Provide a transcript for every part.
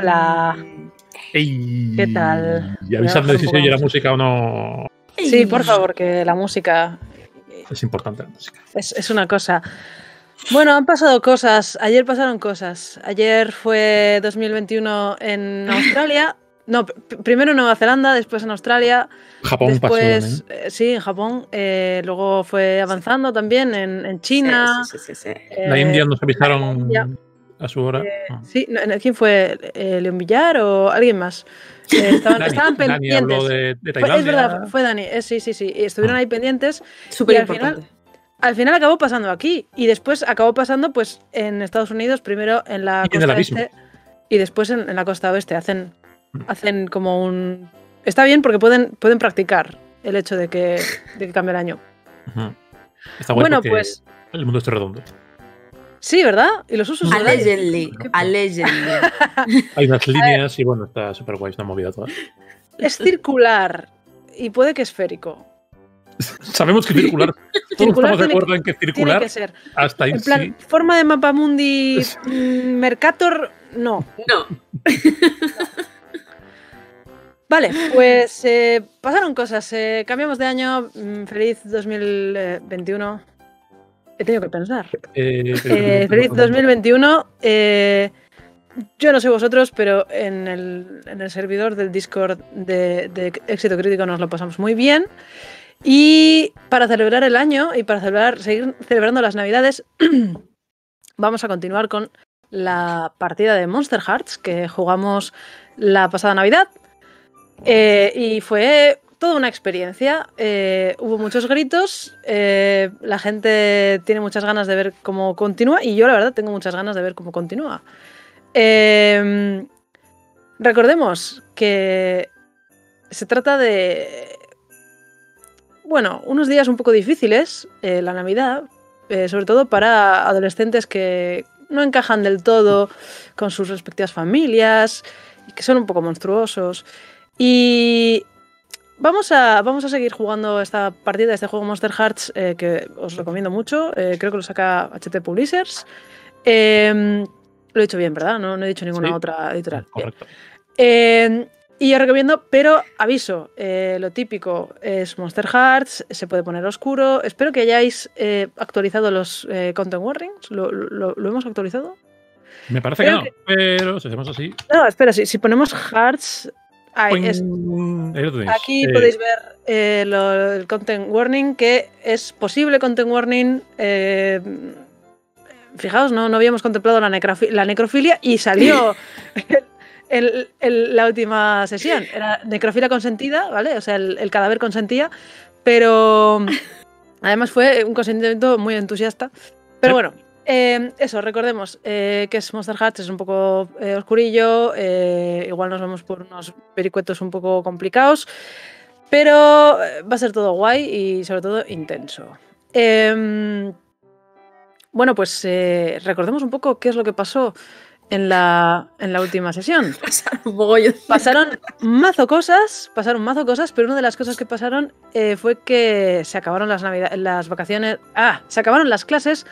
Hola. Ey. ¿Qué tal? Y avisadme si se oye la música o no. Sí, por favor, que la música Es importante la música. es, es una cosa. Bueno, han pasado cosas. Ayer pasaron cosas. Ayer fue 2021 en Australia. No, primero en Nueva Zelanda, después en Australia. Japón después, pasó. ¿eh? eh, sí, en Japón. eh, luego fue avanzando también en, en China. Sí, sí, sí, sí, sí. eh, La India nos avisaron India. A su hora. Eh, Ah. Sí, ¿quién fue? Eh, ¿León Villar o alguien más? Eh, estaban, Dani, estaban Dani pendientes. habló de, de Fue- Tailandia. es verdad, fue Dani. eh, sí, sí, sí. y Estuvieron Ah. ahí pendientes. Súper y al final- importante. Al final acabó pasando aquí. Y después acabó pasando pues en Estados Unidos, primero en la Y costa abismo. este y después en, en la costa oeste. Hacen, Mm. hacen como un. Está bien porque pueden, pueden practicar el hecho de que, de que cambie el año. Está bueno, porque pues el mundo está redondo. Sí, ¿verdad? Y los usos. Allegedly. Allegedly. Hay unas líneas y bueno, está súper guay, una movida toda. Es circular y puede que esférico. Sabemos que circular. Todos Circular estamos de tiene acuerdo en que Tiene circular que ser. hasta ahí En plan, sí. forma de mapa mundi mm, Mercator, no. No. Vale, pues eh, pasaron cosas. eh, cambiamos de año. mm, feliz 2021. He tenido que pensar. Eh, Eh, feliz 2021. eh, yo no sé vosotros, pero en el, en el servidor del Discord de, de Éxito Crítico nos lo pasamos muy bien. Y para celebrar el año y para celebrar, seguir celebrando las Navidades, vamos a continuar con la partida de Monster Hearts que jugamos la pasada Navidad. Eh, y fue toda una experiencia. eh, hubo muchos gritos. eh, la gente tiene muchas ganas de ver cómo continúa. Y yo, la verdad, tengo muchas ganas de ver cómo continúa. Eh, recordemos que se trata de. Bueno, unos días un poco difíciles, eh, la Navidad, sobre todo para adolescentes que no encajan del todo con sus respectivas familias que son un poco monstruosos. Y vamos a, vamos a seguir jugando esta partida, este juego Monster Hearts, eh, que os recomiendo mucho. eh, creo que lo saca HT Publishers. Eh, lo he dicho bien, ¿verdad? No, no he dicho ninguna Sí. otra editorial. Correcto. Eh, y os recomiendo, pero aviso, eh, lo típico es Monster Hearts, se puede poner oscuro. Espero que hayáis actualizado los content warnings. ¿Lo, lo- lo hemos actualizado? Me parece Creo que no, pero si hacemos así. No, espera, si, si ponemos Hearts. Ahí, es- ¡poing! Ahí lo tenéis. aquí Eh, podéis ver eh, lo- el content warning, que es posible content warning. eh, fijaos, no, no habíamos contemplado la, necrofi- la necrofilia y salió el- el- la última sesión. Era necrofilia consentida, ¿vale? O sea, el, el cadáver consentía, pero además fue un consentimiento muy entusiasta. Pero Sí. bueno, eh, eso, recordemos eh, que es Monster Hearts, es un poco eh, oscurillo, eh, igual nos vamos por unos pericuetos un poco complicados, pero va a ser todo guay y sobre todo intenso. Em, bueno, pues recordemos un poco qué es lo que pasó en la, en la última sesión. Pasaron. Pasaron mazo cosas, pasaron mazo cosas, pero una de las cosas que pasaron fue que se acabaron las, las vacaciones. Ah, se acabaron las clases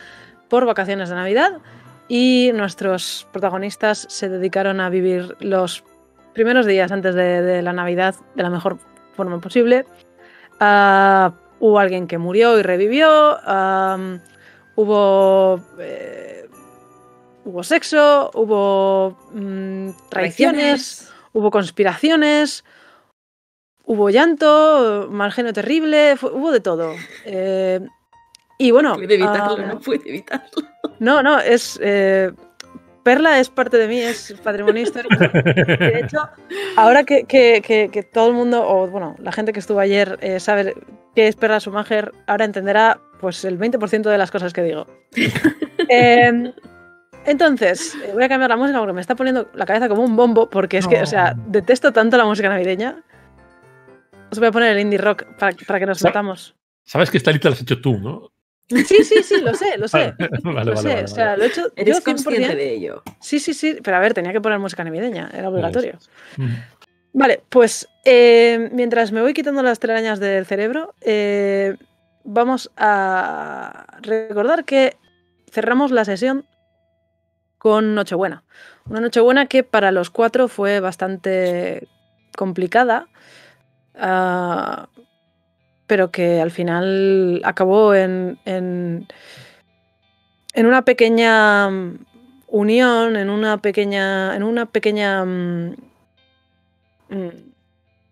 por vacaciones de Navidad y nuestros protagonistas se dedicaron a vivir los primeros días antes de, de la Navidad de la mejor forma posible. Ah, hubo alguien que murió y revivió. hubo. eh, hubo sexo, hubo mm, traiciones, hubo conspiraciones, hubo llanto, mal genio terrible, hubo de todo. Eh, y bueno. No pude evitarlo, ah, no pude evitarlo. no, no, es. eh, Perla es parte de mí, es patrimonio histórico. De hecho, ahora que, que- que- que todo el mundo, o bueno, la gente que estuvo ayer eh, sabe qué es Perla Schumacher, ahora entenderá pues el 20% de las cosas que digo. Eh, entonces, eh, voy a cambiar la música porque me está poniendo la cabeza como un bombo, porque es que, o sea, detesto tanto la música navideña. Os voy a poner el indie rock para, para que nos Sa- metamos. Sabes que esta lista la has hecho tú, ¿no? Sí, sí, sí, lo sé, lo sé. Vale, vale, lo vale, sé, vale, o sea, vale. lo he hecho yo Eres 100%. consciente de ello. Sí, sí, sí, pero a ver, tenía que poner música navideña, era obligatorio. Vale, pues eh, mientras me voy quitando las telarañas del cerebro, eh, vamos a recordar que cerramos la sesión con Nochebuena. Una Nochebuena que para los cuatro fue bastante complicada, ah, pero que al final acabó en, en, en una pequeña mm, unión, en una pequeña, en una pequeña mm, mm,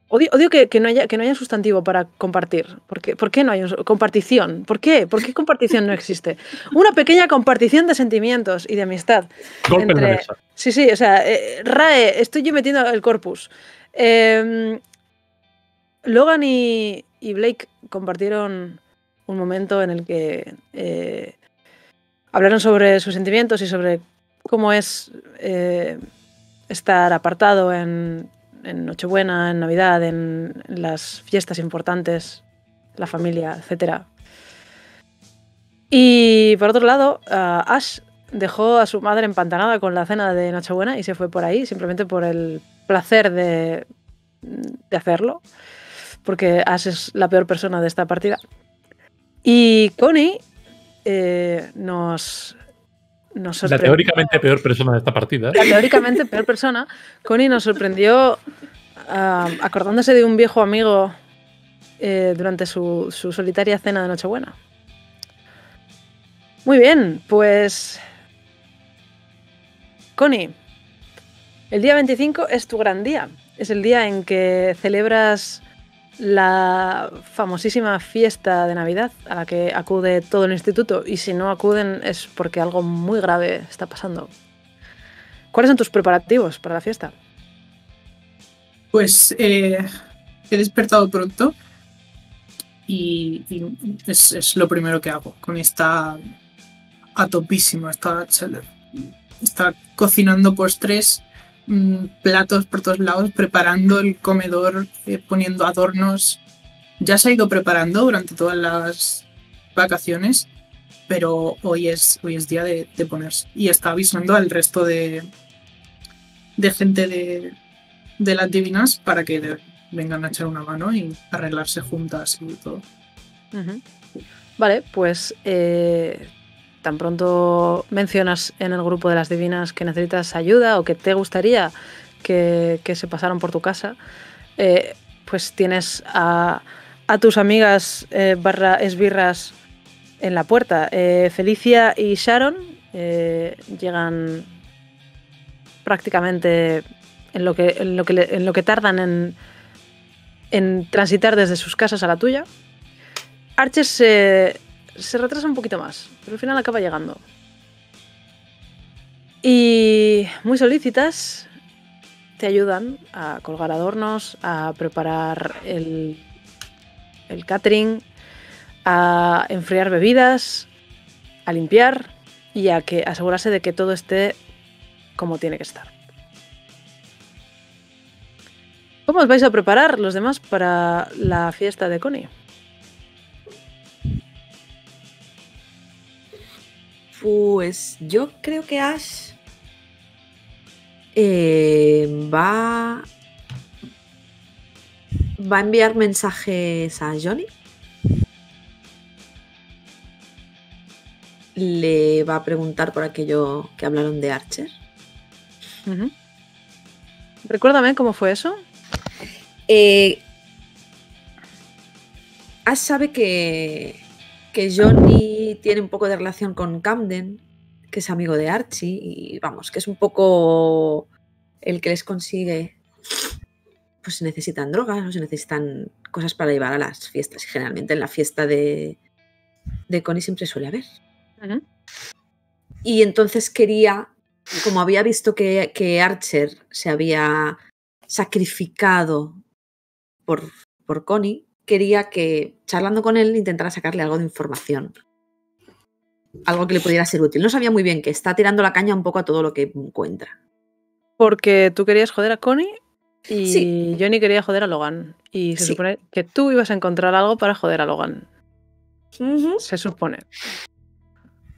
Odio, odio que, que no haya, que no haya sustantivo para compartir. ¿Por qué, ¿Por qué no hay un, compartición? ¿Por qué? ¿Por qué compartición no existe? Una pequeña compartición de sentimientos y de amistad. Golpe Entre- mesa. Sí, sí, o sea, eh, RAE, estoy yo metiendo el corpus. Eh, Logan y, y Blake compartieron un momento en el que eh, hablaron sobre sus sentimientos y sobre cómo es eh, estar apartado en, en Nochebuena, en Navidad, en, las fiestas importantes, la familia, etc. Y por otro lado, Ash dejó a su madre empantanada con la cena de Nochebuena y se fue por ahí, simplemente por el placer de, de hacerlo, porque Ash es la peor persona de esta partida. Y Connie eh, nos, nos La sorprendió- teóricamente peor persona de esta partida. la teóricamente peor persona, Connie nos sorprendió ah, acordándose de un viejo amigo eh, durante su, su solitaria cena de Nochebuena. Muy bien, pues... Connie, el día 25 es tu gran día. Es el día en que celebras la famosísima fiesta de Navidad a la que acude todo el instituto y si no acuden es porque algo muy grave está pasando. ¿Cuáles son tus preparativos para la fiesta? Pues eh, he despertado pronto y, es, lo primero que hago. Con esta a topísimo, está, está cocinando postres, platos por todos lados, preparando el comedor, eh, poniendo adornos. Ya se ha ido preparando durante todas las vacaciones, pero hoy es, hoy es día de, ponerse. Y está avisando al resto de, de gente de, de las divinas para que vengan a echar una mano y arreglarse juntas y todo. Vale, pues eh, tan pronto mencionas en el grupo de las divinas que necesitas ayuda o que te gustaría que, se pasaran por tu casa, eh, pues tienes a, tus amigas eh, barra esbirras en la puerta. Eh, Felicia y Sharon eh, llegan prácticamente en lo que, tardan en, en transitar desde sus casas a la tuya. Archer se, se retrasa un poquito más, pero al final acaba llegando. Y muy solícitas te ayudan a colgar adornos, a preparar el, el catering, a enfriar bebidas, a limpiar y a que asegurarse de que todo esté como tiene que estar. ¿Cómo os vais a preparar los demás para la fiesta de Connie? Pues yo creo que Ash eh, va, va a enviar mensajes a Johnny. Le va a preguntar por aquello que hablaron de Archer. Ujú. Recuérdame cómo fue eso. Eh, Ash sabe que, que Johnny tiene un poco de relación con Camden, que es amigo de Archie, y vamos, que es un poco el que les consigue, pues si necesitan drogas o si necesitan cosas para llevar a las fiestas. Y generalmente en la fiesta de, de Connie siempre suele haber. Y entonces quería, como había visto que, que Archer se había sacrificado por, por Connie, quería que charlando con él intentara sacarle algo de información. Algo que le pudiera ser útil. No sabía muy bien que está tirando la caña un poco a todo lo que encuentra. Porque tú querías joder a Connie y Sí. Johnny quería joder a Logan. Y se Sí. supone que tú ibas a encontrar algo para joder a Logan. Se supone.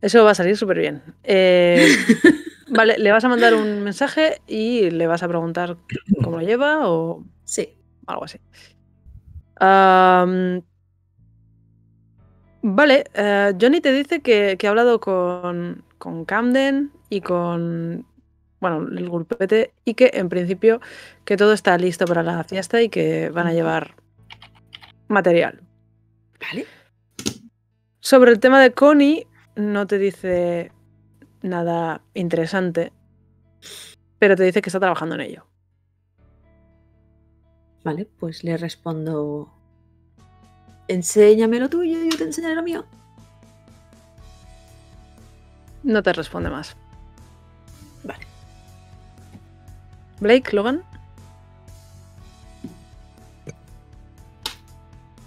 Eso va a salir súper bien. Eh, vale, le vas a mandar un mensaje y le vas a preguntar cómo lo lleva o Sí. algo así. Vale, eh, Johnny te dice que, que ha hablado con, con Camden y con, bueno, el grupete y que en principio que todo está listo para la fiesta y que van a llevar material. Vale. Sobre el tema de Connie, no te dice nada interesante, pero te dice que está trabajando en ello. Vale, pues le respondo. Enséñame lo tuyo y yo te enseñaré lo mío. No te responde más. Vale. Blake, Logan,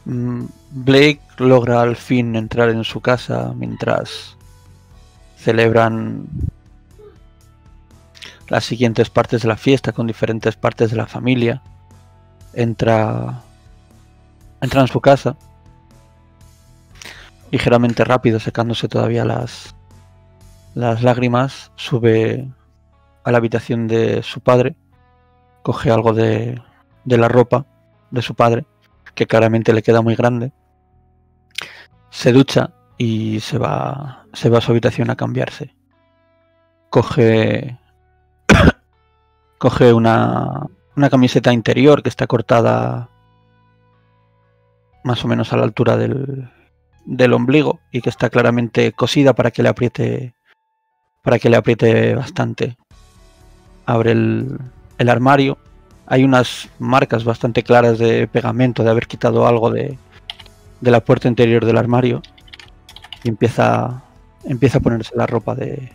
Mm, Blake logra al fin entrar en su casa mientras celebran las siguientes partes de la fiesta con diferentes partes de la familia. Entra, entra en su casa ligeramente rápido, secándose todavía las, las lágrimas, sube a la habitación de su padre, coge algo de, de la ropa de su padre que claramente le queda muy grande. Se ducha y se va, se va a su habitación a cambiarse. Coge, coge una, una camiseta interior que está cortada más o menos a la altura del, del ombligo y que está claramente cosida para que le apriete para que le apriete bastante. Abre el, el armario hay unas marcas bastante claras de pegamento, de haber quitado algo de, de la puerta interior del armario. Y empieza, empieza a ponerse la ropa de,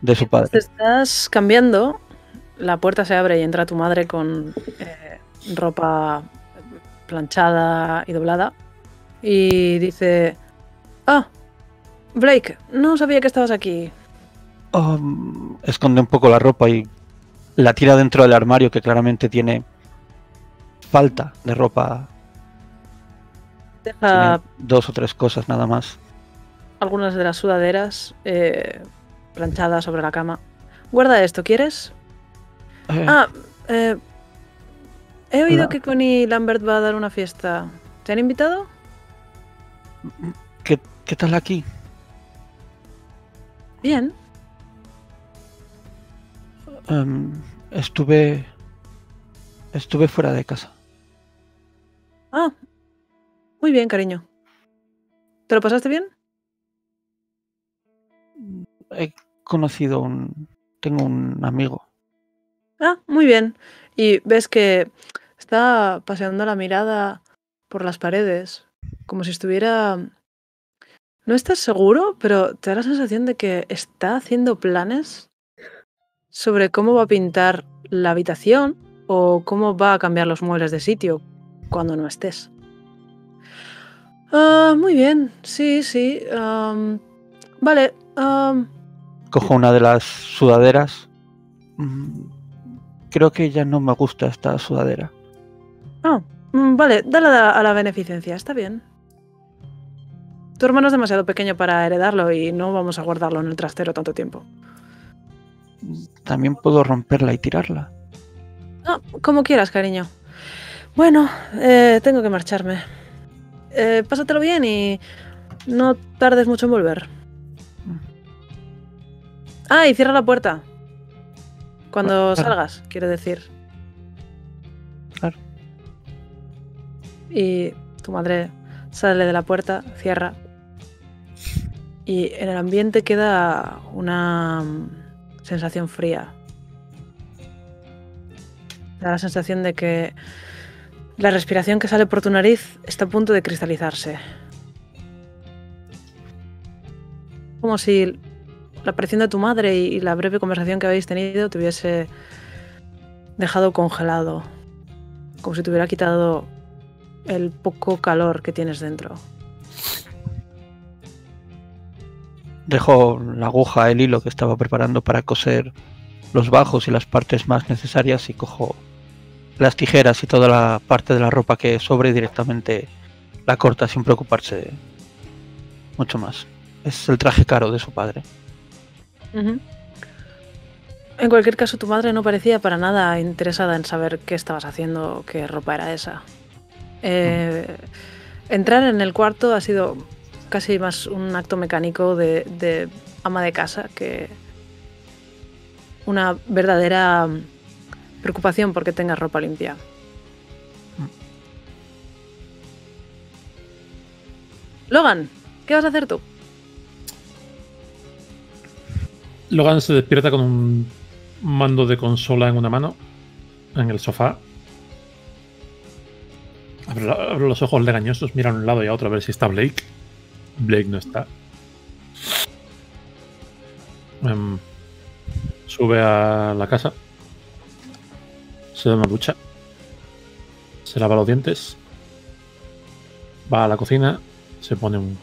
de su te padre. estás cambiando, la puerta se abre y entra tu madre con eh, ropa planchada y doblada y dice, ah, Blake, no sabía que estabas aquí. Um, esconde un poco la ropa y la tira dentro del armario que claramente tiene falta de ropa. Deja dos o tres cosas nada más. algunas de las sudaderas eh, planchadas sobre la cama. Guarda esto, ¿quieres? Eh, Ah, eh, he oído Hola. que Connie Lambert va a dar una fiesta. ¿Te han invitado? ¿qué, ¿Qué tal aquí? Bien. Em, estuve. Estuve fuera de casa. Ah, muy bien, cariño. ¿Te lo pasaste bien? He conocido un. Tengo un amigo. Ah, muy bien. Y ves que está paseando la mirada por las paredes, como si estuviera... No estás seguro, pero te da la sensación de que está haciendo planes sobre cómo va a pintar la habitación o cómo va a cambiar los muebles de sitio cuando no estés. Ah, muy bien, sí, sí. vale. am, Cojo una de las sudaderas. Mm, Creo que ya no me gusta esta sudadera. Ah, mm, vale, dale a la, beneficencia, está bien. Tu hermano es demasiado pequeño para heredarlo y no vamos a guardarlo en el trastero tanto tiempo. También puedo romperla y tirarla. Ah, como quieras, cariño. Bueno, eh, tengo que marcharme. Eh, pásatelo bien y no tardes mucho en volver. Ah, y cierra la puerta. Cuando Claro. salgas, quiero decir. Claro. Y tu madre sale de la puerta, cierra. Y en el ambiente queda una mm, sensación fría. Da la sensación de que la respiración que sale por tu nariz está a punto de cristalizarse. Como si la aparición de tu madre y la breve conversación que habéis tenido te hubiese dejado congelado. Como si te hubiera quitado el poco calor que tienes dentro. Dejo la aguja, el hilo que estaba preparando para coser los bajos y las partes más necesarias y cojo las tijeras y toda la parte de la ropa que sobre directamente la corta sin preocuparse mucho más. Es el traje caro de su padre. En cualquier caso, tu madre no parecía para nada interesada en saber qué estabas haciendo, qué ropa era esa. Eh, entrar en el cuarto ha sido casi más un acto mecánico de, de ama de casa que una verdadera preocupación porque tengas ropa limpia. Logan, ¿qué vas a hacer tú? Logan se despierta con un mando de consola en una mano, en el sofá. Abre, los ojos legañosos, mira a un lado y a otro a ver si está Blake. Blake no está. Em, sube a la casa. Se da una ducha. Se lava los dientes. Va a la cocina. Se pone un,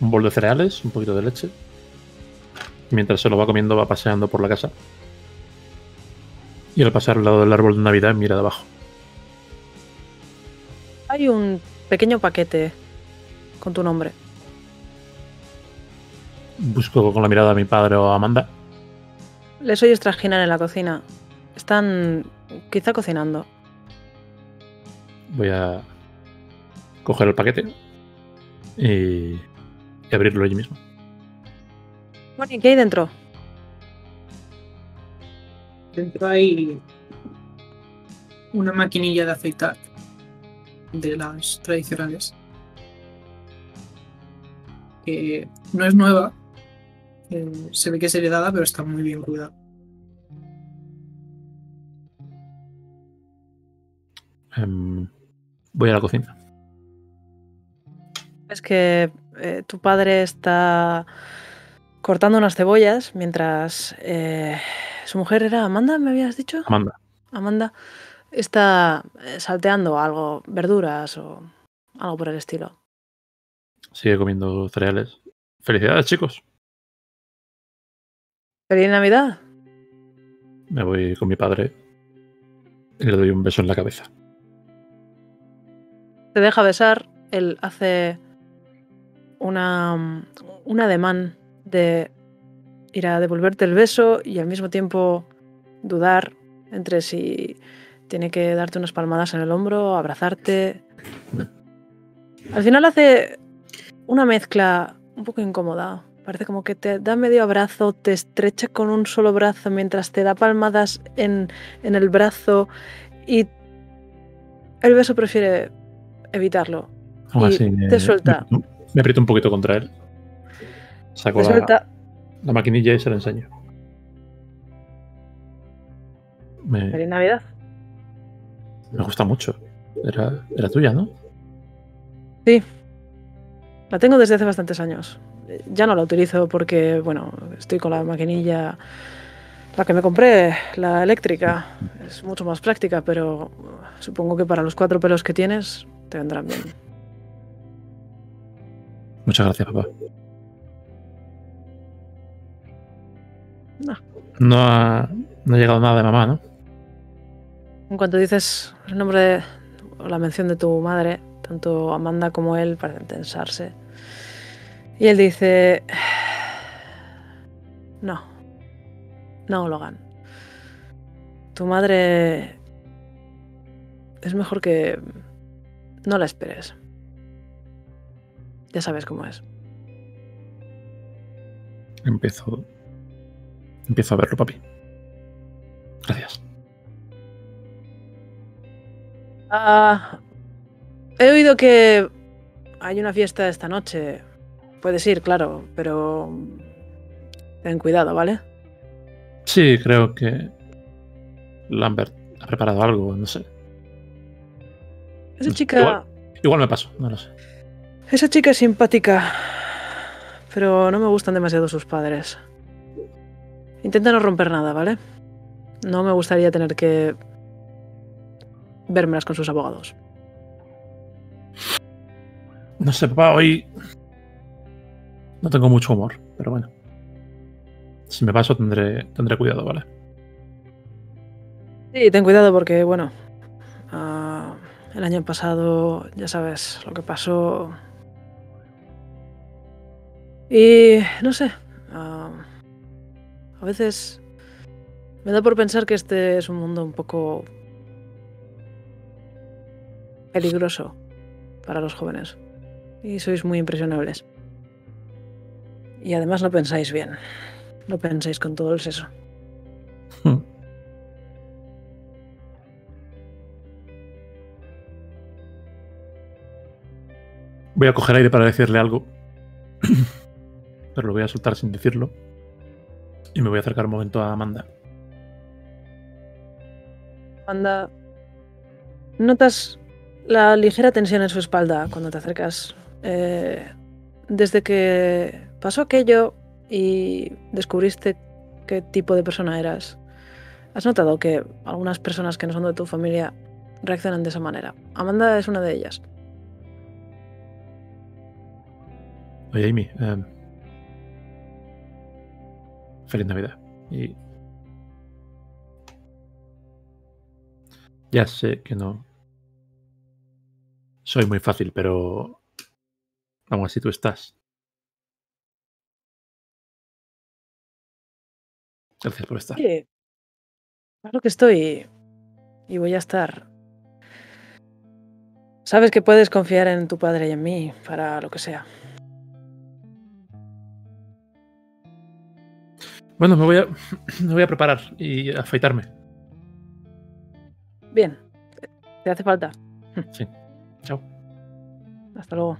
un bol de cereales, un poquito de leche. Mientras se lo va comiendo, va paseando por la casa. Y al pasar al lado del árbol de Navidad, mira de abajo. Hay un pequeño paquete con tu nombre. Busco con la mirada a mi padre o a Amanda. Les oyes trajinar en la cocina. Están quizá cocinando. Voy a coger el paquete y, y abrirlo allí mismo. Bonnie, ¿qué hay dentro? Dentro hay una maquinilla de afeitar de las tradicionales. Que no es nueva. eh, se ve que es heredada, pero está muy bien cuidada. Em, voy a la cocina. Es que eh, tu padre está cortando unas cebollas mientras eh, su mujer era Amanda, ¿me habías dicho? Amanda, Amanda está eh, salteando algo, verduras o algo por el estilo. sigue comiendo cereales. Felicidades, chicos. ¿Feliz Navidad? Me voy con mi padre y le doy un beso en la cabeza. Te deja besar, él hace una, un ademán de ir a devolverte el beso y al mismo tiempo dudar entre si tiene que darte unas palmadas en el hombro, abrazarte. Al final hace una mezcla un poco incómoda. Parece como que te da medio abrazo, te estrecha con un solo brazo mientras te da palmadas en, en el brazo y el beso prefiere evitarlo. Y te suelta. Me, me aprieto un poquito contra él. Saco la, la maquinilla y se la enseño. Me, Feliz Navidad. me gusta mucho. Era, era tuya, ¿no? La tengo desde hace bastantes años. Eh, Ya no la utilizo porque, bueno, estoy con la maquinilla. La que me compré, la eléctrica, es mucho más práctica, pero supongo que para los cuatro pelos que tienes te vendrán bien. Muchas gracias, papá. No. No ha, no ha llegado nada de mamá, ¿no? En cuanto dices el nombre de- o la mención de tu madre, tanto Amanda como él parecen tensarse. Y él dice... No. No, Logan. Tu madre... Es mejor que... No la esperes. Ya sabes cómo es. Empiezo. Empiezo a verlo, papi. Gracias. Ah, he oído que hay una fiesta esta noche. Puedes ir, claro, pero ten cuidado, ¿vale? Sí, creo que Lambert ha preparado algo, no sé. Esa chica, igual. Igual me paso, no lo sé. esa chica es simpática, pero no me gustan demasiado sus padres. Intenta no romper nada, ¿vale? No me gustaría tener que vérmelas con sus abogados. No sé, papá, hoy no tengo mucho humor, pero bueno. Si me paso tendré, tendré cuidado, ¿vale? Sí, ten cuidado porque, bueno, ah, el año pasado, ya sabes lo que pasó. Y no sé, a veces me da por pensar que este es un mundo un poco peligroso para los jóvenes. y sois muy impresionables. Y además no pensáis bien. No pensáis con todo el seso. Voy a coger aire para decirle algo. Pero lo voy a soltar sin decirlo. Y me voy a acercar un momento a Amanda. Amanda, notas la ligera tensión en su espalda cuando te acercas. Eh, desde que pasó aquello y descubriste qué tipo de persona eras, has notado que algunas personas que no son de tu familia reaccionan de esa manera. Amanda es una de ellas. Oye, Amy. em, feliz Navidad. Y. Ya sé que no. Soy muy fácil, pero. Aún así tú estás. Gracias por estar. Claro que estoy. Y voy a estar. Sabes que puedes confiar en tu padre y en mí para lo que sea. Bueno, me voy a, me voy a preparar y a afeitarme. Bien. ¿Te hace falta? Sí. Chao. Hasta luego.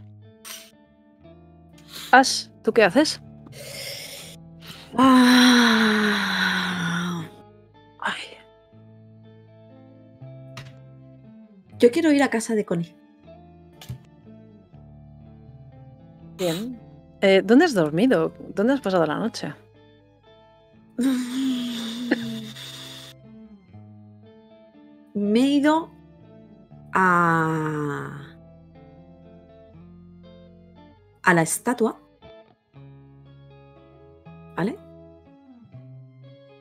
Ash, ¿tú qué haces? Ah, Ay, yo quiero ir a casa de Connie. bien. Eh, ¿Dónde has dormido? ¿Dónde has pasado la noche? Me he ido a. a la estatua. ¿Vale?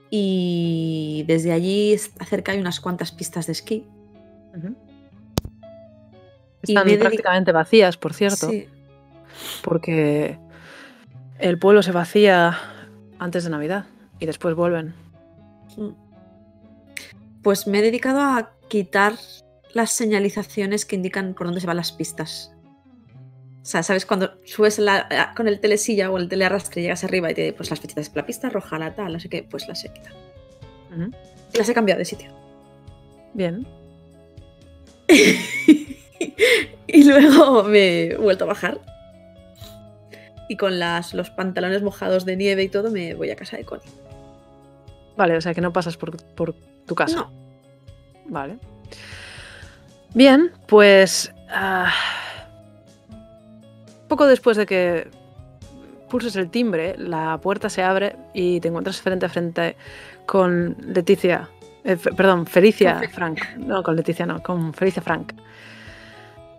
Y desde allí cerca hay unas cuantas pistas de esquí. Están prácticamente vacías, por cierto, Sí. porque el pueblo se vacía antes de Navidad y después vuelven. Pues me he dedicado a quitar las señalizaciones que indican por dónde se van las pistas. O sea, ¿sabes? Cuando subes la- a- con el telesilla o el telearrastre, llegas arriba y te pues las flechitas, la pista roja, la tal, no sé qué, pues las he quitado. Las he cambiado de sitio. Bien. y luego me he vuelto a bajar. Y con las, los pantalones mojados de nieve y todo, me voy a casa de Connie. Vale, o sea que no pasas por, por tu casa. No. Vale. Bien, pues. ah, poco después de que pulses el timbre, la puerta se abre y te encuentras frente a frente con Leticia. eh, perdón, Felicia Frank. No, con Leticia no, con Felicia Frank.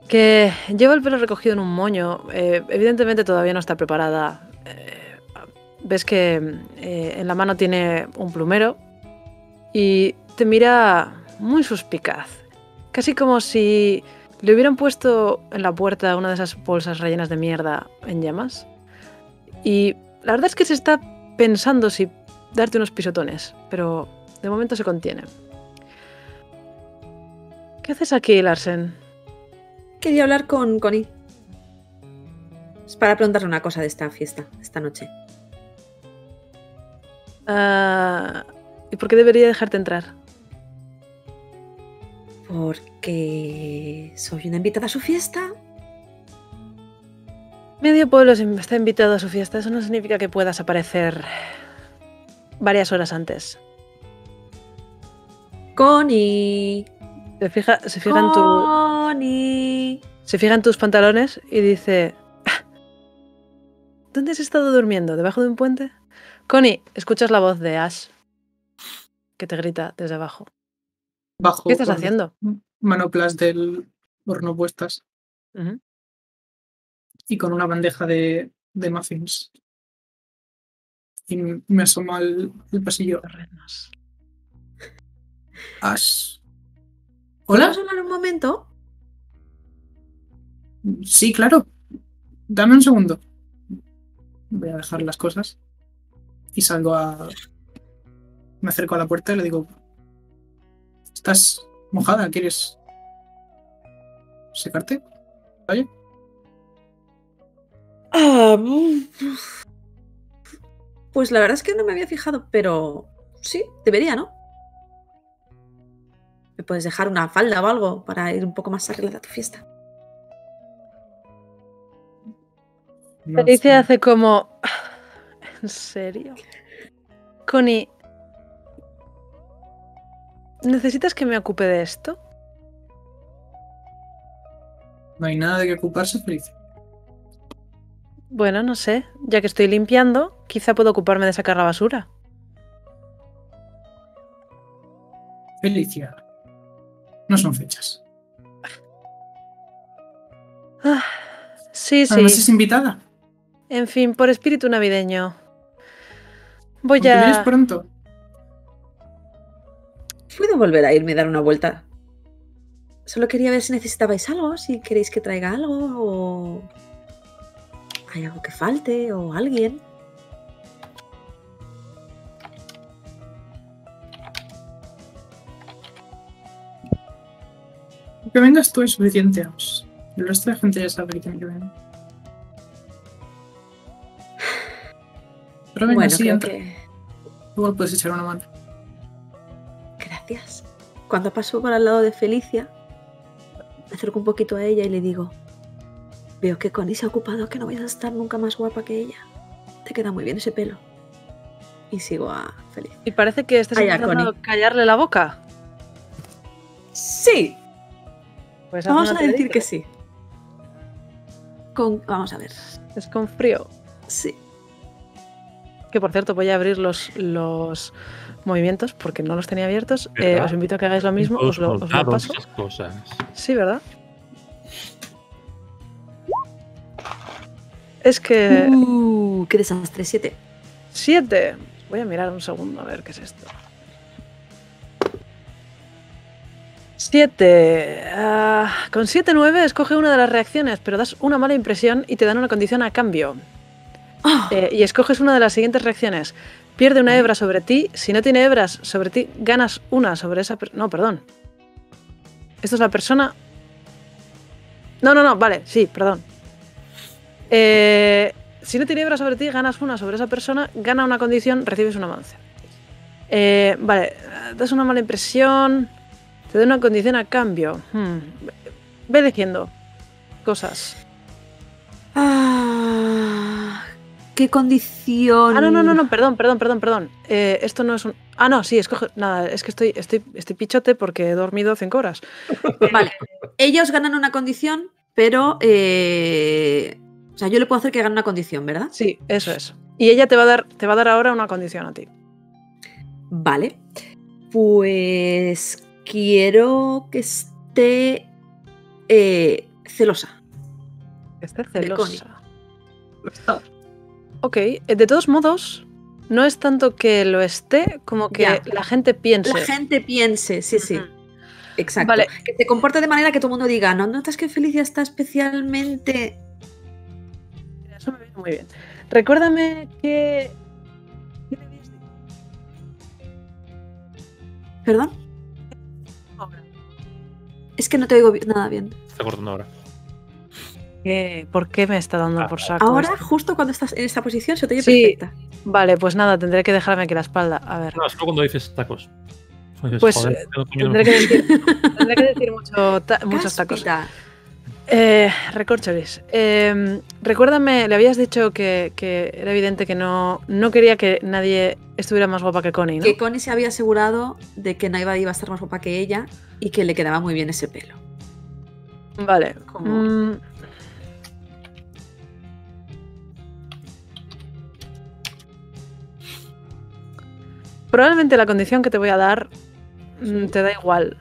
Que lleva el pelo recogido en un moño. eh, evidentemente todavía no está preparada. eh, ves que eh, en la mano tiene un plumero y te mira muy suspicaz. Casi como si le hubieran puesto en la puerta una de esas bolsas rellenas de mierda en llamas. Y la verdad es que se está pensando si darte unos pisotones, pero de momento se contiene. ¿Qué haces aquí, Larsen? Quería hablar con Connie. Es para preguntarle una cosa de esta fiesta, esta noche. Ah, ¿Y por qué debería dejarte entrar? Porque soy una invitada a su fiesta. Medio pueblo está invitado a su fiesta. Eso no significa que puedas aparecer varias horas antes. Connie. Se fija, se fija, en, tu, Connie. se fija en tus pantalones y dice... "Ah, ¿Dónde has estado durmiendo? ¿Debajo de un puente? Connie, escuchas la voz de Ash que te grita desde abajo. Bajo ¿Qué estás haciendo? manoplas del horno puestas y con una bandeja de, de muffins. Y me asomo al, al pasillo. Ash. ¿Hola? ¿Podemos hablar un momento? Sí, claro. Dame un segundo. Voy a dejar las cosas. Y salgo a. Me acerco a la puerta y le digo. ¿Estás mojada? ¿Quieres secarte? Ah, mm, pues la verdad es que no me había fijado, pero sí, debería, ¿no? ¿Me puedes dejar una falda o algo para ir un poco más arreglada a tu fiesta? No Felicia hace como. ¿En serio? Connie. ¿Necesitas que me ocupe de esto? No hay nada de que ocuparse, Felicia. Bueno, no sé. Ya que estoy limpiando, quizá puedo ocuparme de sacar la basura. Felicia. No son fechas. Ah, sí, sí. Además es invitada. En fin, por espíritu navideño. Voy Aunque vienes a. pronto. ¿Puedo volver a irme a dar una vuelta? Solo quería ver si necesitabais algo, si queréis que traiga algo o... ¿Hay algo que falte o alguien? Que vengas tú es suficiente. vamos. El resto de gente ya sabe que tiene que venir. Pero venga, bueno, sí, creo entra. que... Igual puedes echar una mano. Gracias. Cuando paso por al lado de Felicia, me acerco un poquito a ella y le digo, veo que Connie se ha ocupado que no vais a estar nunca más guapa que ella. Te queda muy bien ese pelo. Y sigo a Felicia. Y parece que estás Ay, intentando Connie. callarle la boca. Sí, Pues vamos a decir que sí. Con... Vamos a ver. Es con frío. Sí. Que por cierto, voy a abrir los, los movimientos porque no los tenía abiertos. Eh, os invito a que hagáis lo mismo. Os lo, os lo soldados, paso. esas cosas. Sí, ¿verdad? Es que. Uh, qué desastre, 7. Siete. Voy a mirar un segundo a ver qué es esto. Siete. Ah, con 7-9 escoge una de las reacciones, pero das una mala impresión y te dan una condición a cambio. Ah, Eh, y escoges una de las siguientes reacciones. Pierde una hebra sobre ti. Si no tiene hebras sobre ti, ganas una sobre esa persona. No, perdón. Esto es la persona. No, no, no, vale, sí, perdón. Eh, si no tiene hebras sobre ti, ganas una sobre esa persona, gana una condición, recibes un avance. Eh, vale, das una mala impresión, te da una condición a cambio. Hmm, Ve eligiendo cosas. ah, qué condición. Ah, no, no, no, no, perdón, perdón, perdón, perdón. Eh, esto no es un. Ah, no, sí, escoge. Nada, es que estoy, estoy, estoy pichote porque he dormido cinco horas. Vale. Ellos ganan una condición, pero. eh, O sea, yo le puedo hacer que gane una condición, ¿verdad? Sí, eso es. Y ella te va a dar, te va a dar ahora una condición a ti. Vale. Pues. Quiero que esté. eh, celosa. Que esté celosa. Ok, eh, de todos modos, no es tanto que lo esté como que Ya. la gente piense. La gente piense, sí, sí. Exacto. Vale. Que se comporte de manera que todo el mundo diga, ¿no notas que Felicia está especialmente. Eso me viene muy bien. Recuérdame que. ¿qué le habías dicho ¿Perdón? ahora? Es que no te oigo nada bien. Está cortando ahora. ¿Qué- ¿Por qué me está dando Ah, por saco? Ahora, esto? justo cuando estás en esta posición, se te oye Sí. perfecta. Vale, pues nada, tendré que dejarme aquí la espalda. A ver. No, solo cuando dices tacos. Dices, Pues, joder, coño, Tendré que decir, tendré que decir mucho ta- muchos tacos. Eh, recorcholis. Eh, recuérdame, le habías dicho que, que era evidente que no, no quería que nadie estuviera más guapa que Connie, ¿no? Que Connie se había asegurado de que Naiva iba a estar más guapa que ella y que le quedaba muy bien ese pelo. Vale. Como- Mm, Probablemente la condición que te voy a dar mm, te da igual.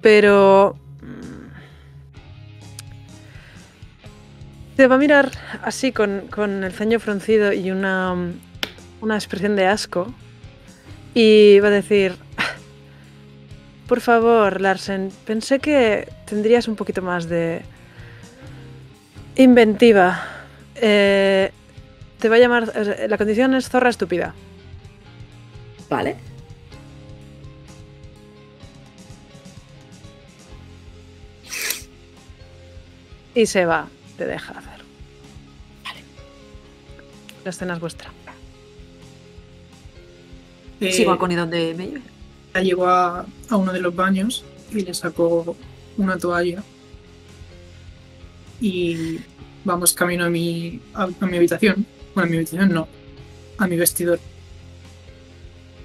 Pero. mm, Te va a mirar así con, con el ceño fruncido y una, una expresión de asco. Y va a decir. Por favor, Larsen, pensé que tendrías un poquito más de inventiva. Eh, te va a llamar. eh, La condición es zorra estúpida. ¿Vale? Y se va, te deja hacer. La escena es vuestra. Eh, Sigo a Connie donde me lleve. la llevo a, a uno de los baños y le saco una toalla. Y vamos camino a mi, a, a mi habitación. Bueno, a mi habitación no, a mi vestidor.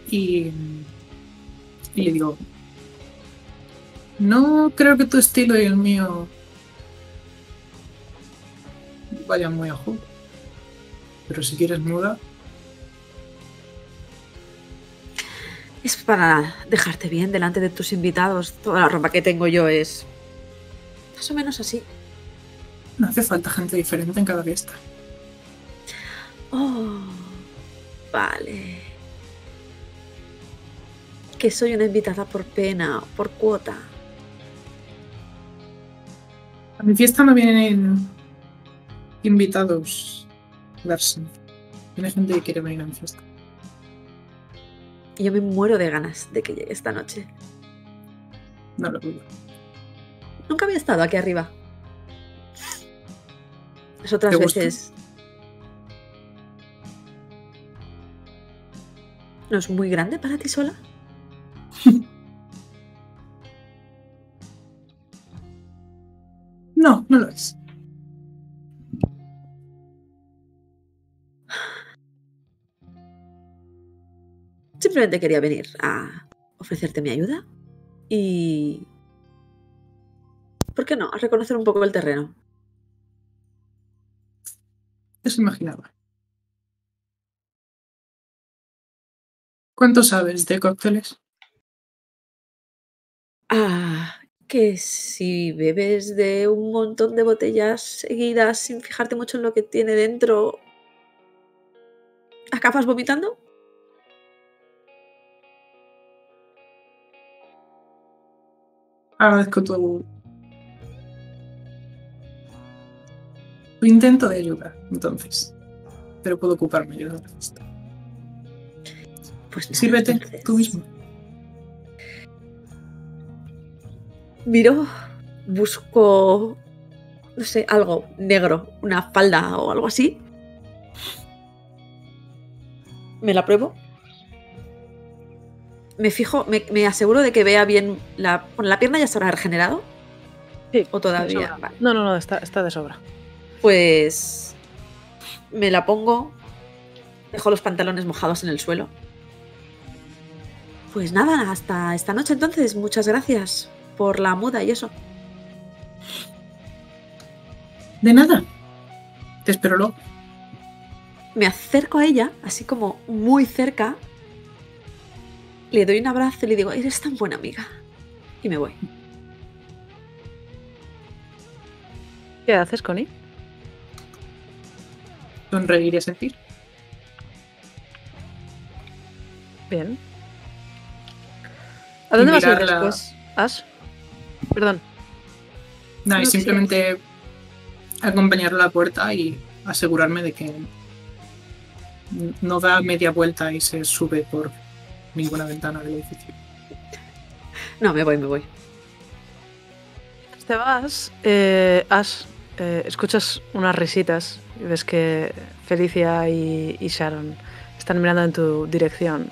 Y, y le digo, no creo que tu estilo y el mío vayan muy a juego. Pero si quieres muda, Es para dejarte bien delante de tus invitados. Toda la ropa que tengo yo es más o menos así. no hace falta gente diferente en cada fiesta. Oh, vale. Que soy una invitada por pena, por cuota. A mi fiesta no vienen invitados, Larsen. Viene gente que quiere venir a mi fiesta. Yo me muero de ganas de que llegue esta noche. No lo dudo. Nunca había estado aquí arriba. Las otras veces. ¿No es muy grande para ti sola? No, no lo es. Simplemente quería venir a ofrecerte mi ayuda y... ¿Por qué no? A reconocer un poco el terreno. Eso imaginaba. ¿Cuánto sabes de cócteles? Ah, que si bebes de un montón de botellas seguidas sin fijarte mucho en lo que tiene dentro, ¿acabas vomitando? Agradezco tu, tu intento de ayuda, entonces. Pero puedo ocuparme yo de la fiesta. Pues Sírvete entonces. tú mismo. Miro, busco, no sé, algo negro, una falda o algo así. Me la pruebo. Me fijo, me, me aseguro de que vea bien la, bueno, la pierna ya se habrá regenerado. Sí, O todavía. Vale. No, no, no, está, está de sobra. Pues me la pongo, dejo los pantalones mojados en el suelo. Pues nada, hasta esta noche entonces. Muchas gracias por la muda y eso. De nada. Te espero luego. Me acerco a ella, así como muy cerca. Le doy un abrazo y le digo, eres tan buena amiga. Y me voy. ¿Qué haces, Connie? Sonreír y sentir. Bien. ¿A dónde vas a ir después? ¿Ash? Perdón. Nada, y No, sí. simplemente acompañarla a la puerta y asegurarme de que no da media vuelta y se sube por ninguna ventana del edificio. No, me voy, me voy. Te vas, eh, Ash, eh, escuchas unas risitas y ves que Felicia y, y Sharon están mirando en tu dirección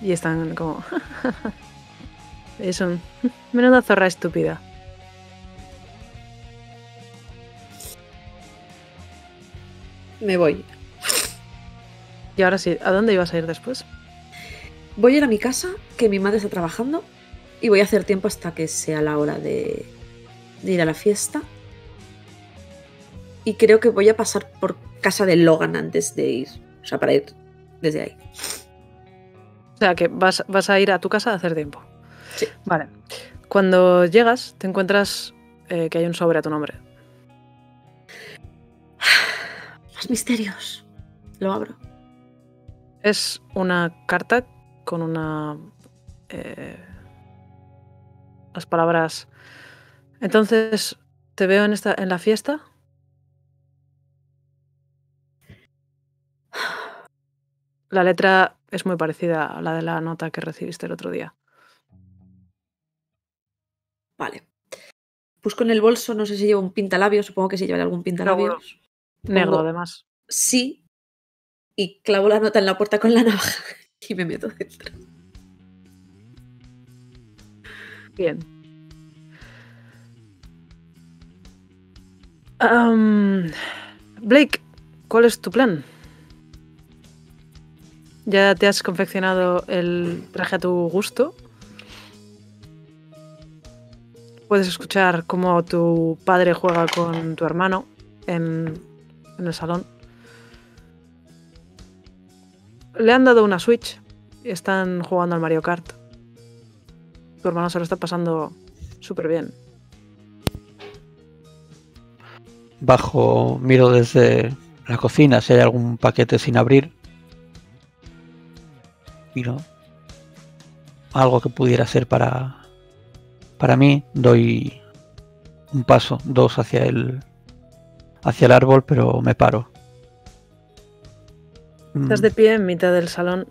y están como... es un... Menuda zorra estúpida. Me voy. Y ahora sí, ¿a dónde ibas a ir después? Voy a ir a mi casa, que mi madre está trabajando, y voy a hacer tiempo hasta que sea la hora de, de ir a la fiesta. Y creo que voy a pasar por casa de Logan antes de ir. O sea, para ir desde ahí. O sea, que vas, vas a ir a tu casa a hacer tiempo. Sí. Vale. Cuando llegas, te encuentras eh, que hay un sobre a tu nombre. Más misterios. Lo abro. Es una carta con una. eh, las palabras. Entonces, te veo en, esta, en la fiesta. La letra es muy parecida a la de la nota que recibiste el otro día. Vale. Busco en el bolso, no sé si llevo un pintalabios, supongo que sí llevaré algún pintalabios. Negro, además. Sí. y clavo la nota en la puerta con la navaja y me meto dentro. Bien. Blake, ¿cuál es tu plan? ¿Ya te has confeccionado el traje a tu gusto? Puedes escuchar cómo tu padre juega con tu hermano en, el salón. Le han dado una Switch y están jugando al Mario Kart. Tu hermano se lo está pasando súper bien. Bajo, miro desde la cocina si hay algún paquete sin abrir. Miro algo que pudiera ser para para mí. Doy un paso, dos hacia el hacia el árbol, pero me paro. Mm, Estás de pie en mitad del salón.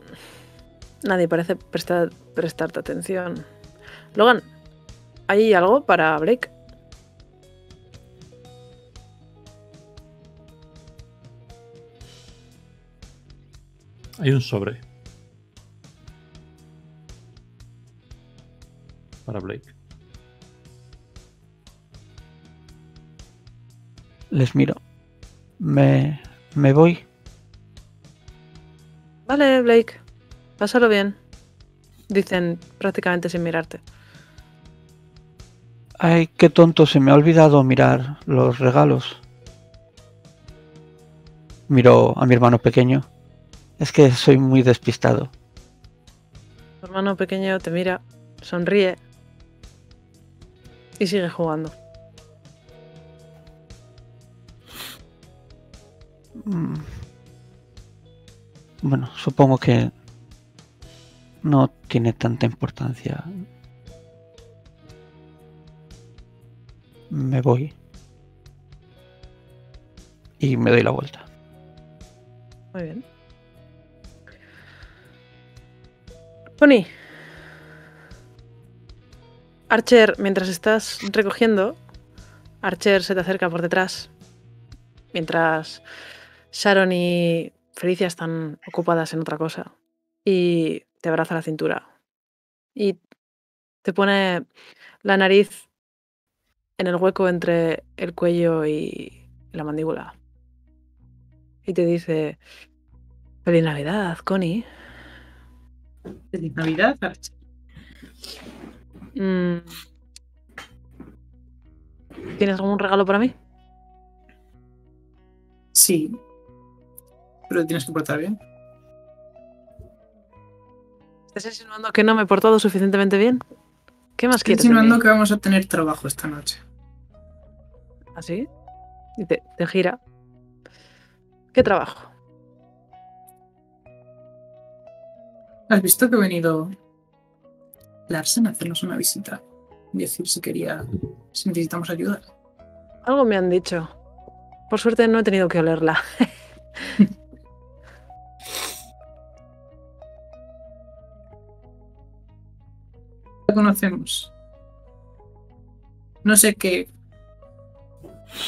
Nadie parece prestar, prestarte atención. Logan, ¿hay algo para Blake? Hay un sobre. Para Blake. Les miro. Me me voy. Vale, Blake. Pásalo bien. Dicen prácticamente sin mirarte. Ay, qué tonto, se me ha olvidado mirar los regalos. Miro a mi hermano pequeño. Es que soy muy despistado. Tu hermano pequeño te mira, sonríe y sigue jugando. Bueno, supongo que no tiene tanta importancia. Me voy. Y me doy la vuelta. Muy bien. Pony. Archer, mientras estás recogiendo, Archer se te acerca por detrás. Mientras Sharon y Felicia están ocupadas en otra cosa. Y te abraza la cintura. Y te pone la nariz en el hueco entre el cuello y la mandíbula. Y te dice, Feliz Navidad, Connie. Feliz Navidad. Mm. ¿Tienes algún regalo para mí? Sí. Pero te tienes que portar bien. ¿Estás insinuando que no me he portado suficientemente bien? ¿Qué más Estoy quieres? insinuando que vamos a tener trabajo esta noche. ¿Así? Y te, te gira. ¿Qué trabajo? ¿Has visto que ha venido Larsen a hacernos una visita? Y decir si quería, si necesitamos ayuda. Algo me han dicho. Por suerte no he tenido que olerla. conocemos. No sé qué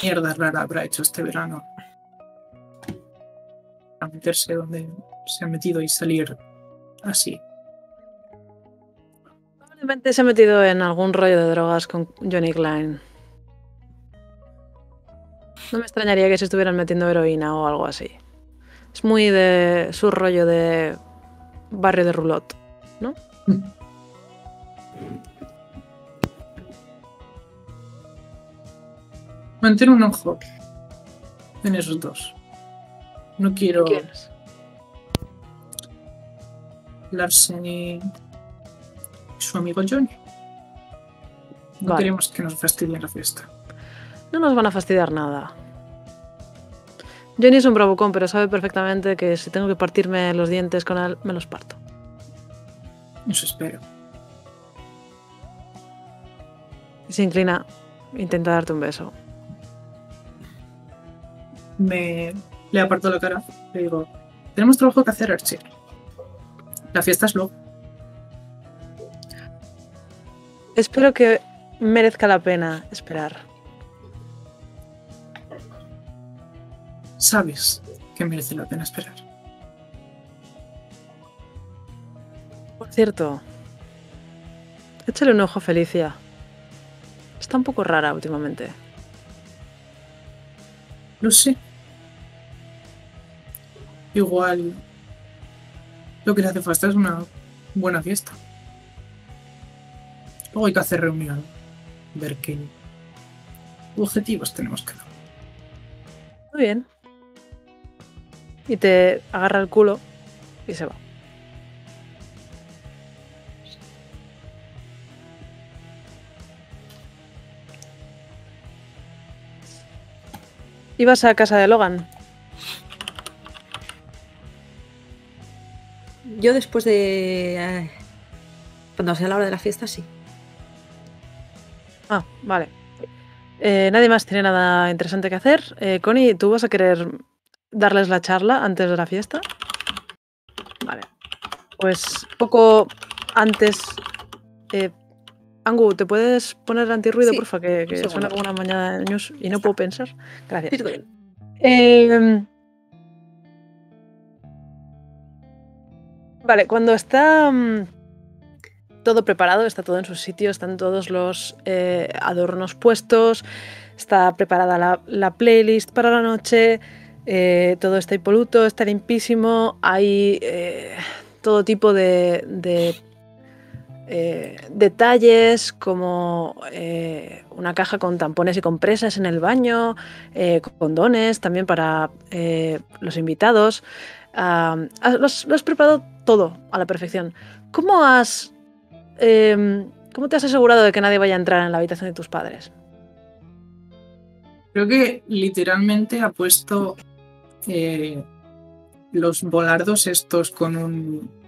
mierda rara habrá hecho este verano. A meterse donde se ha metido y salir así. Probablemente se ha metido en algún rollo de drogas con Johnny Klein. No me extrañaría que se estuvieran metiendo heroína o algo así. Es muy de su rollo de barrio de Rulot, ¿no? Mantén un ojo en esos dos. No quiero ¿Quiénes? Larsen y su amigo Johnny. No Vale. queremos que nos fastidien la fiesta. No nos van a fastidiar nada. Johnny es un bravucón, pero sabe perfectamente que si tengo que partirme los dientes con él, me los parto. Eso espero. se inclina, intenta darte un beso. Me le aparto la cara. Le digo, tenemos trabajo que hacer, Archie. La fiesta es luego. Espero que merezca la pena esperar. Sabes que merece la pena esperar. Por cierto, échale un ojo Felicia. Está un poco rara últimamente. Lo sé. Igual lo que le hace falta es una buena fiesta. Luego hay que hacer reunión. Ver qué objetivos tenemos que dar. Muy bien. Y te agarra el culo y se va. Ibas a casa de Logan. Yo después de... eh, cuando sea la hora de la fiesta, sí. Ah, vale. Eh, nadie más tiene nada interesante que hacer. Eh, Connie, ¿tú vas a querer darles la charla antes de la fiesta? Vale. Pues poco antes. Eh, Angu, ¿te puedes poner antirruido, Sí, porfa? Que, que suena como una mañana de news y no puedo pensar. Gracias. Eh, vale, cuando está mm, todo preparado, está todo en su sitio, están todos los eh, adornos puestos, está preparada la, la playlist para la noche, eh, todo está impoluto, está limpísimo, hay eh, todo tipo de, de, eh, detalles como eh, una caja con tampones y compresas en el baño, eh, condones también para eh, los invitados. Lo, has, has preparado todo a la perfección. ¿Cómo has... em, ¿Cómo te has asegurado de que nadie vaya a entrar en la habitación de tus padres? Creo que literalmente ha puesto los volardos estos con un,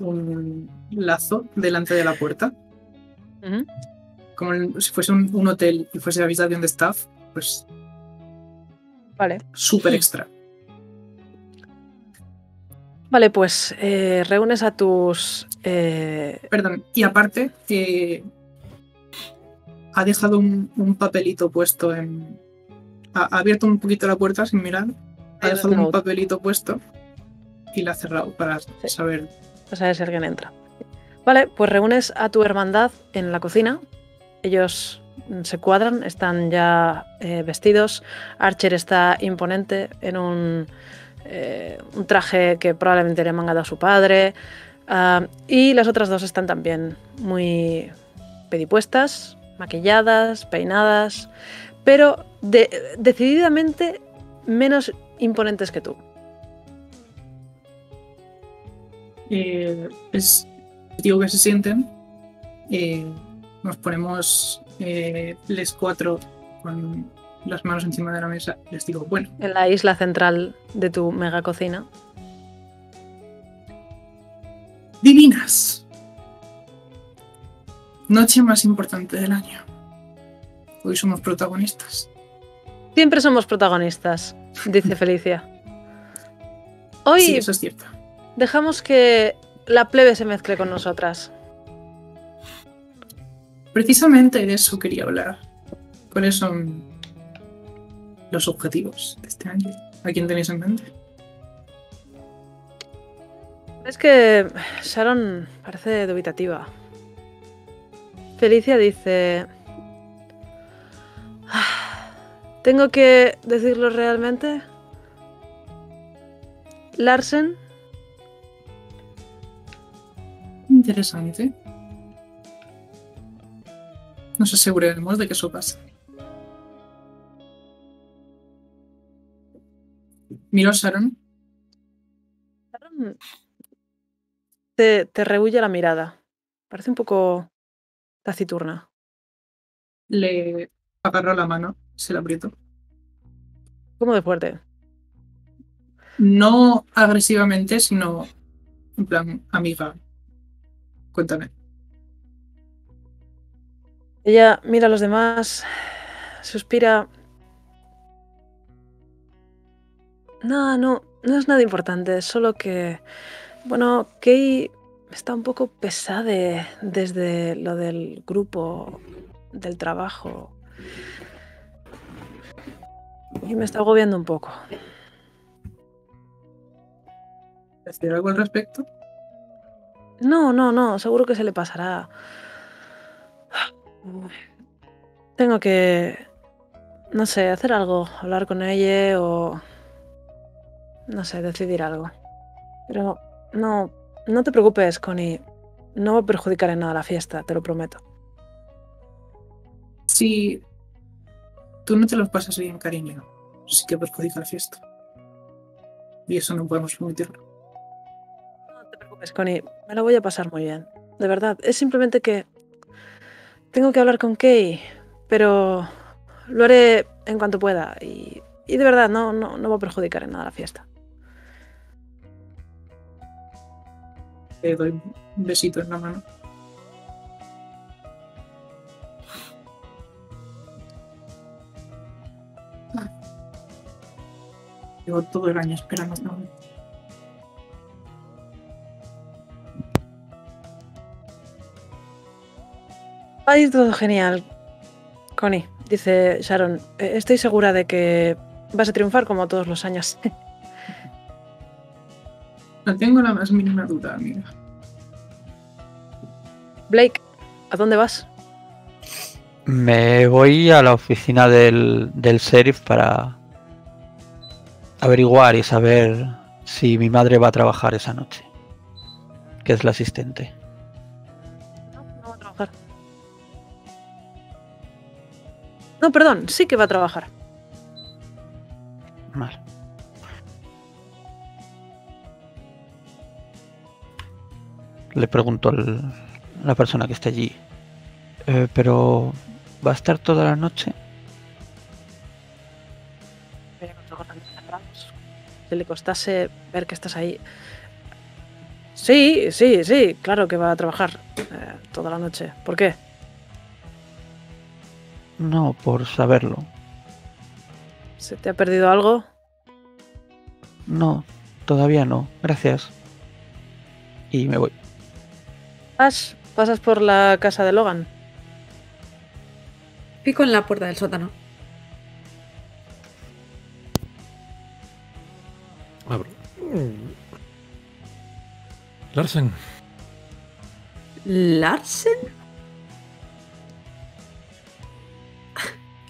un lazo delante de la puerta. Como si fuese un, un hotel y fuese la habitación de staff, pues Vale. súper extra. Vale, pues eh, reúnes a tus... eh, Perdón, y aparte, eh, ha dejado un, un papelito puesto en. Ha, ha abierto un poquito la puerta sin mirar. Ha dejado un papelito puesto y la ha cerrado para saber. A saber si alguien entra. Vale, pues reúnes a tu hermandad en la cocina. Ellos se cuadran, están ya eh, vestidos. Archer está imponente en un, eh, un traje que probablemente le han mangado a su padre. Ah, y las otras dos están también muy pedipuestas, maquilladas, peinadas, pero de- decididamente menos imponentes que tú. Eh, es digo que se sienten. eh, nos ponemos eh, les cuatro con las manos encima de la mesa. Les digo, bueno, en la isla central de tu mega cocina. divinas. Noche más importante del año. Hoy somos protagonistas. Siempre somos protagonistas, dice Felicia. Hoy Sí, eso es cierto. Dejamos que la plebe se mezcle con nosotras. Precisamente de eso quería hablar. ¿Cuáles son los objetivos de este año? ¿A quién tenéis en mente? Es que Sharon parece dubitativa. Felicia dice... "Ah, ¿Tengo que decirlo realmente? Larsen, Interesante. Nos aseguraremos de que eso pase. Miro a Sharon. Sharon te, te rehuye la mirada. Parece un poco taciturna. Le agarro la mano, se la aprieto. Como de fuerte. No agresivamente, sino en plan, amiga. Cuéntame. Ella mira a los demás, suspira. No, no, no es nada importante, solo que, bueno, Kay está un poco pesada desde lo del grupo, del trabajo. Y me está agobiando un poco. ¿Decir algo al respecto? No, no, no, seguro que se le pasará. Tengo que, no sé, hacer algo, hablar con ella o, no sé, decidir algo. Pero no, no te preocupes, Connie. No va a perjudicar en nada la fiesta, te lo prometo. Si tú no te los pasas bien, cariño, sí que perjudica la fiesta. Y eso no podemos permitirlo. Preocupes, Connie. Me lo voy a pasar muy bien. De verdad. Es simplemente que tengo que hablar con Kay, pero lo haré en cuanto pueda. Y, y de verdad, no, no, no va a perjudicar en nada la fiesta. Te doy un besito en la mano. Llevo todo el año esperando. Momento. Ay, todo genial. Connie, dice Sharon, "Eh, estoy segura de que vas a triunfar como todos los años. No tengo la más mínima duda, amiga. Blake, ¿a dónde vas? Me voy a la oficina del, del sheriff para averiguar y saber si mi madre va a trabajar esa noche, que es la asistente. No, perdón, sí que va a trabajar. Vale. Le pregunto al- a la persona que está allí. "Eh, pero ¿va a estar toda la noche? Si le costase ver que estás ahí. Sí, sí, sí, claro que va a trabajar eh, toda la noche. ¿Por qué? No, por saberlo. ¿Se te ha perdido algo? No, todavía no. Gracias. Y me voy. Ash, pasas por la casa de Logan. Pico en la puerta del sótano. Abro. Larsen, ¿Larsen?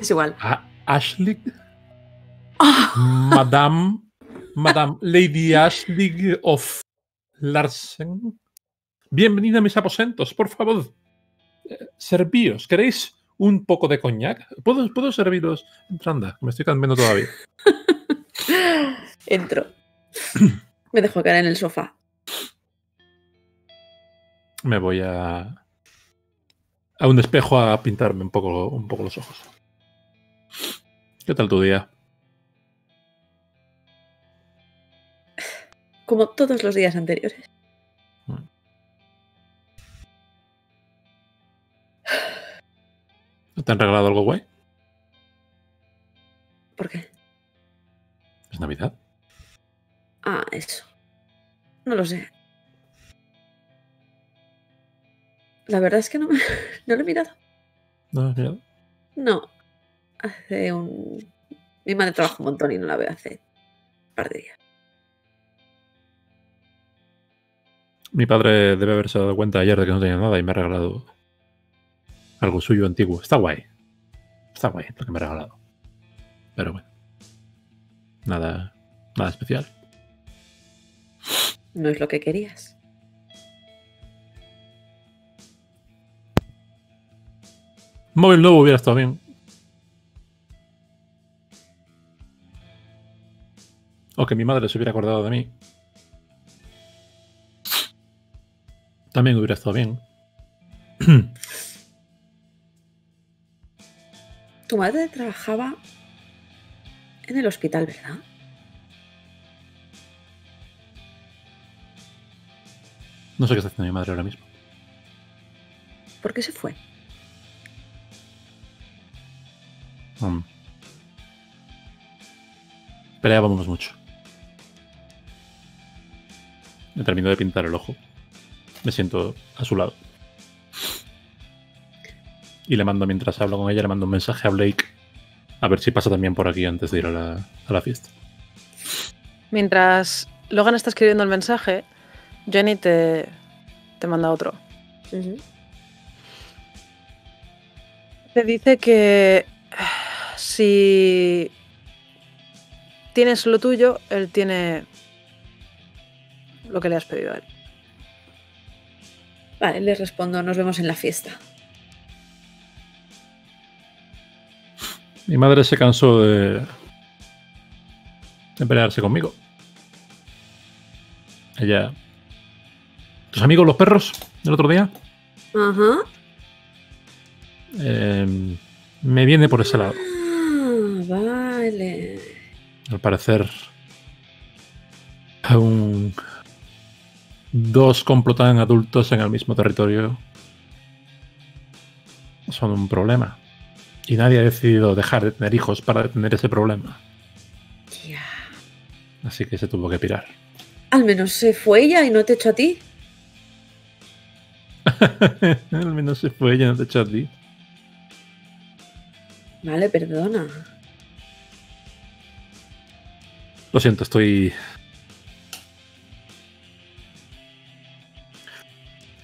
Es igual. a- Ashley, ¡Ah! Madame, Madame Lady Ashley of Larsen. Bienvenida a mis aposentos, por favor. Eh, servíos. ¿Queréis un poco de coñac? ¿Puedo, ¿puedo serviros? Entra, anda, me estoy cambiando todavía. Entro. Me dejo caer en el sofá. Me voy a. a un espejo a pintarme un poco, un poco los ojos. ¿Qué tal tu día? Como todos los días anteriores. ¿Te han regalado algo guay? ¿Por qué? ¿Es Navidad? Ah, eso. No lo sé. La verdad es que no, me- no lo he mirado. ¿No has mirado? No. Hace un... Mi madre trabaja un montón y no la veo hace un par de días. Mi padre debe haberse dado cuenta ayer de que no tenía nada y me ha regalado algo suyo antiguo. Está guay. Está guay lo que me ha regalado. Pero bueno. Nada, nada especial. No es lo que querías. Móvil nuevo hubiera estado bien. O que mi madre se hubiera acordado de mí. También hubiera estado bien. Tu madre trabajaba en el hospital, ¿verdad? No sé qué está haciendo mi madre ahora mismo. ¿Por qué se fue? Mm. Peleábamos mucho. Me termino de pintar el ojo. Me siento a su lado. Y le mando, mientras hablo con ella, le mando un mensaje a Blake. A ver si pasa también por aquí antes de ir a la, a la fiesta. Mientras Logan está escribiendo el mensaje, Jenny te, te manda otro. Te dice que si tienes lo tuyo, él tiene lo que le has pedido a él. Vale, le respondo, nos vemos en la fiesta. Mi madre se cansó de, de pelearse conmigo. Ella. ¿Tus amigos los perros del otro día? Ajá. Eh, me viene por ese lado. Ah, vale. Al parecer. Aún. Dos complotan adultos en el mismo territorio. Son un problema. Y nadie ha decidido dejar de tener hijos para detener ese problema. Ya. Así que se tuvo que pirar. Al menos se fue ella y no te echó a ti. Al menos se fue ella, no te echó a ti. Vale, perdona. Lo siento, estoy.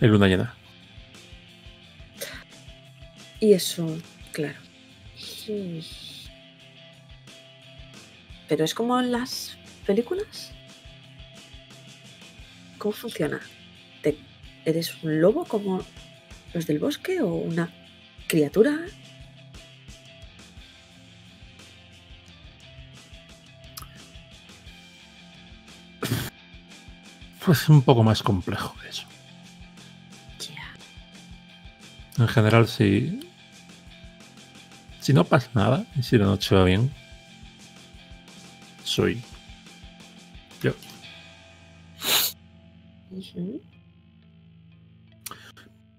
En luna llena. Y eso, claro. Pero es como en las películas. ¿Cómo funciona? ¿Te- ¿Eres un lobo como los del bosque o una criatura? Pues un poco más complejo que eso. En general, si. Si no pasa nada, y si la noche va bien, soy. Yo.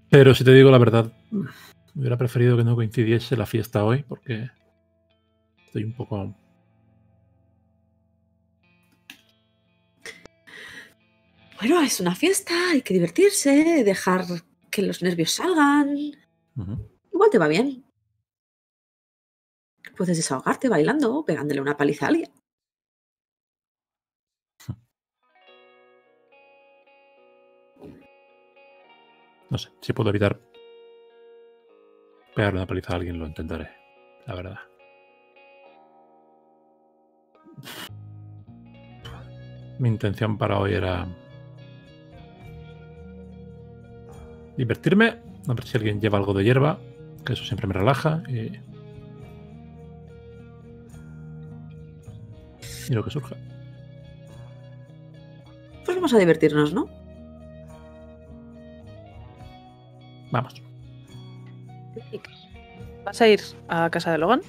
Pero si te digo la verdad, hubiera preferido que no coincidiese la fiesta hoy, porque estoy un poco. Bueno, es una fiesta, hay que divertirse, dejar que los nervios salgan. Igual te va bien. Puedes desahogarte bailando o pegándole una paliza a alguien. No sé, si puedo evitar pegarle una paliza a alguien, lo intentaré. La verdad. Mi intención para hoy era divertirme, a ver si alguien lleva algo de hierba, que eso siempre me relaja y, y lo que surja. Pues vamos a divertirnos, ¿no? Vamos. ¿Vas a ir a casa de Logan?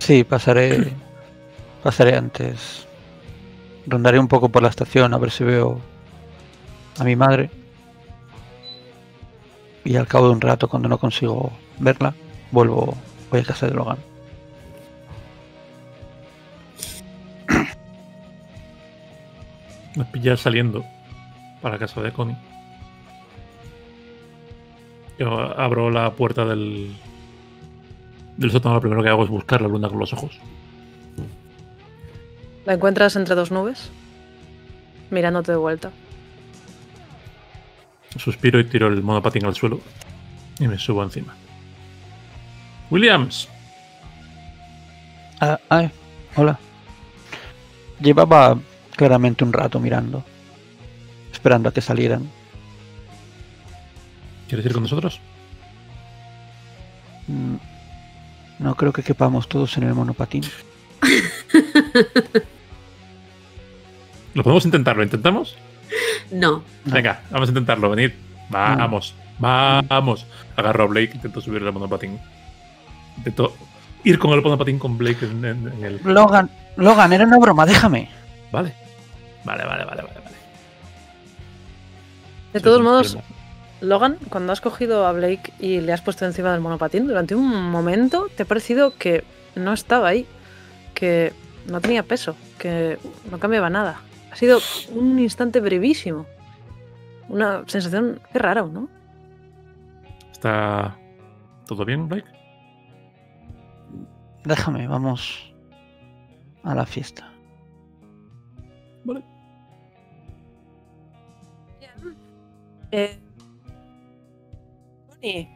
Sí, pasaré. Pasaré antes. Rondaré un poco por la estación a ver si veo a mi madre. Y al cabo de un rato, cuando no consigo verla, vuelvo. Voy a casa de Logan. Me pillas saliendo para casa de Connie. Yo abro la puerta del, del sótano. Lo primero que hago es buscar la luna con los ojos. ¿La encuentras entre dos nubes? Mirándote de vuelta. Suspiro y tiro el monopatín al suelo. Y me subo encima. Williams, Ah, hola. Llevaba claramente un rato mirando. Esperando a que salieran. ¿quieres ir con nosotros? Mm, No creo que quepamos todos en el monopatín. Lo podemos intentar, ¿lo intentamos? No. Venga, vamos a intentarlo, venid. Vamos, vamos. Agarro a Blake, intento subir el monopatín. Intento ir con el monopatín con Blake en, en- en el. Logan, Logan, era una broma, déjame. Vale. Vale, vale, vale, vale. vale. De todos modos. Logan, cuando has cogido a Blake y le has puesto encima del monopatín, durante un momento te ha parecido que no estaba ahí, que no tenía peso, que no cambiaba nada. Ha sido un instante brevísimo. Una sensación qué rara, ¿no? ¿Está todo bien, Blake? Déjame, vamos a la fiesta. Vale. Eh, Connie.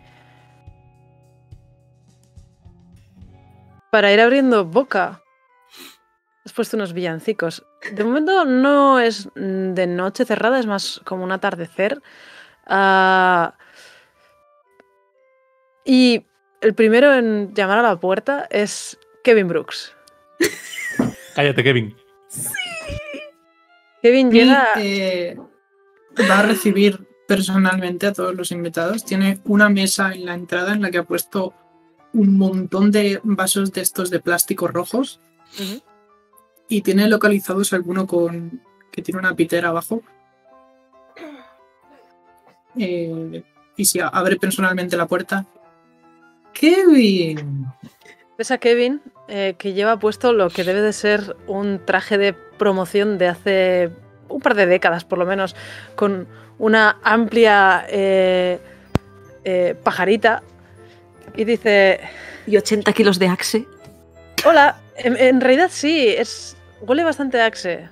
Para ir abriendo boca. Has puesto unos villancicos. De momento no es mm, de noche cerrada, es más como un atardecer. Ah, y el primero en llamar a la puerta es Kevin Brooks. Cállate, Kevin. Kevin Y, llega. eh, va a recibir personalmente a todos los invitados. Tiene una mesa en la entrada en la que ha puesto un montón de vasos de estos de plástico rojos. Y tiene localizados alguno con que tiene una pitera abajo. Eh, y si abre personalmente la puerta. ¡Kevin! Ves a Kevin eh, que lleva puesto lo que debe de ser un traje de promoción de hace un par de décadas, por lo menos, con una amplia eh, eh, pajarita. Y dice: Y 80 kilos de Axe. Hola, en, en realidad sí, es huele bastante a Axe.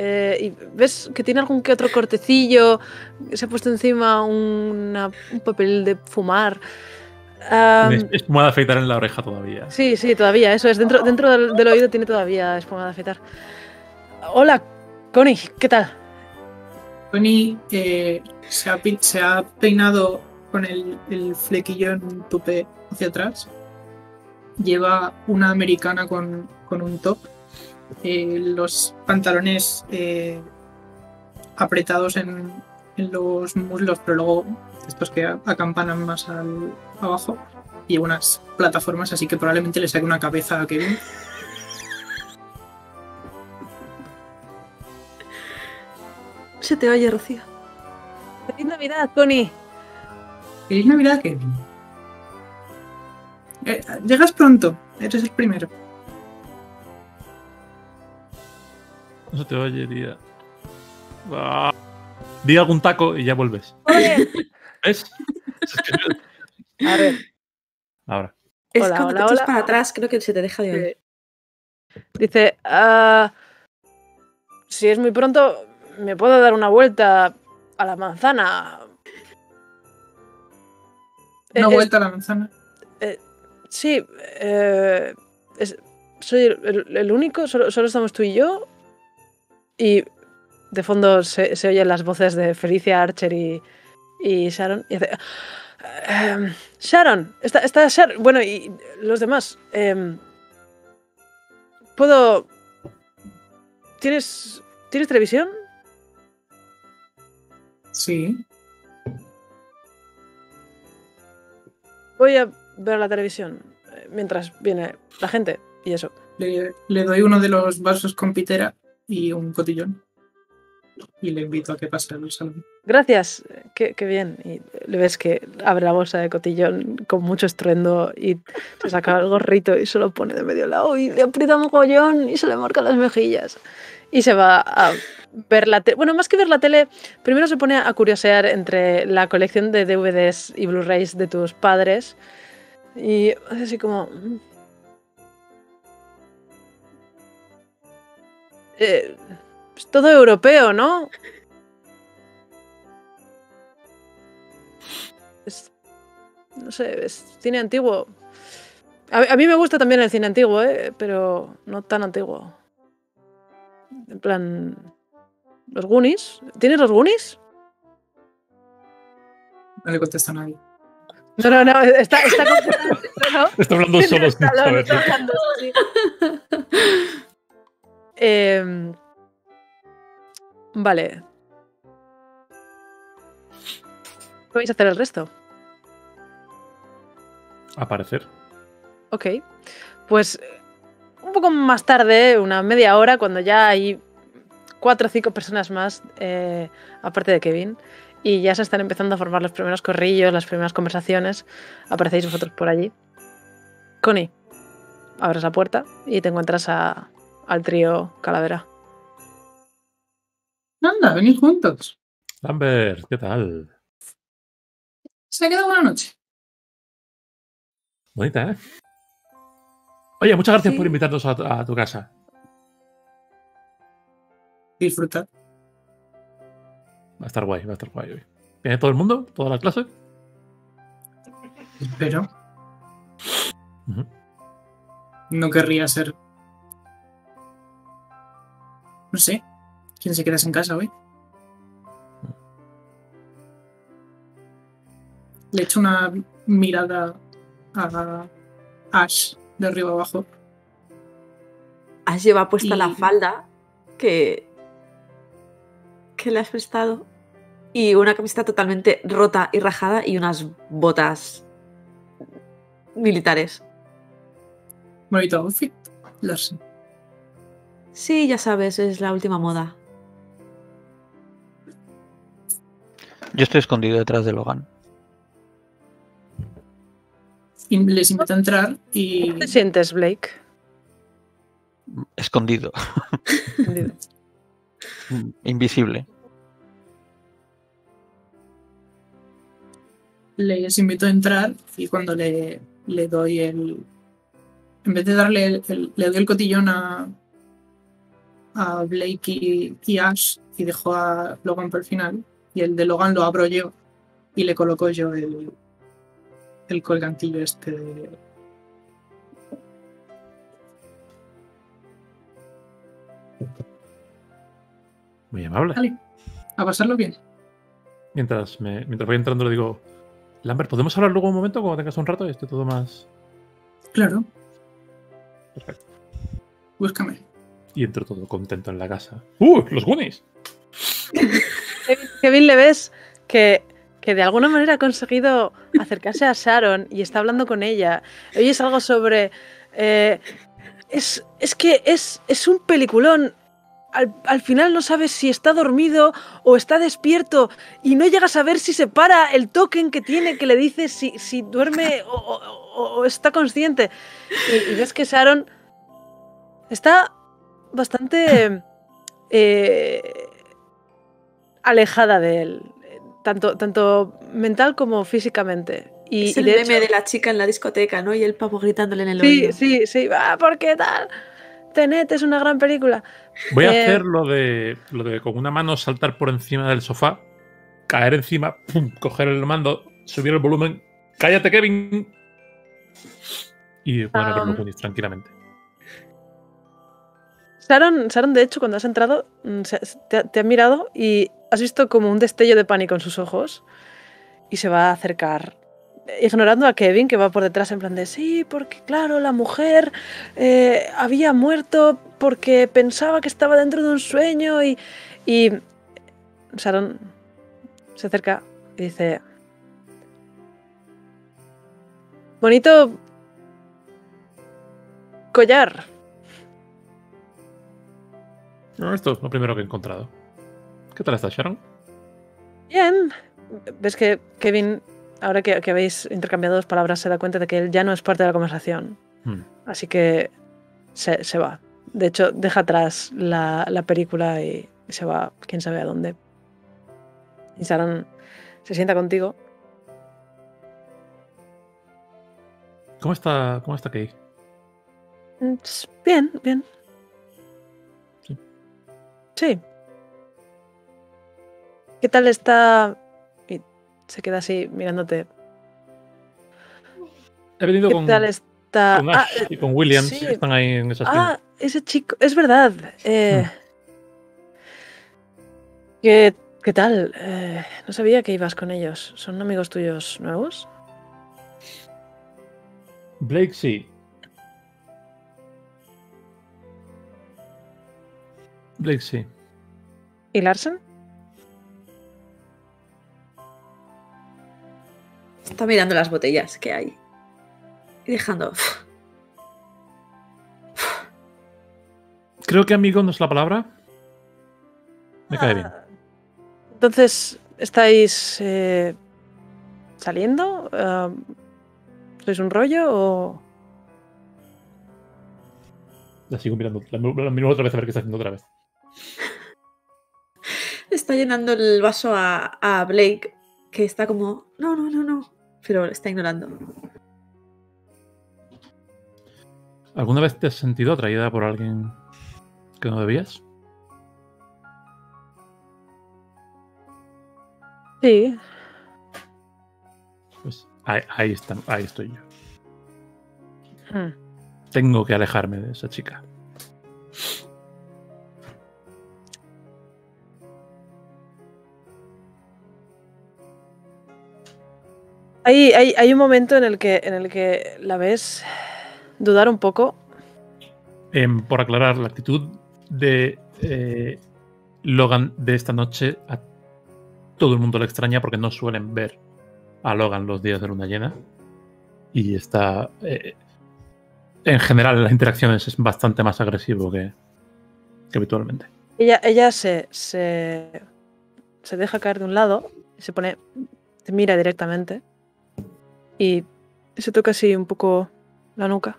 Eh, y ves que tiene algún que otro cortecillo, se ha puesto encima una- un papel de fumar. Am, Tienes espuma de afeitar en la oreja todavía. Sí, sí, todavía, eso es. Dentro, dentro del, del oído tiene todavía espuma de afeitar. Hola, Connie, ¿qué tal? Eh, se, ha, se ha peinado con el, el flequillo en un tupe hacia atrás. Lleva una americana con, con un top. Eh, los pantalones eh, apretados en, en los muslos, pero luego estos que acampanan más al, abajo. Y unas plataformas, así que probablemente le saque una cabeza a Kevin. Se te oye, Rocío. ¡Feliz Navidad, Connie! ¡Feliz Navidad, Kevin! Eh, llegas pronto, eres el primero. No se te oye, tía. Ah. Di algún taco y ya vuelves. ¿Ves? A ver, Ahora. Es Hola, cuando hola, te echas hola. para atrás, creo que se te deja de oír. eh, dice: "Ah, Si es muy pronto, ¿me puedo dar una vuelta a la manzana? Eh, Una es- vuelta a la manzana. Sí, eh, es- soy el, el- el único, solo, solo estamos tú y yo. Y de fondo se, se oyen las voces de Felicia Archer y, y Sharon. Y hace, "Em, Sharon, está, está Sharon. Bueno, y los demás. em, ¿Puedo. ¿Tienes. ¿Tienes televisión? Sí. Voy a ver la televisión eh, mientras viene la gente y eso. Le, le doy uno de los vasos con pitera y un cotillón. Y le invito a que pase al salón. Gracias, qué, qué bien. Y le ves que abre la bolsa de cotillón con mucho estruendo y se saca el gorrito y se lo pone de medio lado y le aprieta un mogollón y se le marcan las mejillas. Y se va a ver la tele. Bueno, más que ver la tele, primero se pone a curiosear entre la colección de DVDs y Blu-rays de tus padres. Y hace así como. Eh, es todo europeo, ¿no? Es, no sé, es cine antiguo. A, a mí me gusta también el cine antiguo, ¿eh? pero no tan antiguo. En plan, los Goonies. ¿Tienes los Goonies? No le contesta a nadie. No, no, no, está, está solo. Está hablando solo está hablando, sí. Em, vale. ¿Qué vais a hacer el resto? Aparecer. Ok. Pues un poco más tarde, una media hora, cuando ya hay cuatro o cinco personas más, eh, aparte de Kevin, y ya se están empezando a formar los primeros corrillos, las primeras conversaciones, aparecéis vosotros por allí. Connie, abres la puerta y te encuentras a- al trío Calavera. Anda, venid juntos. Lambert, ¿qué tal? Se ha quedado buena noche. Bonita, ¿eh? Oye, muchas gracias Sí. por invitarnos a, tu- a tu casa. Disfrutar. Va a estar guay, va a estar guay hoy. ¿Viene todo el mundo? ¿Toda la clase? Espero. No querría ser. No sé. ¿Quién se queda en casa hoy? Le echo una mirada a Ash de arriba abajo. Ash lleva puesta la falda que, que le has prestado y una camiseta totalmente rota y rajada y unas botas militares. Bonito outfit. Larsen. Sí, ya sabes, es la última moda. Yo estoy escondido detrás de Logan. Y les invito a entrar y ¿Cómo te sientes, Blake? Escondido. Entendido. Invisible. les invito a entrar y cuando le, le doy el... En vez de darle el, el- le doy el cotillón a, a Blake y, y Ash y dejo a Logan para el final y el de Logan lo abro yo y le coloco yo el, el colgantillo este de... Muy amable. Vale, a pasarlo bien. Mientras, me, mientras voy entrando le digo, Lambert, ¿podemos hablar luego un momento cuando tengas un rato y esté todo más... Claro, Perfecto. búscame. Y entro todo contento en la casa. ¡Uh! ¡Los Goonies! Kevin, le ves que, que de alguna manera ha conseguido acercarse a Sharon y está hablando con ella. Oyes algo sobre. eh, es, es que es, es un peliculón. Al, al final no sabes si está dormido o está despierto y no llegas a ver si se para el token que tiene que le dice si, si duerme o está consciente. Y, y ves que Sharon está bastante eh, alejada de él, tanto, tanto mental como físicamente. Y, es y el de meme hecho- de la chica en la discoteca, ¿no? Y el pavo gritándole en el Sí, oído. sí, sí, va, porque tal. Tenet es una gran película. Voy a Eh, hacer lo de, lo de con una mano saltar por encima del sofá, caer encima, pum, coger el mando, subir el volumen. ¡Cállate, Kevin! Y ver Um, los Goonies tranquilamente. Sharon, Sharon, de hecho, cuando has entrado, mm, te, ha- mirado y has visto como un destello de pánico en sus ojos y se va a acercar, ignorando a Kevin, que va por detrás en plan de, sí, porque claro, la mujer eh, había muerto porque pensaba que estaba dentro de un sueño y, y Sharon se acerca y dice, bonito collar. No, esto es lo primero que he encontrado. ¿Qué tal estás, Sharon? Bien. Ves que Kevin, ahora que, que habéis intercambiado dos palabras, se da cuenta de que él ya no es parte de la conversación. Hmm. Así que se, se va. De hecho, deja atrás la, la película y, y se va quién sabe a dónde. Y Sharon se sienta contigo. ¿Cómo está, cómo está Kay? Mm, s- Bien, bien. Sí. ¿Qué tal está? Y se queda así mirándote. He venido ¿Qué con, tal está? con Ah, Ash y con Williams. sí. Están ahí en esas tiendas. Ah, ese chico, es verdad. eh, Hmm. ¿qué, qué tal? Eh, no sabía que ibas con ellos. ¿Son amigos tuyos nuevos? Blake sí. Blake sí. ¿Y Larsen? Está mirando las botellas que hay. Y dejando. Creo que amigo no es la palabra. Me cae bien. Ah, Entonces, ¿estáis eh, saliendo? Ah, ¿Sois un rollo o...? La sigo mirando. La, la miro otra vez a ver qué está haciendo otra vez. Está llenando el vaso a, a Blake, que está como, no, no, no, no. Pero está ignorando. ¿Alguna vez te has sentido atraída por alguien que no debías? Sí, Pues ahí, ahí está, ahí estoy yo. Hmm. Tengo que alejarme de esa chica. Hay, hay, hay un momento en el que en el que la ves dudar un poco. Em, por aclarar, la actitud de eh, Logan de esta noche a todo el mundo le extraña porque no suelen ver a Logan los días de luna llena. Y está. eh, en general, en las interacciones es bastante más agresivo que, que habitualmente. Ella, ella se, se, se deja caer de un lado y se pone. Te mira directamente. Y se toca así un poco la nuca.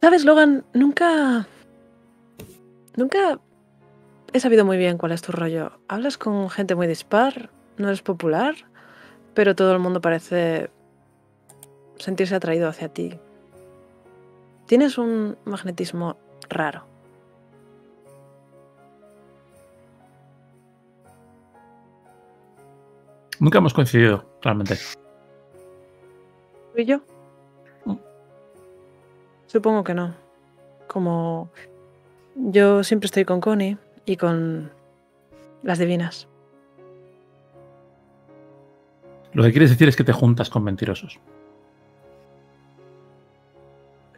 ¿Sabes, Logan? Nunca. Nunca he sabido muy bien cuál es tu rollo. Hablas con gente muy dispar, no eres popular, pero todo el mundo parece sentirse atraído hacia ti. Tienes un magnetismo raro. Nunca hemos coincidido, realmente. ¿Tú y yo? Mm. Supongo que no. Como yo siempre estoy con Connie y con las divinas. Lo que quieres decir es que te juntas con mentirosos.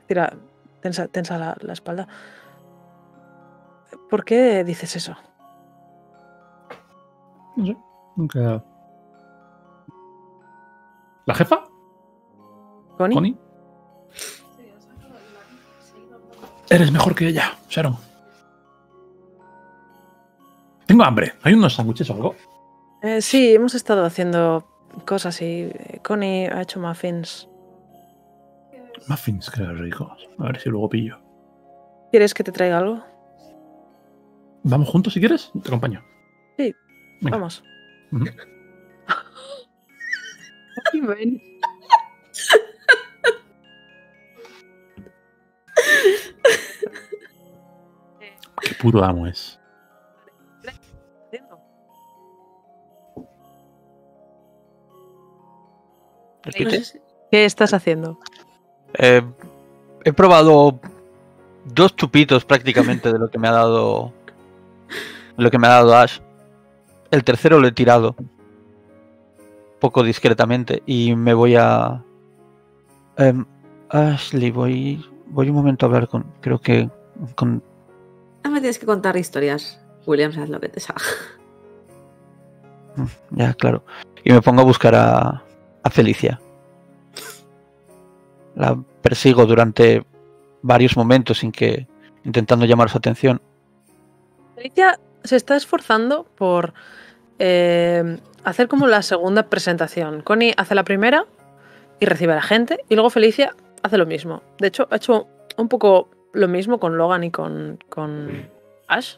Tira, tensa, tensa la, la espalda. ¿Por qué dices eso? No sé. Nunca. ¿La jefa? ¿Connie? ¿Connie? Eres mejor que ella, Sharon. Tengo hambre. ¿Hay unos sándwiches o algo? Eh, sí, hemos estado haciendo cosas y eh, Connie ha hecho muffins. Muffins, que ricos. A ver si luego pillo. ¿Quieres que te traiga algo? ¿Vamos juntos si quieres? Te acompaño. Sí, Venga. Vamos. Ay, ven. Qué puto amo es. Repite. ¿Qué estás haciendo? Eh, he probado dos chupitos prácticamente de lo que me ha dado lo que me ha dado Ash. El tercero lo he tirado poco discretamente y me voy a Em, Ashley, voy voy un momento a hablar con creo que con No me tienes que contar historias, William, sabes lo que te salga. ya claro y me pongo a buscar a, a Felicia. La persigo durante varios momentos sin que intentando llamar su atención. Felicia se está esforzando por eh, hacer como la segunda presentación. Connie hace la primera y recibe a la gente, y luego Felicia hace lo mismo. De hecho, ha hecho un poco lo mismo con Logan y con, con Ash.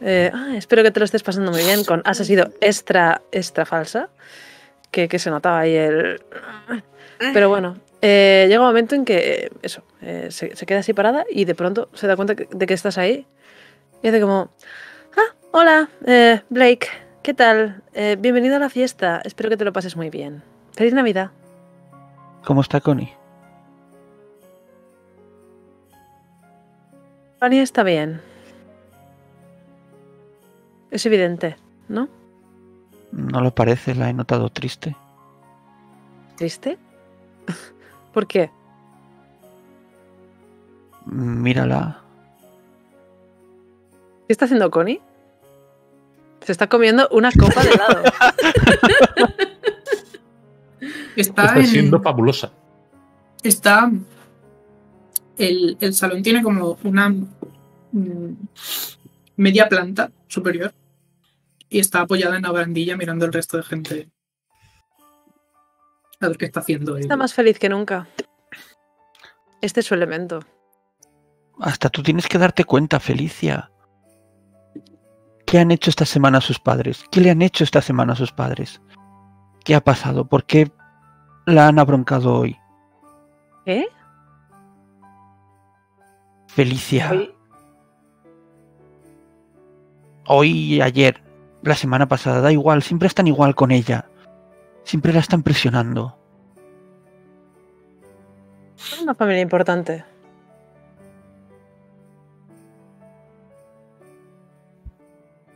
Eh, ah, espero que te lo estés pasando muy bien. Con Ash ha sido extra, extra falsa. Que, que se notaba ahí el. Pero bueno, eh, llega un momento en que eh, eso, se, queda así parada y de pronto se da cuenta de que estás ahí y hace como, ah, hola, Blake, ¿qué tal? Eh, bienvenido a la fiesta, espero que te lo pases muy bien. Feliz Navidad. ¿Cómo está Connie? Fanny está bien. Es evidente, ¿no? No lo parece, la he notado triste. ¿Triste? ¿Por qué? Mírala. ¿Qué está haciendo Connie? Se está comiendo una copa de helado. Está, Está en- siendo fabulosa. está el, el salón tiene como una mm, media planta superior y está apoyada en la barandilla mirando al resto de gente a ver qué está haciendo él. Está más feliz que nunca. Este es su elemento. Hasta tú tienes que darte cuenta, Felicia. ¿Qué han hecho esta semana sus padres? ¿Qué le han hecho esta semana a sus padres? ¿Qué ha pasado? ¿Por qué la han abroncado hoy? ¿Qué? Felicia. Hoy- Hoy y ayer. la semana pasada, da igual, siempre están igual con ella. Siempre la están presionando. Es una familia importante.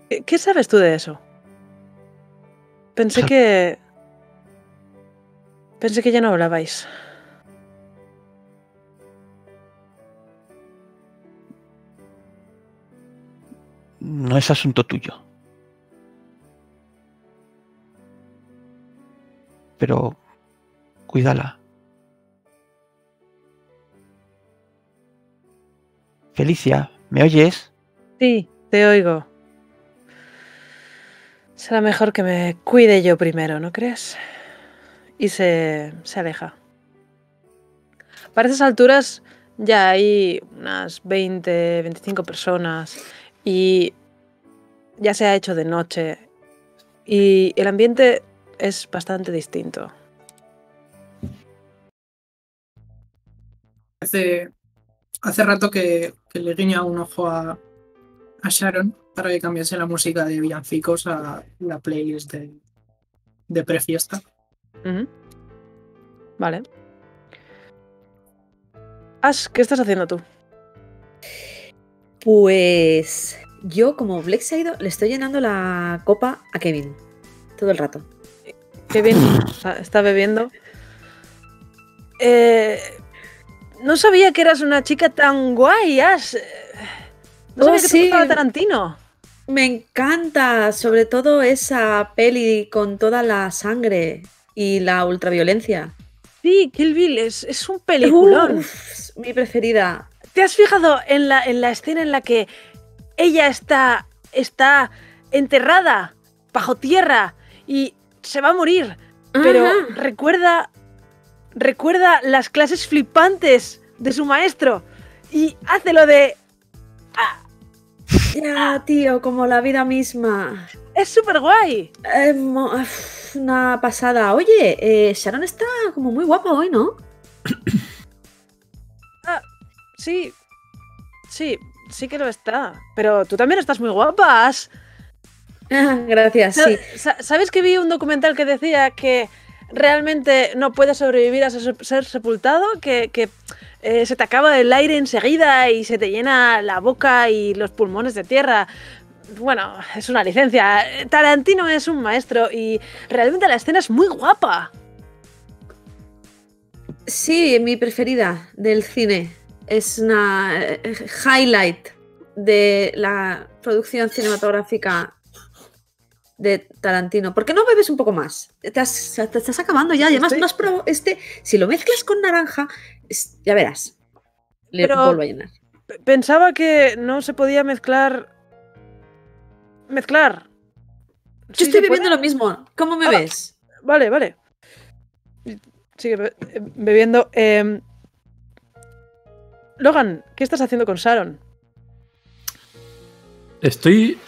¿Qué, qué sabes tú de eso? Pensé que... Pensé que ya no hablabais. No es asunto tuyo. Pero cuídala. Felicia, ¿me oyes? Sí, te oigo. Será mejor que me cuide yo primero, ¿no crees? Y se, se aleja. Para esas alturas ya hay unas 20, 25 personas y ya se ha hecho de noche y el ambiente es bastante distinto. Hace, hace rato que, que le guiña un ojo a, a Sharon para que cambiase la música de villancicos a la playlist de, de prefiesta. Vale. Ash, ¿qué estás haciendo tú? Pues yo, como Blake se ha ido, le estoy llenando la copa a Kevin. Todo el rato. Está, está bebiendo. Eh, no sabía que eras una chica tan guay, Ash. No Oh, sabía que te sí. gustaba Tarantino. Me encanta, sobre todo esa peli con toda la sangre y la ultraviolencia. Sí, Kill Bill es, es un peliculón. Uf, mi preferida. ¿Te has fijado en la, en la escena en la que ella está, está enterrada bajo tierra y se va a morir? Pero Ajá. recuerda, recuerda las clases flipantes de su maestro y hace lo de... Ya, tío, como la vida misma. Es súper guay. Una pasada. Oye, eh, Sharon está como muy guapa hoy, ¿no? Sí, sí, sí que lo está. Pero tú también estás muy guapa. Ash. Ah, Gracias, sí. sa- ¿Sabes que vi un documental que decía que realmente no puedes sobrevivir a ser, sepultado? Que, que, eh, se te acaba el aire enseguida y se te llena la boca y los pulmones de tierra. Bueno, es una licencia. Tarantino es un maestro y realmente la escena es muy guapa. Sí, mi preferida del cine. Es una eh, highlight de la producción cinematográfica de Tarantino. ¿Por qué no bebes un poco más? Te, has- te estás acabando ya. Y además, Estoy- no has probado este. Si lo mezclas con naranja, es- ya verás. Le Pero- vuelvo a llenar. Pensaba que no se podía mezclar. Mezclar. Yo ¿Sí estoy bebiendo puede? lo mismo. ¿Cómo me Ah. ves? Vale, vale. Sigue be- eh, bebiendo. Em, Logan, ¿qué estás haciendo con Sharon? Estoy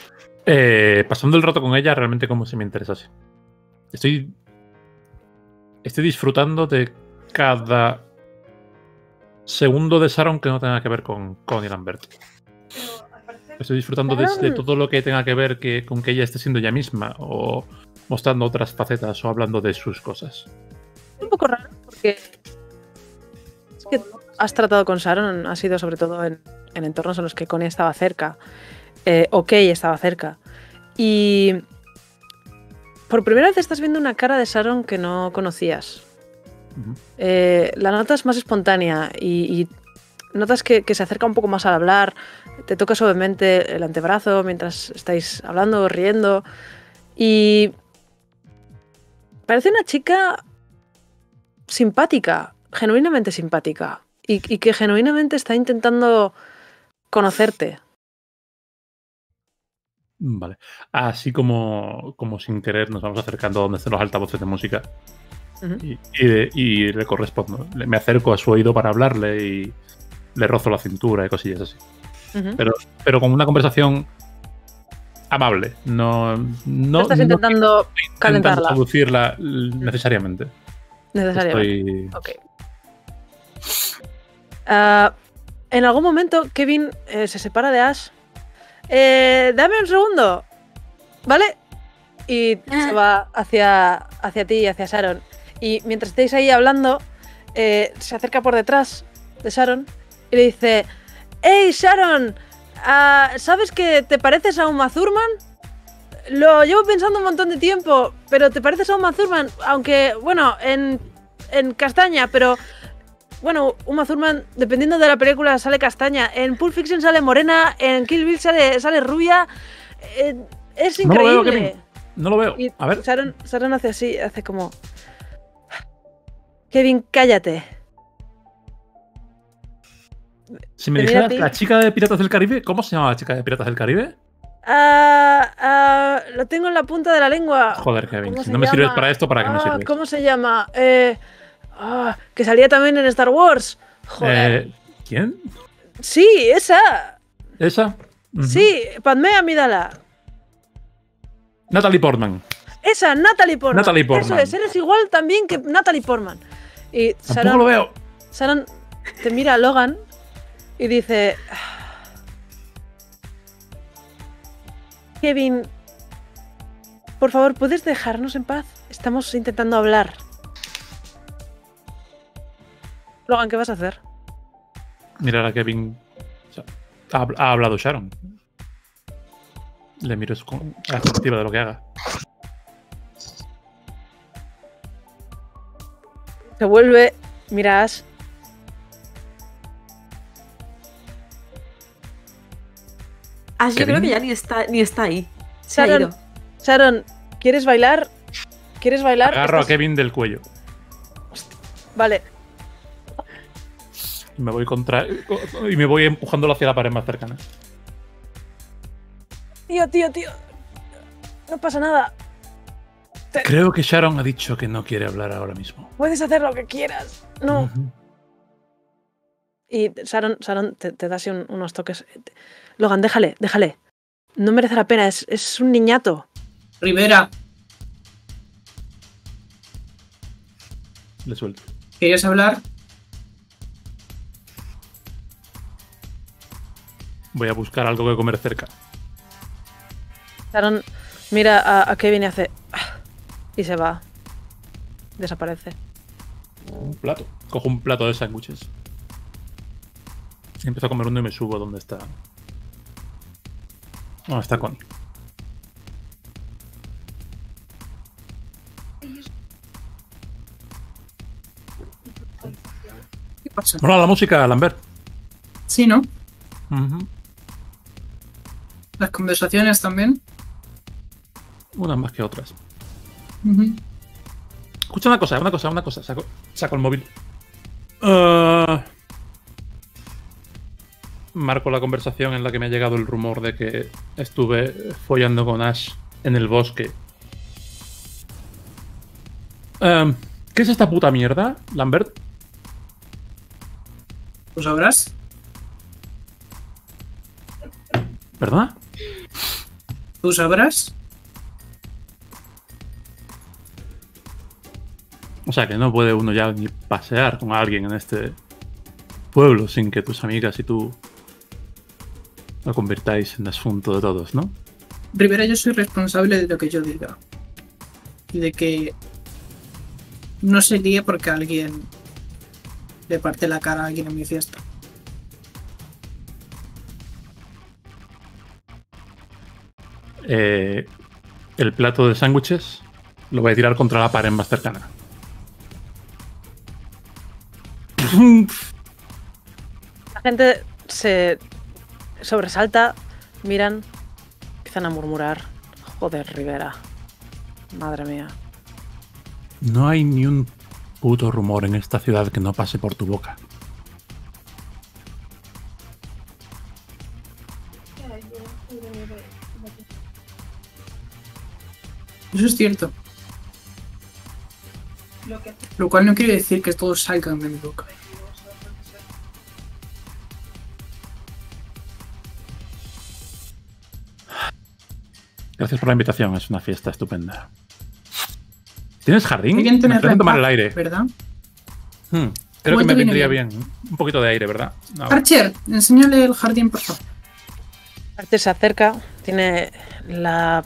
eh, pasando el rato con ella realmente como si me interesase. Estoy. Estoy disfrutando de cada segundo de Sharon que no tenga que ver con Connie Lambert. Estoy disfrutando de, todo lo que tenga que ver que, con que ella esté siendo ella misma o mostrando otras facetas o hablando de sus cosas. Es un poco raro porque. Es que has tratado con Sharon, ha sido sobre todo en, en entornos en los que Connie estaba cerca. Eh, o Kay estaba cerca. Y. Por primera vez estás viendo una cara de Sharon que no conocías. Eh, la notas más espontánea y, y notas que, que se acerca un poco más al hablar, te toca suavemente el antebrazo mientras estáis hablando, riendo y parece una chica simpática, genuinamente simpática y, y que genuinamente está intentando conocerte. Vale. Así como, como sin querer nos vamos acercando a donde están los altavoces de música. Y, y- y le correspondo. Me acerco a su oído para hablarle y le rozo la cintura y cosillas así. Pero, pero con una conversación amable. No, no, No estás no intentando intentando calentarla seducirla necesariamente. necesariamente. Estoy- Ok. Ah, en algún momento Kevin eh, se separa de Ash. Eh, dame un segundo. ¿Vale? y se va hacia, hacia ti y hacia Sharon. Y mientras estáis ahí hablando, eh, se acerca por detrás de Sharon y le dice: ¡Hey, Sharon! ah, ¿Sabes que te pareces a Uma Thurman? Lo llevo pensando un montón de tiempo, pero te pareces a Uma Thurman, aunque, bueno, en, en castaña, pero. Bueno, Uma Thurman, dependiendo de la película, sale castaña. En Pulp Fiction sale morena, en Kill Bill sale, sale rubia. Eh, es No lo veo, increíble. Kevin. No lo veo. Y A ver. Sharon, Sharon hace así, hace como. Kevin, cállate. Si me dijeras la chica de Piratas del Caribe, ¿cómo se llama la chica de Piratas del Caribe? Ah, ah, lo tengo en la punta de la lengua. Joder, Kevin. ¿Cómo Si no me sirves para esto, ¿para qué me Ah, sirves? ¿Cómo se llama? Eh, ah, que salía también en Star Wars. Joder. Eh, ¿Quién? Sí, esa. ¿Esa? Sí, Padmé Amidala. Natalie Portman. Esa, Natalie Portman. Natalie Portman. Eso es, eres igual también que Natalie Portman. Y Tampoco lo veo. Sharon te mira a Logan y dice: Kevin, por favor, ¿puedes dejarnos en paz? Estamos intentando hablar. Logan, ¿qué vas a hacer? Mirar a Kevin. O sea, ha, ha hablado Sharon. Le miro con la expectativa de lo que haga. Se vuelve, mira a Ash. Ash, yo creo que ya ni está, ni está ahí. Se ha Sharon, ido. Sharon, ¿quieres bailar? ¿Quieres bailar? Agarro a Kevin del cuello. Vale, Y me voy contra. Y me voy empujándolo hacia la pared más cercana. tío, tío, tío. No pasa nada. Creo que Sharon ha dicho que no quiere hablar ahora mismo. Puedes hacer lo que quieras. No. Y Sharon, Sharon te, te da así un- unos toques. Logan, déjale, déjale. No merece la pena, es, es un niñato. Rivera, Le suelto. ¿querías hablar? Voy a buscar algo que comer cerca. Sharon mira a, a Kevin y hace. "Ah", Y se va. Desaparece. Un plato. Cojo un plato de sándwiches. Empiezo a comer uno y me subo donde está. No, está Connie. ¿Qué pasa? Mola la música, Lambert. Sí, ¿no? Ujú. Las conversaciones también. Unas más que otras. Escucha una cosa, una cosa, una cosa. Saco, saco el móvil. Ah, marco la conversación en la que me ha llegado el rumor de que estuve follando con Ash en el bosque. Em, ¿Qué es esta puta mierda, Lambert? ¿Tú sabrás? ¿Verdad? ¿Tú sabrás? O sea que no puede uno ya ni pasear con alguien en este pueblo sin que tus amigas y tú lo convirtáis en asunto de todos, ¿no? Rivera, yo soy responsable de lo que yo diga. Y de que no se líe porque alguien le parte la cara a alguien en mi fiesta. Eh, el plato de sándwiches lo voy a tirar contra la pared más cercana. La gente se sobresalta, miran, empiezan a murmurar. Joder, Rivera. Madre mía. No hay ni un puto rumor en esta ciudad que no pase por tu boca. Eso es cierto. Lo cual no quiere decir que todos salgan de mi boca. Gracias por la invitación, es una fiesta estupenda. ¿Tienes jardín? Que Me en tomar el aire. ¿Verdad? Hmm, Creo ¿Cómo que me vendría bien? bien. Un poquito de aire, ¿verdad? No. Archer, enséñale el jardín, por favor. Archer se acerca, tiene la,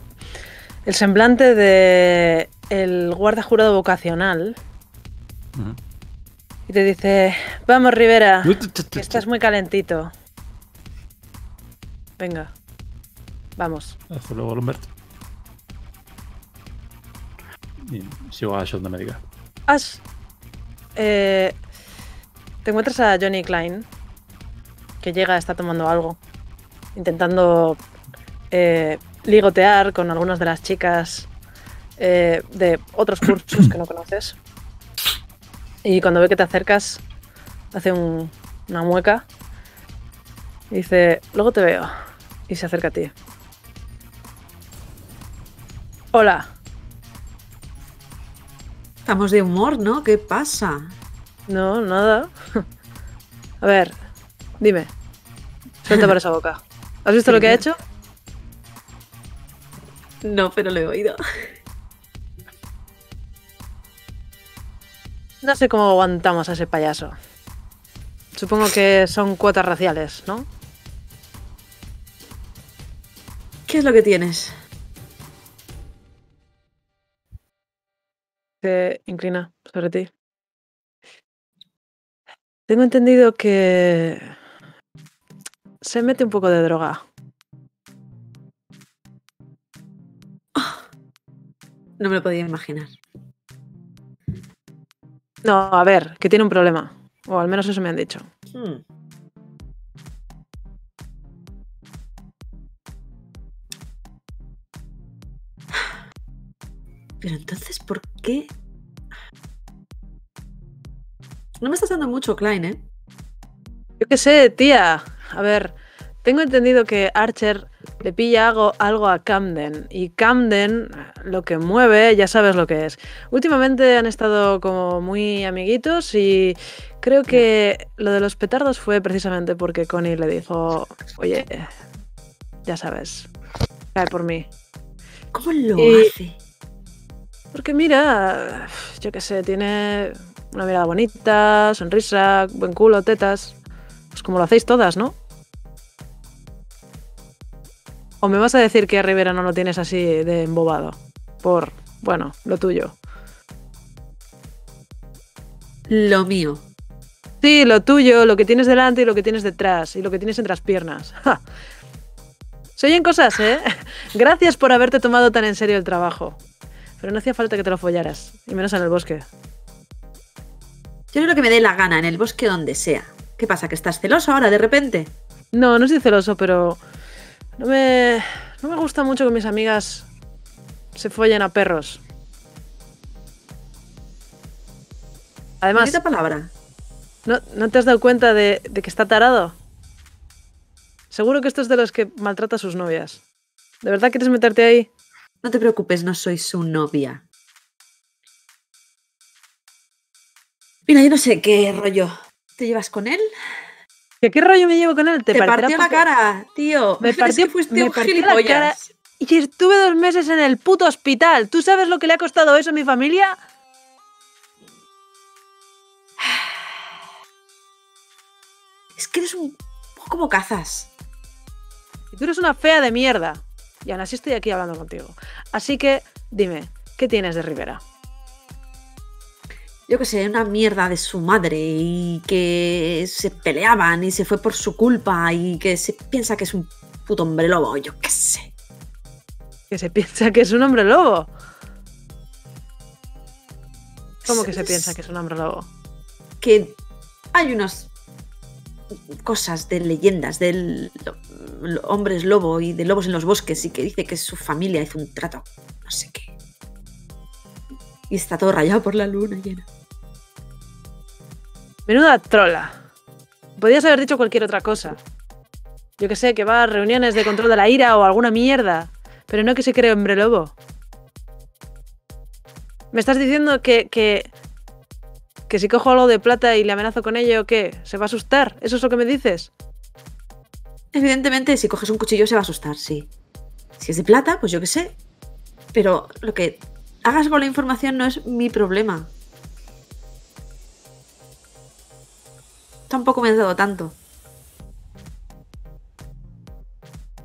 el semblante de el guarda jurado vocacional y te dice, vamos Rivera, que estás muy calentito. Venga, vamos. Hasta luego, Lumbert. Y sigo a donde me diga. Ash, eh, te encuentras a Johnny Klein, que llega, está tomando algo, intentando eh, ligotear con algunas de las chicas eh, de otros cursos que no conoces. Y cuando ve que te acercas, hace un- una mueca y dice, luego te veo. Y se acerca a ti. Hola. Estamos de humor, ¿no? ¿Qué pasa? No, nada. A ver, dime. Suelta por esa boca. ¿Has visto lo que ha hecho? No, pero lo he oído. No sé cómo aguantamos a ese payaso. Supongo que son cuotas raciales, ¿no? ¿Qué es lo que tienes? Se inclina sobre ti. Tengo entendido que se mete un poco de droga. No me lo podía imaginar. No, a ver, que tiene un problema. O al menos eso me han dicho. Hmm. Pero entonces, ¿por qué? No me estás dando mucho, Klein, ¿eh? Yo qué sé, tía. A ver, tengo entendido que Archer le pilla algo, algo a Camden. Y Camden lo que mueve, ya sabes lo que es. Últimamente han estado como muy amiguitos y creo que lo de los petardos fue precisamente porque Connie le dijo, oye, ya sabes, cae por mí. ¿Cómo lo Y- hace? Porque mira, yo qué sé, tiene una mirada bonita, sonrisa, buen culo, tetas. Pues como lo hacéis todas, ¿no? ¿O me vas a decir que a Rivera no lo tienes así de embobado? Por, bueno, lo tuyo. Lo mío. Sí, lo tuyo, lo que tienes delante y lo que tienes detrás, y lo que tienes entre las piernas. ¡Ja! Se oyen cosas, ¿eh? Gracias por haberte tomado tan en serio el trabajo. Pero no hacía falta que te lo follaras, y menos en el bosque. Yo lo que me dé la gana, en el bosque donde sea. ¿Qué pasa? ¿Que estás celoso ahora de repente? No, no soy celoso, pero no me, no me gusta mucho que mis amigas se follen a perros. Además, Maldita palabra. ¿no, no te has dado cuenta de, de que está tarado? Seguro que esto es de los que maltrata a sus novias. ¿De verdad quieres meterte ahí? No te preocupes, no soy su novia. Mira, yo no sé qué rollo. ¿Te llevas con él? ¿Qué, qué rollo me llevo con él? Te, partió la cara, tío. Me partió- que fuiste me un partió la cara. Y estuve dos meses en el puto hospital. ¿Tú sabes lo que le ha costado eso a mi familia? Es que eres un poco como cazas. Y tú eres una fea de mierda. Y aún así estoy aquí hablando contigo. Así que, dime, ¿qué tienes de Rivera? Yo que sé, una mierda de su madre y que se peleaban y se fue por su culpa y que se piensa que es un puto hombre lobo, yo qué sé. Que se piensa que es un hombre lobo. ¿Cómo que se piensa que es un hombre lobo? Que hay unas cosas de leyendas de hombres lobo y de lobos en los bosques y que dice que su familia hizo un trato, no sé qué. Y está todo rayado por la luna llena. Menuda trola. Podías haber dicho cualquier otra cosa. Yo que sé, que va a reuniones de control de la ira o alguna mierda. Pero no que se cree hombre lobo. ¿Me estás diciendo que, que, que si cojo algo de plata y le amenazo con ello, ¿qué? ¿Se va a asustar? ¿Eso es lo que me dices? Evidentemente, si coges un cuchillo se va a asustar, sí. Si es de plata, pues yo qué sé. Pero lo que hagas con la información no es mi problema. tampoco me has dado tanto.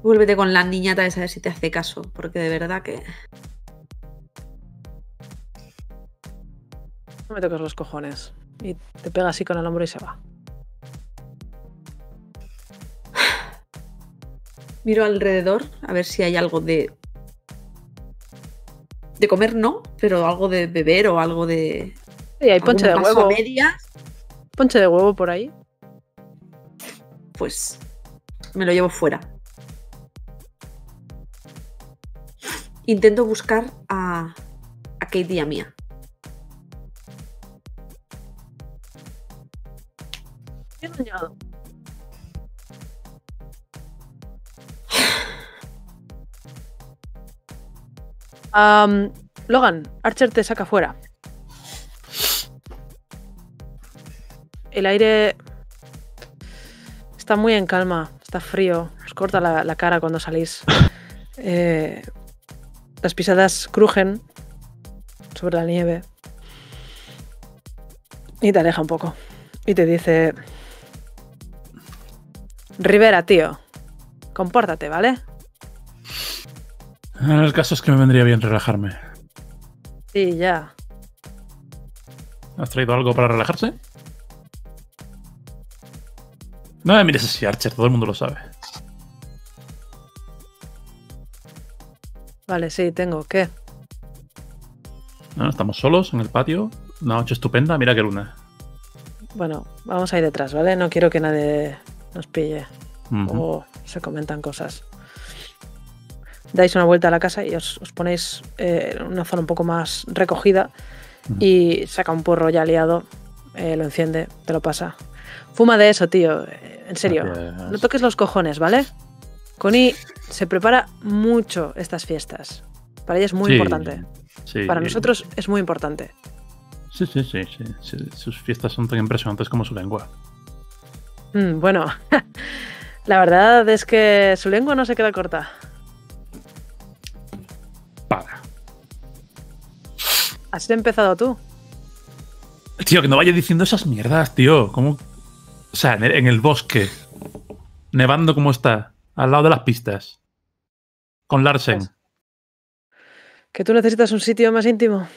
Vuélvete con la niñata esa a ver si te hace caso, porque de verdad que. No me toques los cojones. Y te pega así con el hombro y se va. Miro alrededor a ver si hay algo de. De comer no, pero algo de beber o algo de. Sí, hay ponche de huevo. Ponche de huevo por ahí pues me lo llevo fuera. Intento buscar a, a Kate y a Mia. Dañado. Logan, Archer te saca fuera. El aire está muy en calma, está frío, os corta la, la cara cuando salís. Eh, las pisadas crujen sobre la nieve y te aleja un poco. Y te dice, Rivera, tío, compórtate, ¿vale? En el caso es que me vendría bien relajarme. Sí, ya. ¿Has traído algo para relajarse? No me mires así, Archer, todo el mundo lo sabe. Vale, sí, tengo. ¿Qué? No, estamos solos en el patio. Una noche estupenda, mira qué luna. Bueno, vamos a ir detrás, ¿vale? No quiero que nadie nos pille Ujú. o se comentan cosas. Dais una vuelta a la casa y os, os ponéis eh, en una zona un poco más recogida y saca un porro ya liado, eh, lo enciende, te lo pasa. Fuma de eso, tío. eh, En serio. Gracias. No toques los cojones, ¿vale? Connie se prepara mucho estas fiestas. Para ella es muy Sí, importante. sí. Para nosotros es muy importante. Sí, sí, sí, sí, sí. Sus fiestas son tan impresionantes como su lengua. Mm, bueno, la verdad es que su lengua no se queda corta. Para. Has empezado tú. Tío, que no vaya diciendo esas mierdas, tío. ¿Cómo? O sea, en el, en el bosque. Nevando como está. Al lado de las pistas. Con Larsen. Pues- Que tú necesitas un sitio más íntimo.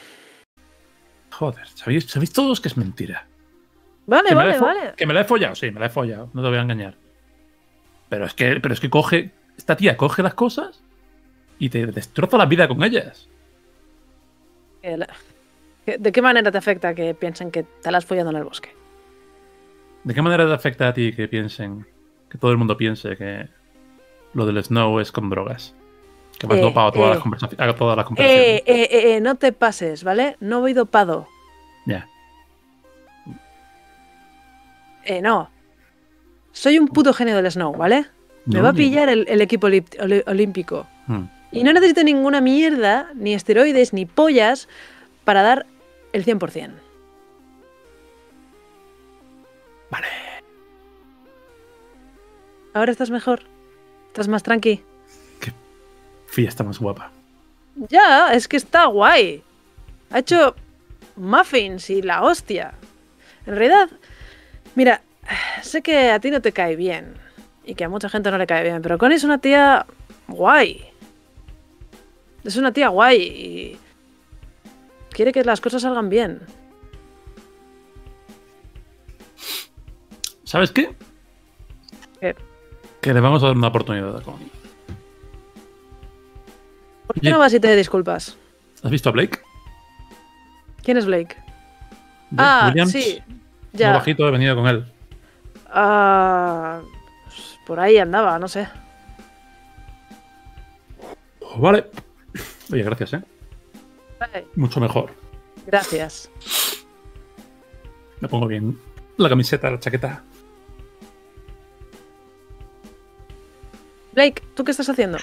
Joder, ¿sabéis, sabéis todos que es mentira? Vale, que, vale, vale. que me la he follado, sí, me la he follado. No te voy a engañar. Pero es que, pero es que coge. Esta tía coge las cosas y te destroza la vida con ellas. ¿De qué manera te afecta que piensen que te la has follado en el bosque? ¿De qué manera te afecta a ti que piensen, que todo el mundo piense que lo del Snow es con drogas? Que me has Eh, dopado todas, eh. las conversaci- a todas las Eh, conversaciones. eh, eh, eh, no te pases, ¿vale? No voy dopado. Ya. Eh, no. Soy un puto genio del snow, ¿vale? Me No, va a pillar el, el equipo olímpico. Hmm. Y no necesito ninguna mierda, ni esteroides, ni pollas para dar el 100%. Vale. ¿Ahora estás mejor? ¿Estás más tranqui? Fiesta más guapa. Ya, es que está guay. Ha hecho muffins y la hostia. En realidad, mira, sé que a ti no te cae bien y que a mucha gente no le cae bien, pero Connie es una tía guay. Es una tía guay y quiere que las cosas salgan bien. ¿Sabes qué? ¿Qué? Que le vamos a dar una oportunidad a Connie. ¿Por qué no vas y te disculpas? ¿Has visto a Blake? ¿Quién es Blake? Blake Ah, Williams, sí. Ya. bajito, he venido con él. Ah, pues por ahí andaba, no sé. Oh, vale. Oye, gracias, ¿eh? Vale, Mucho mejor. Gracias. Me pongo bien la camiseta, la chaqueta. Blake, ¿tú qué estás haciendo?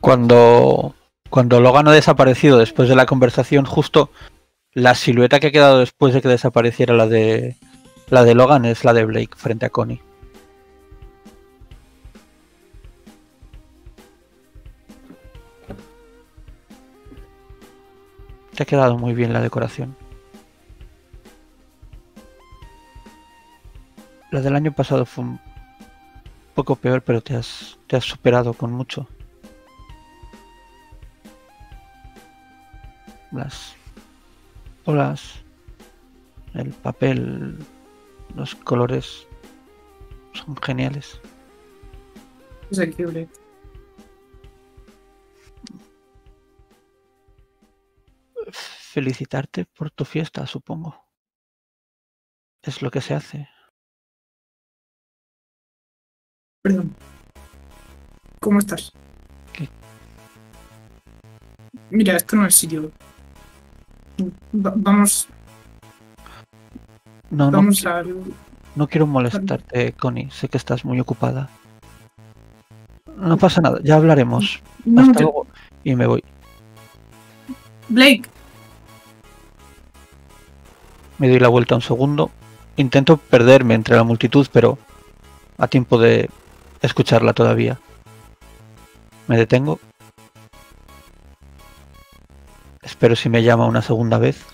Cuando, cuando Logan ha desaparecido después de la conversación, justo la silueta que ha quedado después de que desapareciera la de la de Logan es la de Blake frente a Connie. Te ha quedado muy bien la decoración. La del año pasado fue un poco peor, pero te has, te has superado con mucho. Las olas el papel, los colores son geniales. Es increíble. Felicitarte por tu fiesta, supongo. Es lo que se hace. Perdón. ¿Cómo estás? ¿Qué? Mira, esto no es sitio. Va- vamos, No, no, vamos a. no quiero molestarte, Connie. Sé que estás muy ocupada. No pasa nada, ya hablaremos. No, Hasta te- luego. Y me voy. Blake, Me doy la vuelta un segundo. Intento perderme entre la multitud, pero a tiempo de escucharla todavía. Me detengo. Espero si me llama una segunda vez.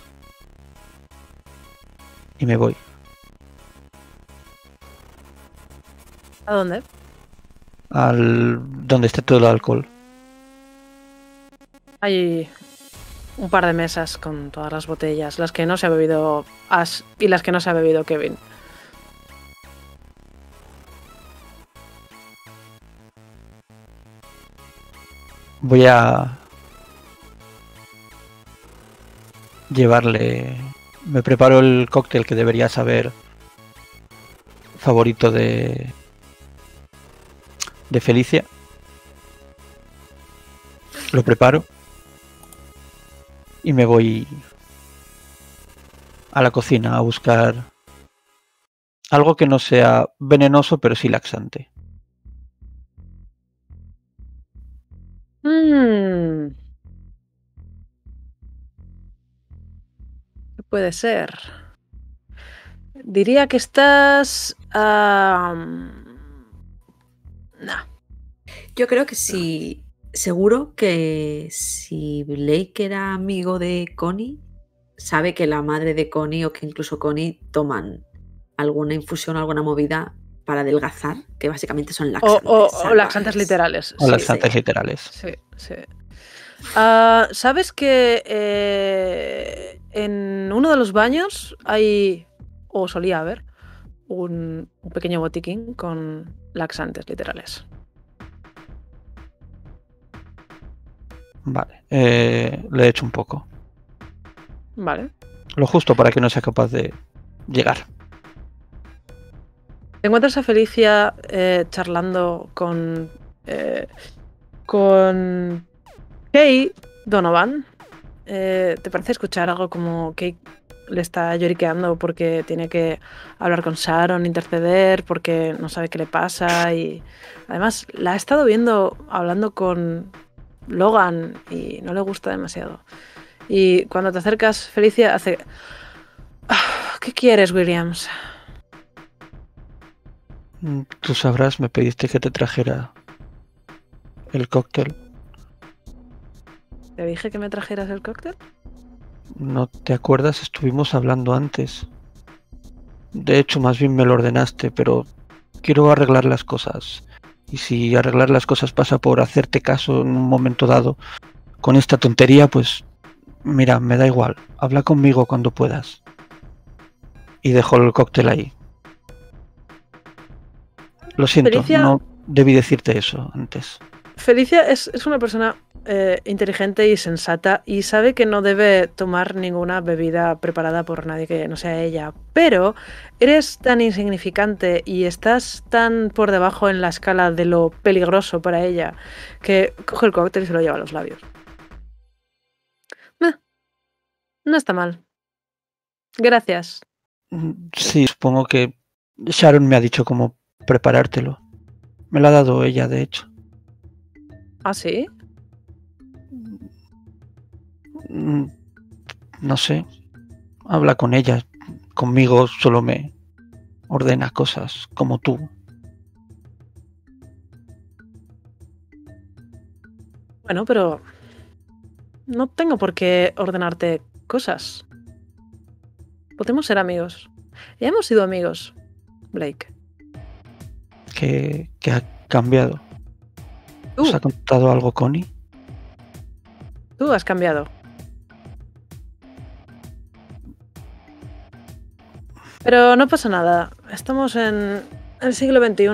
Y me voy. ¿A dónde? Al donde esté todo el alcohol. Hay un par de mesas con todas las botellas, las que no se ha bebido Ash y las que no se ha bebido Kevin. Voy a llevarle. Me preparo el cóctel que debería saber favorito de de Felicia. Lo preparo y me voy a la cocina a buscar algo que no sea venenoso, pero sí laxante. Mm. ¿Qué puede ser? Diría que estás... nah. Yo creo que si. Seguro que si Blake era amigo de Connie, sabe que la madre de Connie o que incluso Connie toman alguna infusión, alguna movida para adelgazar, que básicamente son laxantes. o- laxantes literales. O sí, laxantes sí. literales. Sí, sí. Ah, ¿Sabes que eh, en uno de los baños hay, o solía haber, un, un pequeño botiquín con laxantes literales? Vale. eh, le echo un poco. Vale. Lo justo para que no sea capaz de llegar. Encuentras a Felicia eh, charlando con. eh, con. Kay Donovan. Eh, ¿Te parece escuchar algo como Kay le está lloriqueando porque tiene que hablar con Sharon, interceder, porque no sabe qué le pasa? Y además la ha estado viendo hablando con Logan y no le gusta demasiado. Y cuando te acercas, Felicia hace. "Ah, ¿Qué quieres, Williams? Tú sabrás, me pediste que te trajera el cóctel. ¿Te dije que me trajeras el cóctel? ¿No te acuerdas? Estuvimos hablando antes. De hecho, más bien me lo ordenaste, pero quiero arreglar las cosas. Y si arreglar las cosas pasa por hacerte caso en un momento dado con esta tontería, pues mira, me da igual. Habla conmigo cuando puedas. Y dejo el cóctel ahí. Lo siento, Felicia- no debí decirte eso antes. Felicia es, es una persona eh, inteligente y sensata y sabe que no debe tomar ninguna bebida preparada por nadie que no sea ella. Pero eres tan insignificante y estás tan por debajo en la escala de lo peligroso para ella que coge el cóctel y se lo lleva a los labios. No está mal. Gracias. Mm, Sí, supongo que Sharon me ha dicho cómo preparártelo. Me lo ha dado ella, de hecho. ¿Ah, sí? Mm, No sé. Habla con ella. Conmigo solo me ordena cosas como tú. Bueno, pero no tengo por qué ordenarte cosas. Podemos ser amigos. Ya hemos sido amigos, Blake. Que, que ha cambiado. Tú, ¿Os ha contado algo, Connie? tú has cambiado. Pero no pasa nada. Estamos en el siglo XXI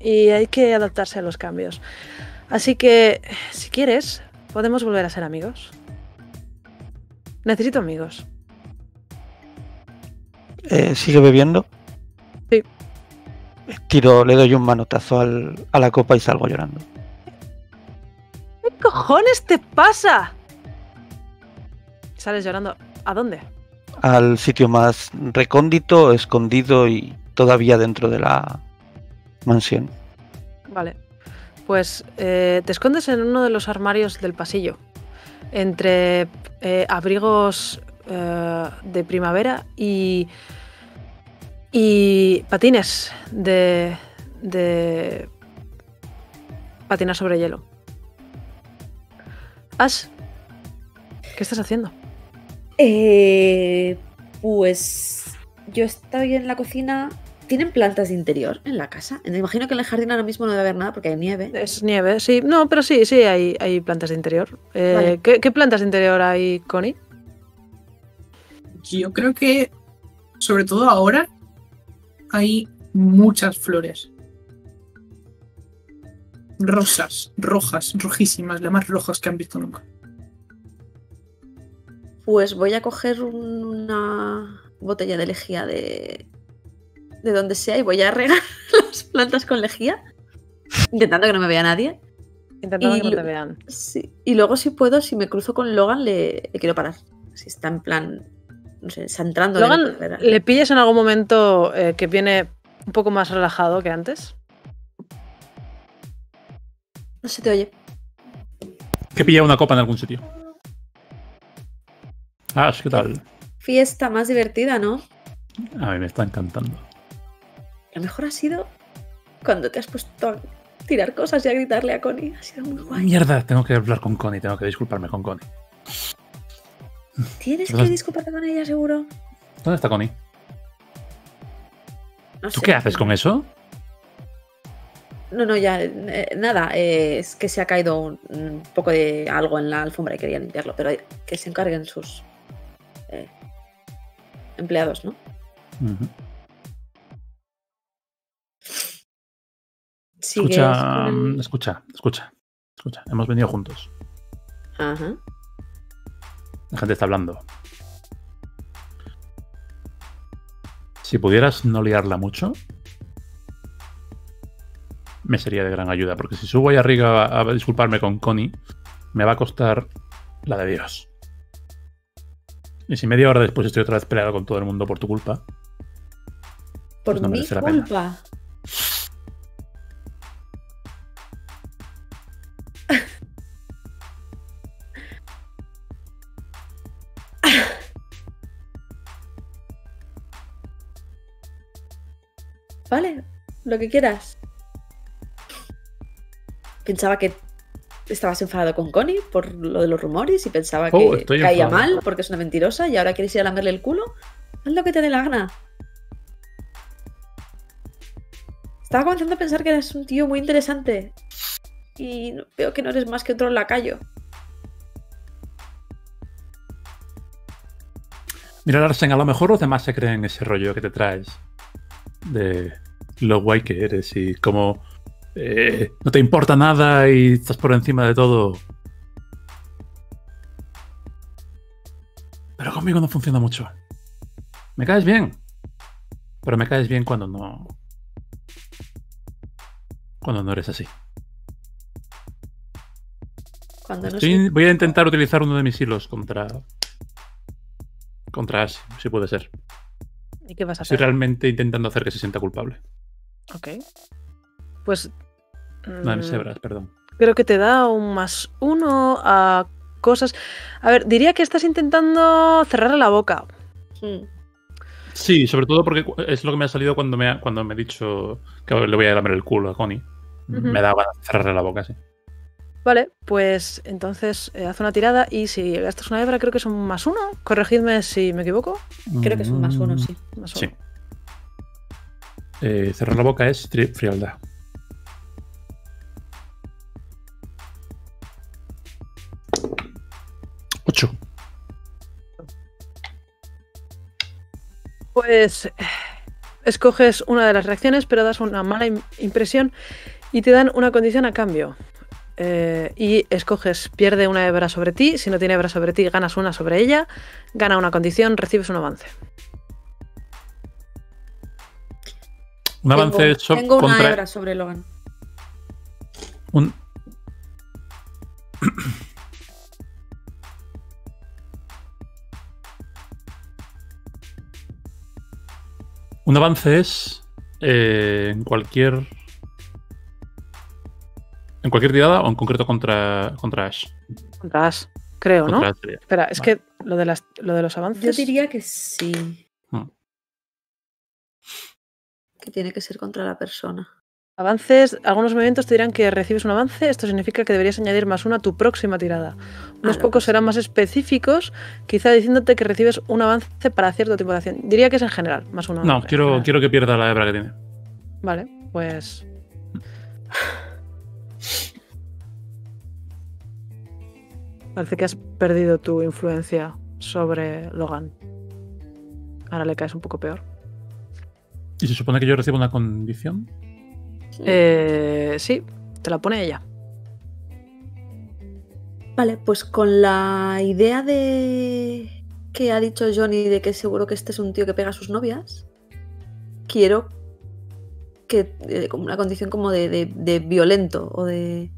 y hay que adaptarse a los cambios. Así que, si quieres, podemos volver a ser amigos. Necesito amigos. Eh, ¿Sigue bebiendo? Tiro, le doy un manotazo al- a la copa y salgo llorando. ¿Qué cojones te pasa? Sales llorando. ¿A dónde? Al sitio más recóndito, escondido y todavía dentro de la mansión. Vale. Pues eh, te escondes en uno de los armarios del pasillo. Entre eh, abrigos eh, de primavera y. y patines de. de. patinar sobre hielo. Ash, ¿qué estás haciendo? Eh, pues yo estoy en la cocina. ¿Tienen plantas de interior en la casa? Me imagino que en el jardín ahora mismo no debe haber nada porque hay nieve. Es nieve, sí. No, pero sí, sí, hay, hay plantas de interior. Eh, Vale. ¿qué, qué plantas de interior hay, Connie? Yo creo que, sobre todo ahora, hay muchas flores. Rosas, rojas, rojísimas, las más rojas que han visto nunca. Pues voy a coger una botella de lejía de, de donde sea y voy a regar las plantas con lejía, intentando que no me vea nadie. Intentando Y que no te vean. Sí. Y luego, si puedo, si me cruzo con Logan, le, le quiero parar. Si está en plan, no sé, está entrando. en el. ¿le pillas en algún momento eh, que viene un poco más relajado que antes? No se te oye. Que pilla una copa en algún sitio. Ash, ¿qué tal? Fiesta más divertida, ¿no? A mí me está encantando. Lo mejor ha sido cuando te has puesto a tirar cosas y a gritarle a Connie. Ha sido muy guay. Mierda, tengo que hablar con Connie, tengo que disculparme con Connie. Tienes que disculparte con ella, seguro. ¿Dónde está Connie? No ¿Tú sé. qué haces con eso? No, no, ya, eh, nada, eh, es que se ha caído un, un poco de algo en la alfombra y quería limpiarlo, pero que se encarguen sus eh, empleados, ¿no? Escucha, el- mm, escucha, escucha, escucha. Hemos venido juntos. Ajá. La gente está hablando. Si pudieras no liarla mucho, me sería de gran ayuda. Porque si subo ahí arriba a, a disculparme con Connie, me va a costar la de Dios. Y si media hora después estoy otra vez peleado con todo el mundo por tu culpa, Por Pues no mi pena. Vale, lo que quieras. Pensaba que estabas enfadado con Connie por lo de los rumores y pensaba Oh, que caía enfadado. mal porque es una mentirosa y ahora quieres ir a lamerle el culo. Haz lo que te dé la gana. Estaba comenzando a pensar que eres un tío muy interesante. Y veo que no eres más que otro lacayo. Mira, Larsen, a lo mejor los demás se creen ese rollo que te traes de lo guay que eres y cómo eh, no te importa nada y estás por encima de todo. Pero conmigo no funciona mucho. Me caes bien, pero me caes bien cuando no. Cuando no eres así. Cuando no Estoy- soy- voy a intentar utilizar uno de mis hilos contra. Contra Ash, si puede ser. ¿Y qué vas a Estoy hacer? realmente intentando hacer que se sienta culpable. Ok. Pues. No, en mm, Sebras, perdón. Creo que te da un más uno a cosas. A ver, diría que estás intentando cerrarle la boca. Mm. Sí, sobre todo porque es lo que me ha salido cuando me ha, cuando me he dicho que le voy a lamer el culo a Connie. Ujú. Me da ganas de cerrarle la boca, sí. Vale, pues entonces eh, haz una tirada y si gastas una hebra creo que es un más uno. Corregidme si me equivoco. Creo que es un más uno, sí. Más Sí. uno. Eh, cerrar la boca es frialdad. Ocho. Pues escoges una de las reacciones, pero das una mala im- impresión y te dan una condición a cambio. Eh, y escoges, pierde una hebra sobre ti. Si no tiene hebra sobre ti, ganas una sobre ella. Gana una condición, recibes un avance. Un avance tengo, hecho tengo una contra. hebra sobre Logan. Un... Un avance es eh, en cualquier. En cualquier tirada o en concreto contra, contra Ash. Contra Ash, creo, ¿no? Ash. Espera, es Vale. que lo de, las, lo de los avances. Yo diría que sí. Hmm. Que tiene que ser contra la persona. Avances, algunos movimientos te dirán que recibes un avance. Esto significa que deberías añadir más uno a tu próxima tirada. Unos Ah, lo pocos que serán más específicos, quizá diciéndote que recibes un avance para cierto tipo de acción. Diría que es en general, más uno. No, quiero, quiero que pierda la hebra que tiene. Vale, pues. Parece que has perdido tu influencia sobre Logan. Ahora le caes un poco peor. ¿Y se supone que yo recibo una condición? Eh, sí, te la pone ella. Vale, pues con la idea de que ha dicho Johnny de que seguro que este es un tío que pega a sus novias, quiero que eh, como una condición como de, de- de violento o de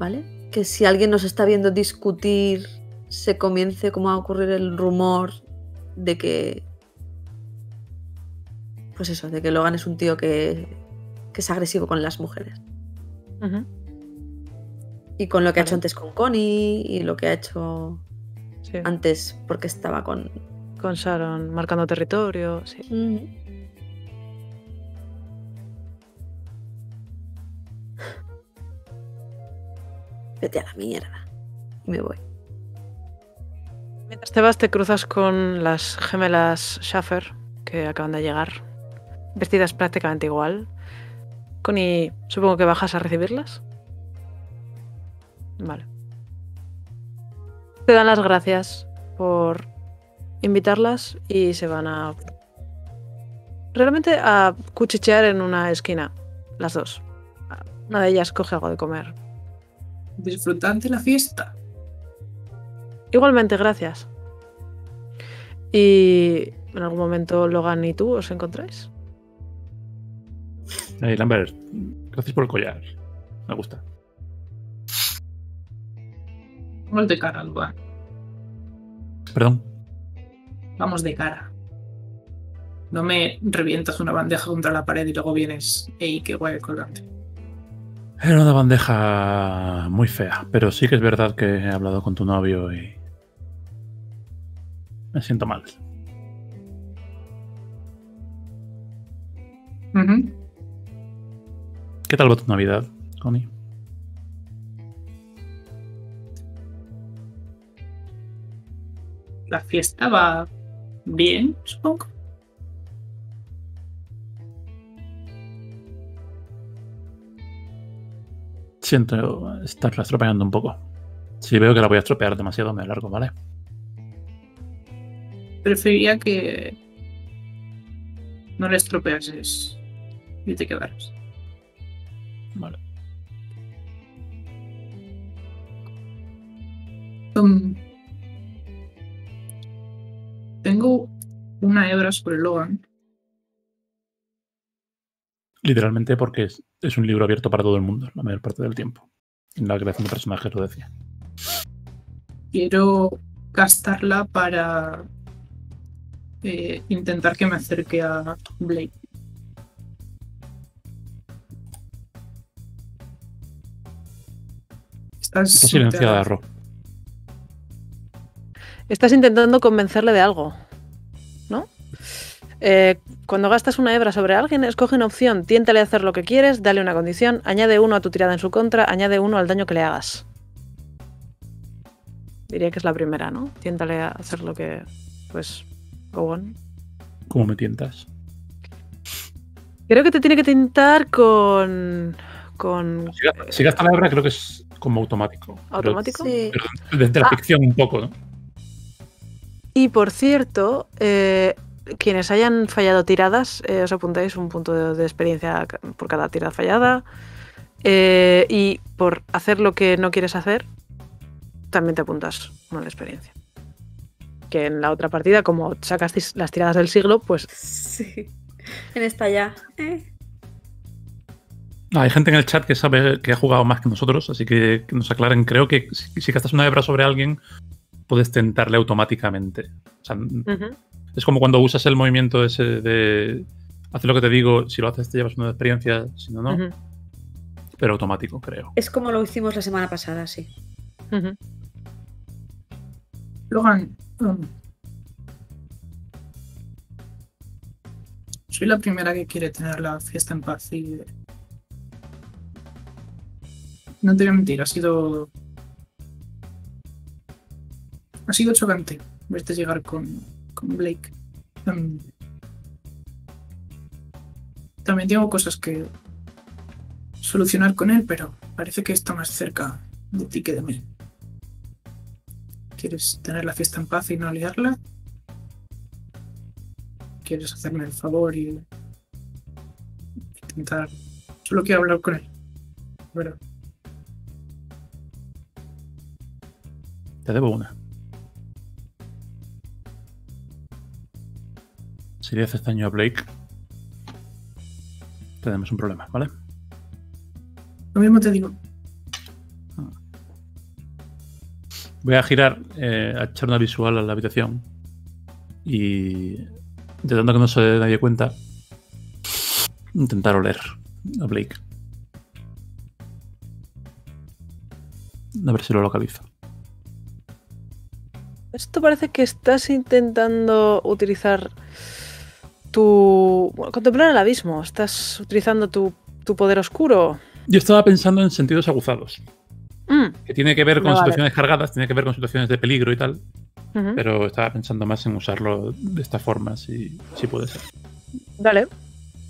¿vale? Que si alguien nos está viendo discutir se comience como a ocurrir el rumor de que pues eso, de que Logan es un tío que, que es agresivo con las mujeres. Y con lo que ha hecho antes con Connie y lo que ha hecho sí. antes porque estaba con. Con Sharon marcando territorio. Sí. Vete a la mierda. Y me voy. Mientras te vas, te cruzas con las gemelas Schaffer, que acaban de llegar, vestidas prácticamente igual. Connie, supongo que bajas a recibirlas. Vale. Te dan las gracias por invitarlas y se van a... Realmente a cuchichear en una esquina, las dos. Una de ellas coge algo de comer. Disfrutante la fiesta. Igualmente, gracias. Y en algún momento Logan y tú os encontráis. Hey, Lambert, gracias por el collar. Me gusta. Vamos de cara, Luan. Perdón. Vamos de cara. No me revientas una bandeja contra la pared y luego vienes. ¡Ey, qué guay el colgante! Era una bandeja muy fea, pero sí que es verdad que he hablado con tu novio y me siento mal. ¿Qué tal va tu Navidad, Connie? La fiesta va bien, supongo. Siento estarla estropeando un poco. Si veo que la voy a estropear demasiado, me largo, ¿vale? Preferiría que no le estropeases y te quedaras. Vale. Um, tengo una hebra sobre Logan. Literalmente porque es, es un libro abierto para todo el mundo la mayor parte del tiempo. En la creación de personajes lo decía. Quiero gastarla para eh, intentar que me acerque a Blake. Estás Está silenciada, Ro. Estás intentando convencerle de algo. Eh, cuando gastas una hebra sobre alguien, escoge una opción, tiéntale a hacer lo que quieres, dale una condición, añade uno a tu tirada en su contra, añade uno al daño que le hagas. Diría que es la primera, ¿no? Tiéntale a hacer lo que. Pues. Go on. ¿Cómo me tientas? Creo que te tiene que tintar con. con. Si gasta, si gasta la hebra, creo que es como automático. Pero- automático. Sí. Pero desde la Ah. ficción un poco, ¿no? Y por cierto, eh, quienes hayan fallado tiradas, eh, os apuntáis un punto de, de experiencia por cada tirada fallada. Eh, y por hacer lo que no quieres hacer, también te apuntas una de experiencia. Que en la otra partida, como sacasteis las tiradas del siglo, pues Sí. En esta ya. eh. Ah, Hay gente en el chat que sabe que ha jugado más que nosotros, así que, que nos aclaren. Creo que si, si gastas una hebra sobre alguien, puedes tentarle automáticamente. O sea, es como cuando usas el movimiento ese de hacer lo que te digo, si lo haces te llevas una experiencia, si no, no. Pero automático, creo. Es como lo hicimos la semana pasada, sí. Logan, um, soy la primera que quiere tener la fiesta en paz y no te voy a mentir, ha sido ha sido chocante verte llegar con, con Blake. Um, también tengo cosas que solucionar con él, pero parece que está más cerca de ti que de mí. ¿Quieres tener la fiesta en paz y no liarla? ¿Quieres hacerme el favor y intentar... Solo quiero hablar con él. Bueno, Te debo una. Si le haces daño a Blake, tenemos un problema, ¿vale? lo mismo te digo. Voy a girar, eh, a echar una visual a la habitación y intentando que no se dé nadie cuenta, intentar oler a Blake. A ver si lo localizo. Esto parece que estás intentando utilizar tu... bueno, contemplar el abismo. Estás utilizando tu, tu poder oscuro. Yo estaba pensando en sentidos aguzados, Mm, que tiene que ver con Vale. situaciones cargadas, tiene que ver con situaciones de peligro y tal, pero estaba pensando más en usarlo de esta forma, si, si puede ser. Dale.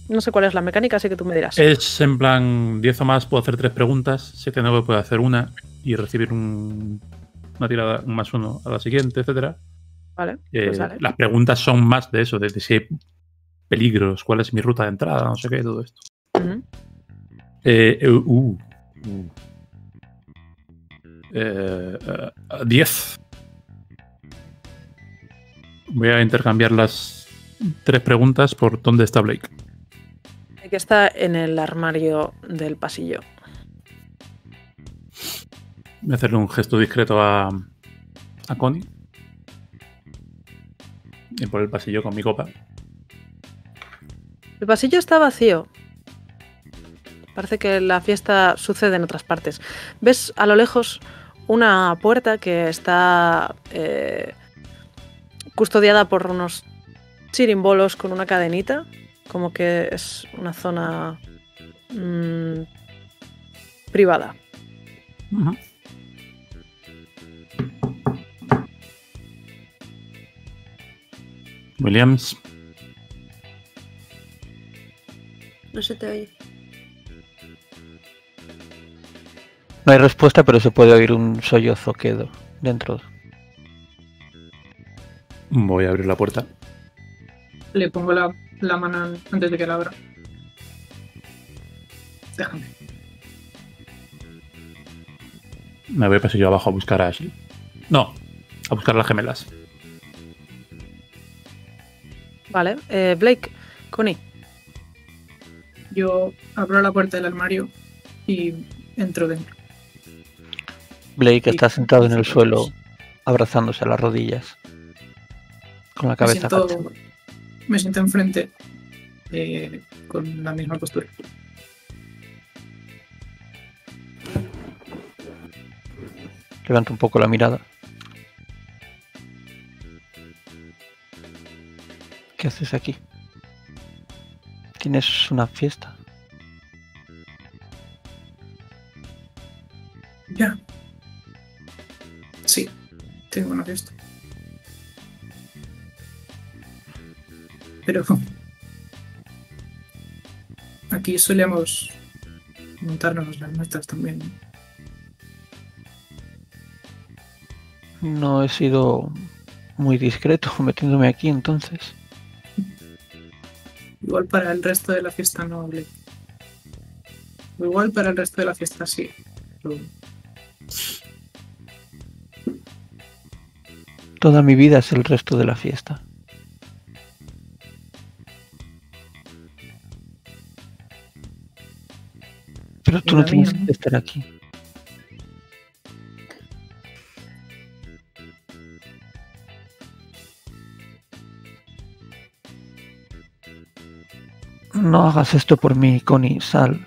No sé cuál es la mecánica, así que tú me dirás. Es en plan 10 o más, puedo hacer tres preguntas, 7 o 9 puedo hacer una y recibir un, una tirada, un más uno a la siguiente, etcétera. Vale, Eh, pues dale. Las preguntas son más de eso, de, de si hay peligros, cuál es mi ruta de entrada, no sé qué, todo esto. Ujú. Eh, eh, uh, uh. Eh, eh, 10. Voy a intercambiar las tres preguntas por dónde está Blake. Que está en el armario del pasillo. Voy a hacerle un gesto discreto a, a Connie. Y por el pasillo con mi copa. El pasillo está vacío. Parece que la fiesta sucede en otras partes. Ves a lo lejos una puerta que está eh, custodiada por unos chirimbolos con una cadenita. Como que es una zona mm, privada. Williams, No se te oye. No hay respuesta, pero se puede oír un sollozo quedo dentro. voy a abrir la puerta. Le pongo la, la mano antes de que la abra. Déjame. Me voy pasillo abajo a buscar a Ashley. No, a buscar a las gemelas. Vale. eh, Blake, Connie. Yo abro la puerta del armario y entro dentro. Blake Sí, está sentado en el suelo, abrazándose a las rodillas, con la Me cabeza siento, agachada. me siento enfrente eh, con la misma postura. Levanta un poco la mirada. ¿Qué haces aquí? ¿Tienes una fiesta? Ya. Sí, tengo una fiesta. Pero aquí solemos montarnos las nuestras también. No he sido muy discreto metiéndome aquí entonces. Igual para el resto de la fiesta no hablé. Igual para el resto de la fiesta sí. pero- Toda mi vida es el resto de la fiesta. Pero tú no tienes que estar aquí. Hagas esto por mí, Connie, sal.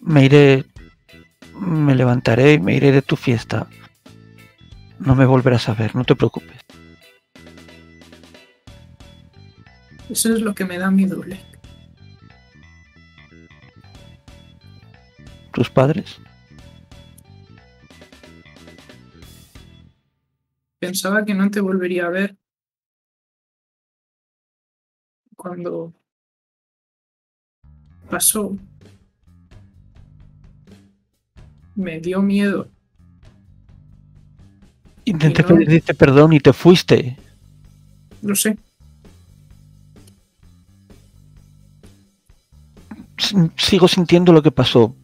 Me iré. Me levantaré y me iré de tu fiesta. No me volverás a ver, no te preocupes. Eso es lo que me da miedo, Blake. ¿Tus padres? Pensaba que no te volvería a ver. Cuando pasó, me dio miedo. Intenté no. pedirte perdón y te fuiste. Lo sé. Sigo sintiendo lo que pasó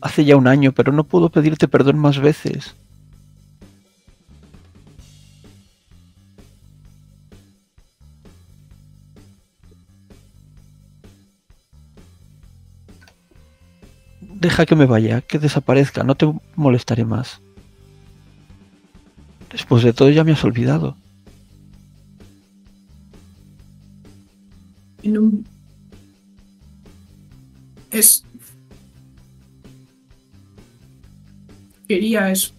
hace ya un año, pero no puedo pedirte perdón más veces. Deja que me vaya, que desaparezca, no te molestaré más. Después de todo ya me has olvidado. En un- Es. Quería eso.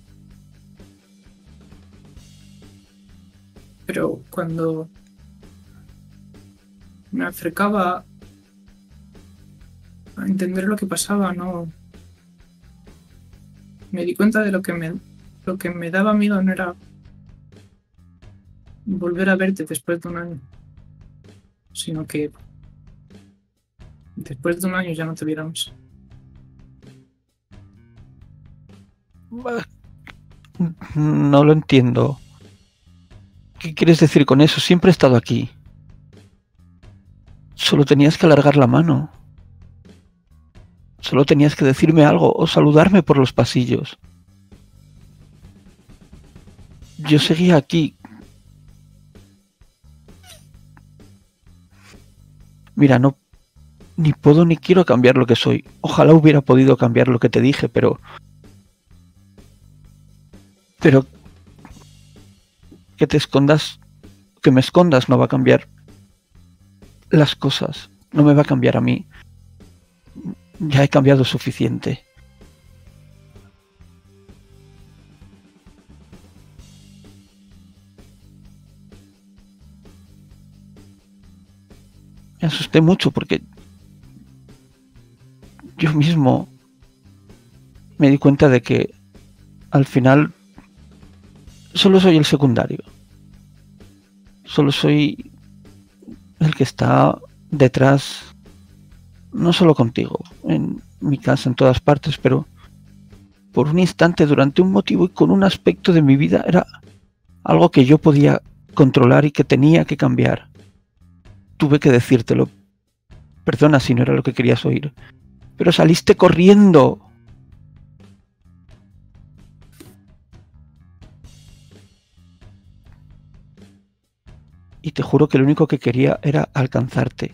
Pero cuando me acercaba a entender lo que pasaba, no. Me di cuenta de lo que me, lo que me daba miedo no era volver a verte después de un año, sino que después de un año ya no te viéramos. No lo entiendo. ¿Qué quieres decir con eso? Siempre he estado aquí. Solo tenías que alargar la mano. Solo tenías que decirme algo o saludarme por los pasillos. Yo seguía aquí. Mira, no... Ni puedo ni quiero cambiar lo que soy. Ojalá hubiera podido cambiar lo que te dije, pero... Pero que te escondas, que me escondas no va a cambiar las cosas, no me va a cambiar a mí. Ya he cambiado suficiente. Me asusté mucho porque yo mismo me di cuenta de que al final solo soy el secundario. Solo soy el que está detrás, no solo contigo, en mi casa, en todas partes, pero por un instante, durante un motivo y con un aspecto de mi vida, era algo que yo podía controlar y que tenía que cambiar. Tuve que decírtelo. Perdona si no era lo que querías oír. Pero saliste corriendo. y te juro que lo único que quería era alcanzarte.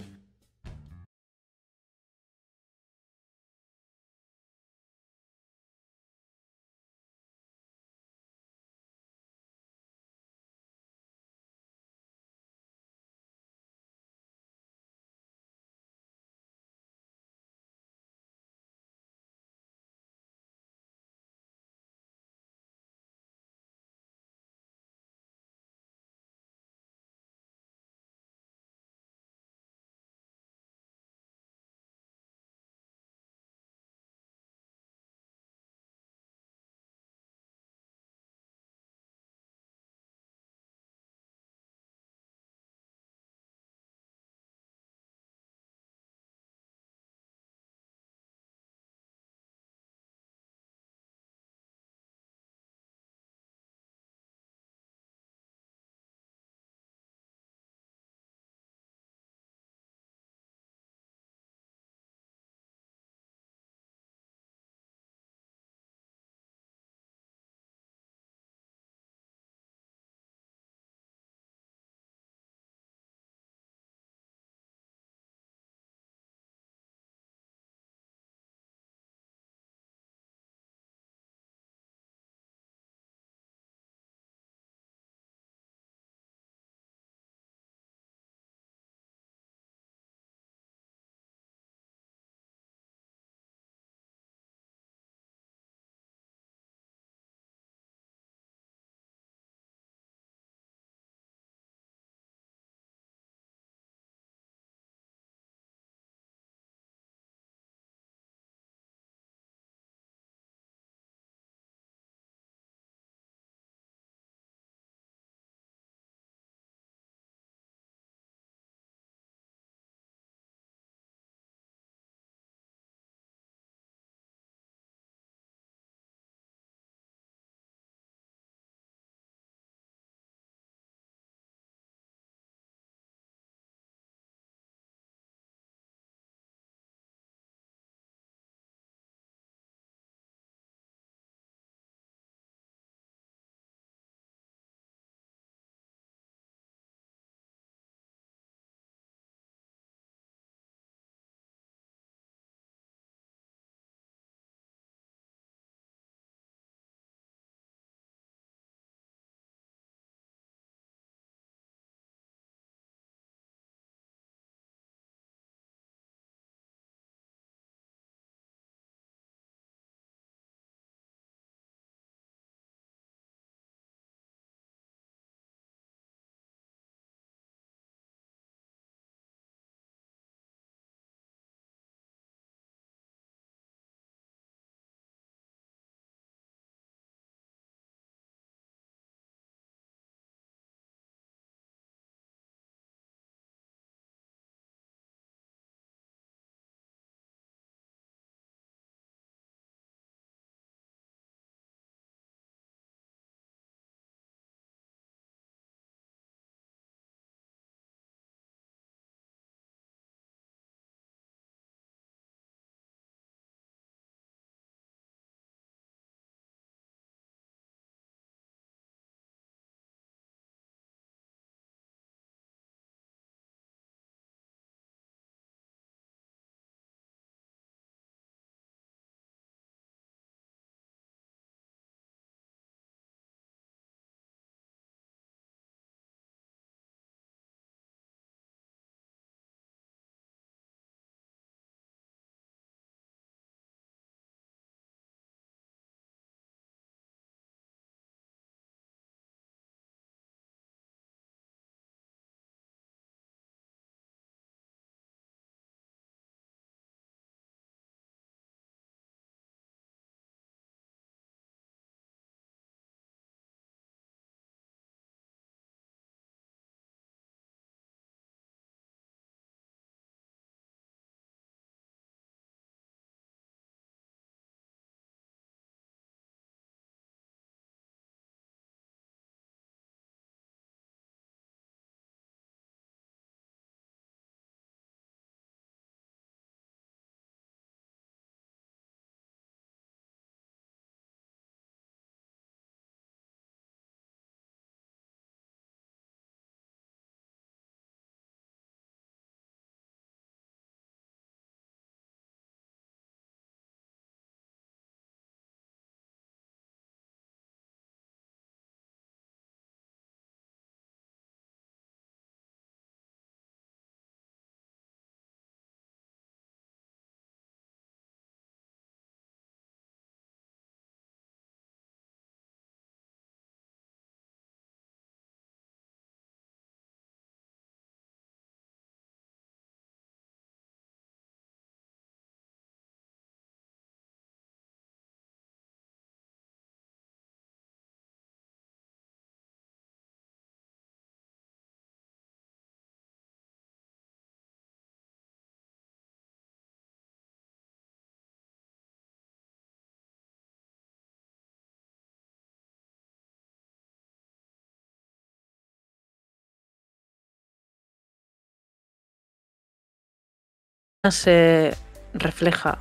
Se refleja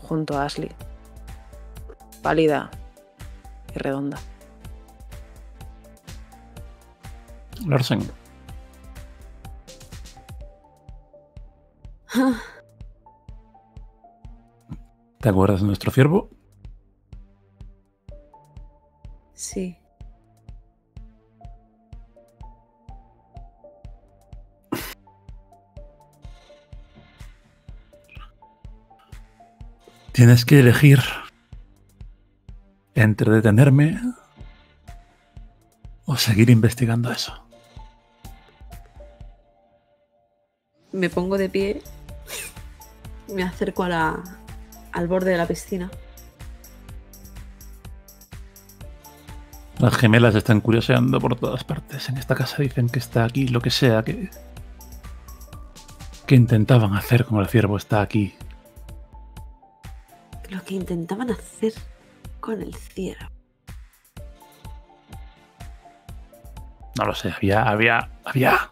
junto a Ashley, pálida y redonda. Larsen, ¿te acuerdas de nuestro ciervo? Sí. Tienes que elegir entre detenerme o seguir investigando eso. Me pongo de pie. Me acerco a la, al borde de la piscina. Las gemelas están curioseando por todas partes. En esta casa dicen que está aquí lo que sea que que intentaban hacer con el ciervo está aquí. Lo que intentaban hacer con el ciervo. No lo sé, había había había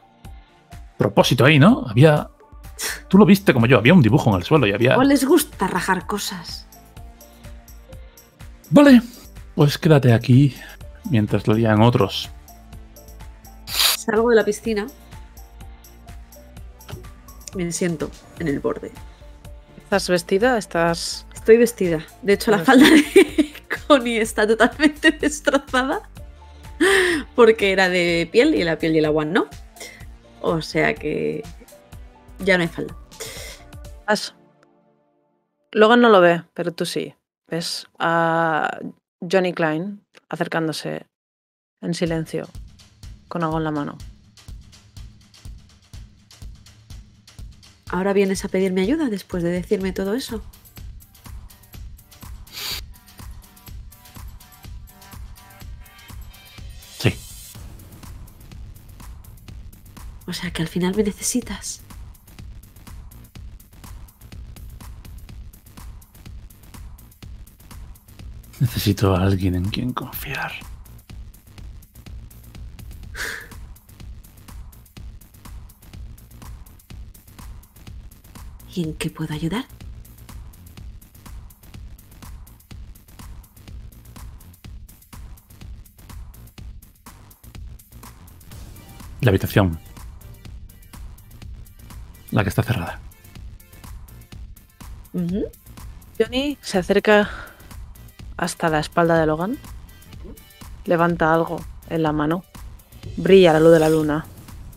propósito ahí, ¿no? Había Tú lo viste como yo, había un dibujo en el suelo y había ¿O les gusta rajar cosas? Vale, pues quédate aquí mientras lo digan otros. Salgo de la piscina. Me siento en el borde. ¿Estás vestida? ¿Estás...? Estoy vestida. De hecho, la falda de Connie está totalmente destrozada. Porque era de piel y la piel y el agua no. O sea que ya no hay falda. estás- Logan no lo ve, pero tú sí. Ves a Johnny Klein acercándose en silencio, con algo en la mano. Ahora vienes a pedirme ayuda después de decirme todo eso. O sea que al final me necesitas. necesito a alguien en quien confiar. ¿Y en qué puedo ayudar? La habitación. La que está cerrada. Johnny se acerca hasta la espalda de Logan, levanta algo en la mano, brilla a la luz de la luna.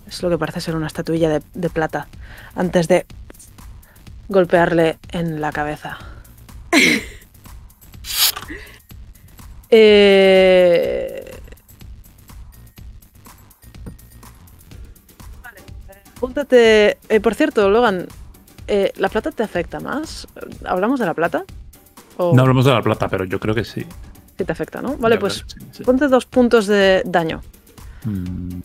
Es lo que parece ser una estatuilla de, de plata, antes de golpearle en la cabeza. Eh, eh, eh, por cierto, Logan, eh, ¿la plata te afecta más? ¿Hablamos de la plata? ¿O No hablamos de la plata, pero yo creo que sí. sí te afecta, no? Vale, Yo pues sí, sí. ponte dos puntos de daño. Mm,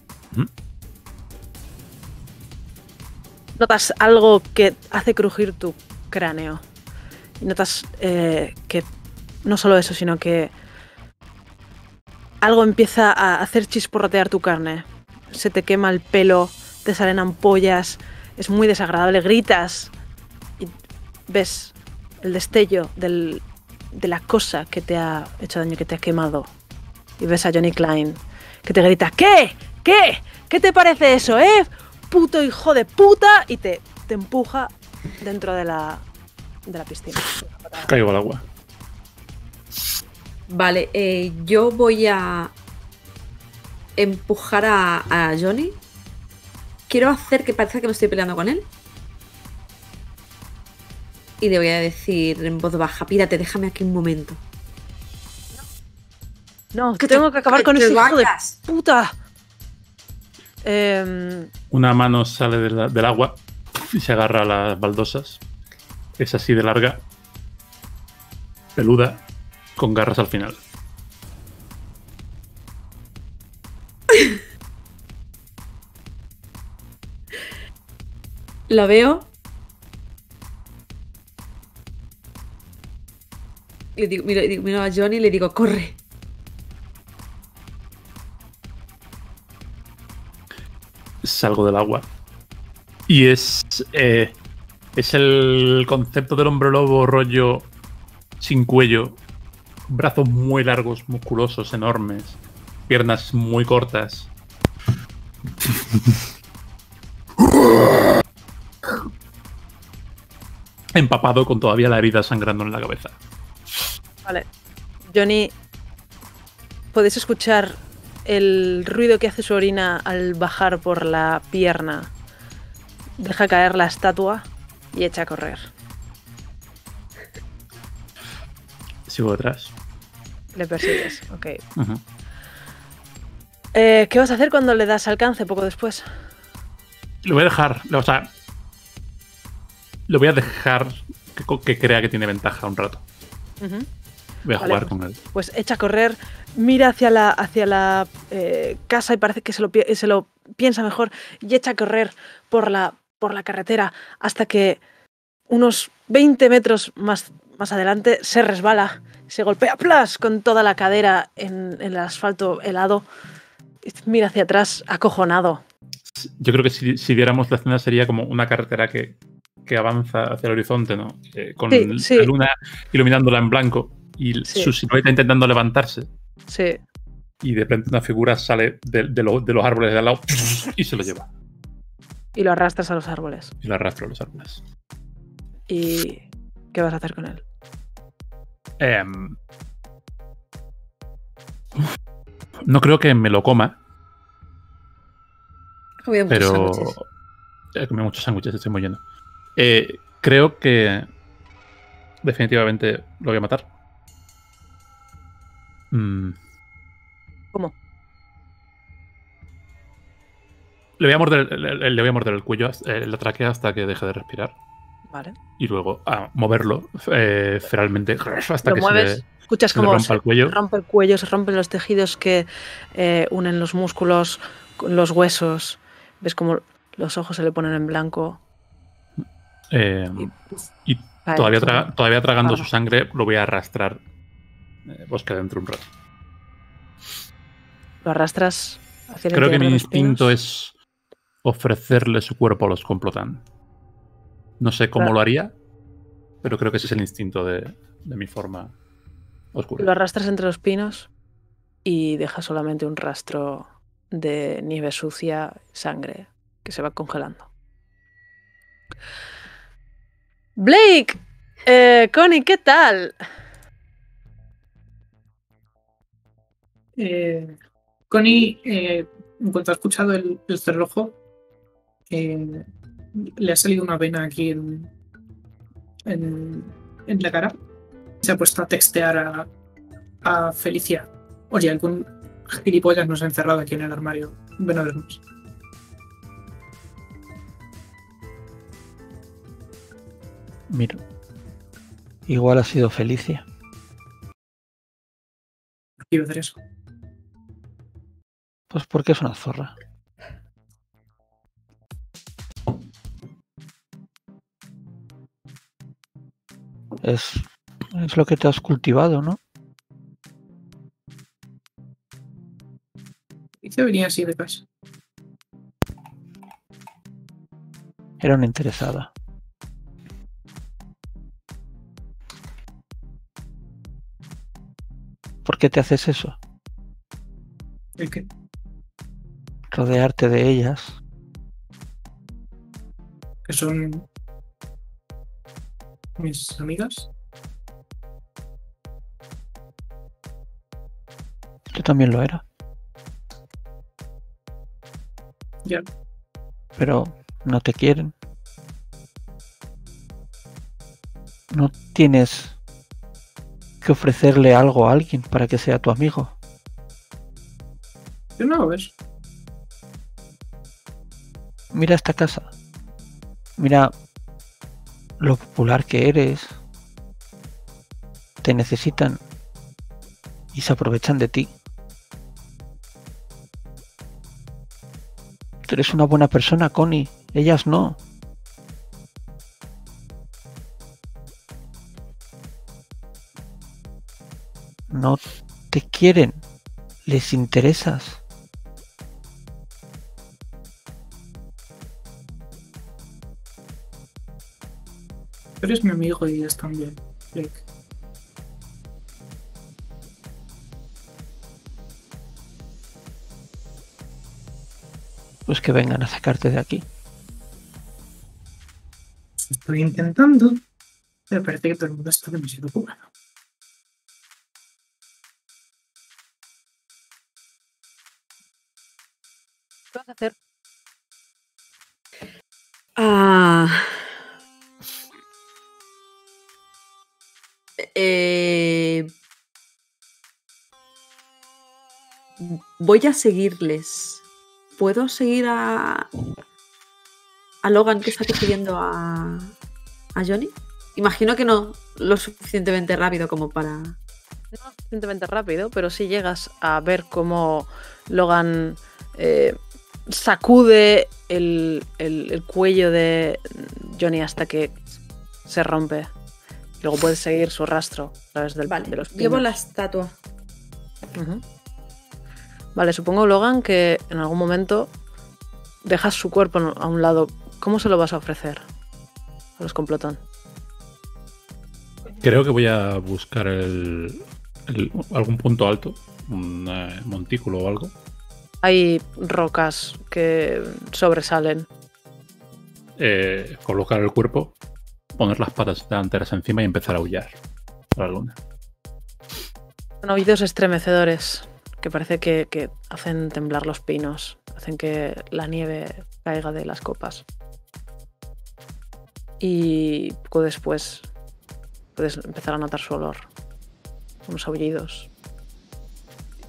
Notas algo que hace crujir tu cráneo. Y notas eh, que no solo eso, sino que algo empieza a hacer chisporrotear tu carne. Se te quema el pelo, te salen ampollas, es muy desagradable, gritas y ves el destello del- de la cosa que te ha hecho daño, que te ha quemado. Y ves a Johnny Klein que te grita, ¿qué? ¿Qué? ¿Qué te parece eso, eh? Puto hijo de puta y te, te empuja dentro de la, de la piscina. Caigo al agua. Vale, eh, yo voy a empujar a, a Johnny. Quiero hacer que parezca que me estoy peleando con él. Y le voy a decir en voz baja, pírate, déjame aquí un momento. No, Que te- tengo que acabar que con ese hijo de puta. Em, Una mano sale de la- del agua y se agarra a las baldosas. Es así de larga, peluda, con garras al final. Lo veo. Le digo, miro, digo- miro a Johnny y le digo, corre. Salgo del agua. Y es. eh, Es el concepto del hombre lobo rollo sin cuello, brazos muy largos, musculosos, enormes, piernas muy cortas. Empapado con todavía la herida sangrando en la cabeza. Vale. Johnny, podéis escuchar el ruido que hace su orina al bajar por la pierna. Deja caer la estatua y echa a correr. Sigo detrás. Le persigues, ok. Eh, ¿Qué vas a hacer cuando le das alcance poco después? Lo voy a dejar, o sea, lo voy a dejar que, que crea que tiene ventaja un rato. Voy a Vale, jugar con él. Pues echa a correr, mira hacia la, hacia la eh, casa y parece que se lo, se lo piensa mejor y echa a correr por la, por la carretera hasta que unos 20 metros más, más adelante se resbala, se golpea ¡plas! con toda la cadera en, en el asfalto helado. y Mira hacia atrás, acojonado. Yo creo que si, si viéramos la escena sería como una carretera que, que avanza hacia el horizonte, ¿no? Eh, con Sí, la luna iluminándola en blanco y Sí. su silueta intentando levantarse. Sí, Y de repente una figura sale de, de lo- de los árboles de al lado y se lo lleva. y lo arrastras a los árboles. Y lo arrastra a los árboles. ¿Y qué vas a hacer con él? Em, no creo que me lo coma, Había muchos pero. sándwiches. He comido muchos sándwiches, estoy muy lleno. Eh, creo que. Definitivamente lo voy a matar. Mm. ¿Cómo? Le voy a morder, le, voy a morder el cuello, eh, la tráquea hasta que deje de respirar. Vale. Y luego a moverlo eh, feralmente hasta Lo que mueves, se le, escuchas se rompa el cuello. Se rompe el cuello, se rompen los tejidos que eh, unen los músculos con los huesos. Ves como los ojos se le ponen en blanco. Eh, Y- y Cae todavía, todavía tragando su sangre, lo voy a arrastrar eh, bosque adentro un rato. Lo arrastras hacia el Creo que mi instinto pinos. es ofrecerle su cuerpo a los complotan. No sé cómo Claro. lo haría, pero creo que ese es el instinto de, de mi forma oscura. Lo arrastras entre los pinos y deja solamente un rastro de nieve sucia, sangre, que se va congelando. Blake, eh, Connie, ¿qué tal? Eh, Connie, eh, en cuanto ha escuchado el, cerrojo, eh, le ha salido una vena aquí en, en, la cara. Se ha puesto a textear a, a Felicia. Oye, algún gilipollas nos ha encerrado aquí en el armario. Ven a vernos. Mira. Igual ha sido Felicia. Quiero hacer eso. Pues porque es una zorra. Es, es lo que te has cultivado, ¿no? Felicia venía así de casa. Era una interesada. Qué te haces eso? ¿El qué? Rodearte de ellas. Que son mis amigas. Yo también lo era. Ya. Pero no te quieren. No tienes que ofrecerle algo a alguien para que sea tu amigo. Yo no lo ves. Mira esta casa. Mira lo popular que eres. Te necesitan y se aprovechan de ti. Tú eres una buena persona, Connie. Ellas no. No te quieren. Les interesas. Eres mi amigo y es también, Blake. Pues que vengan a sacarte de aquí. Estoy intentando, pero parece que todo el mundo está demasiado ocupado. Hacer? Ah. Eh, voy a seguirles. ¿Puedo seguir a, a Logan que está persiguiendo a, a Johnny? Imagino que no lo suficientemente rápido como para... No suficientemente rápido, pero sí llegas a ver cómo Logan eh, sacude el, el- el cuello de Johnny hasta que se rompe. Luego puedes seguir su rastro a través del, de los llevo pinos. la estatua. Vale, supongo, Logan, que en algún momento dejas su cuerpo a un lado. ¿Cómo se lo vas a ofrecer a los complotón? Creo que voy a buscar el, el- algún punto alto, un eh, montículo o algo. Hay rocas que sobresalen. eh, colocar el cuerpo, poner las patas delanteras encima y empezar a aullar a la luna. Son oídos estremecedores que parece que, que hacen temblar los pinos, hacen que la nieve caiga de las copas. Y poco después puedes empezar a notar su olor, unos aullidos,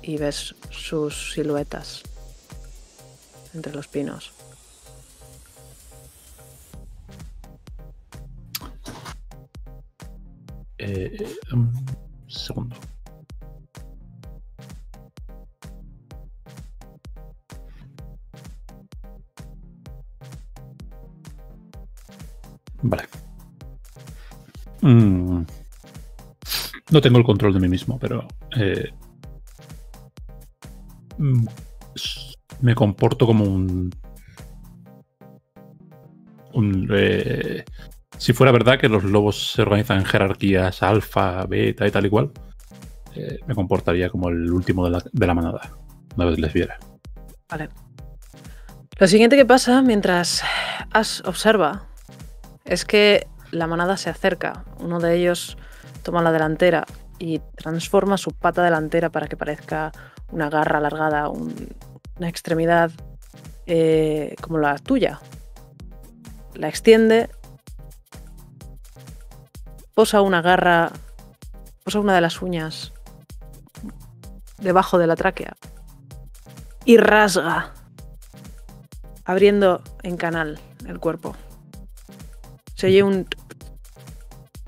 y ves sus siluetas entre los pinos. Eh, un segundo. Vale. Mm. No tengo el control de mí mismo, pero eh, me comporto como un un eh, si fuera verdad que los lobos se organizan en jerarquías alfa, beta y tal y cual, eh, me comportaría como el último de la, de la manada, una vez les viera. Vale. Lo siguiente que pasa mientras Ash observa es que la manada se acerca. Uno de ellos toma la delantera y transforma su pata delantera para que parezca una garra alargada, un- una extremidad eh, como la tuya. La extiende, posa una garra, posa una de las uñas debajo de la tráquea y rasga, abriendo en canal el cuerpo. Se oye un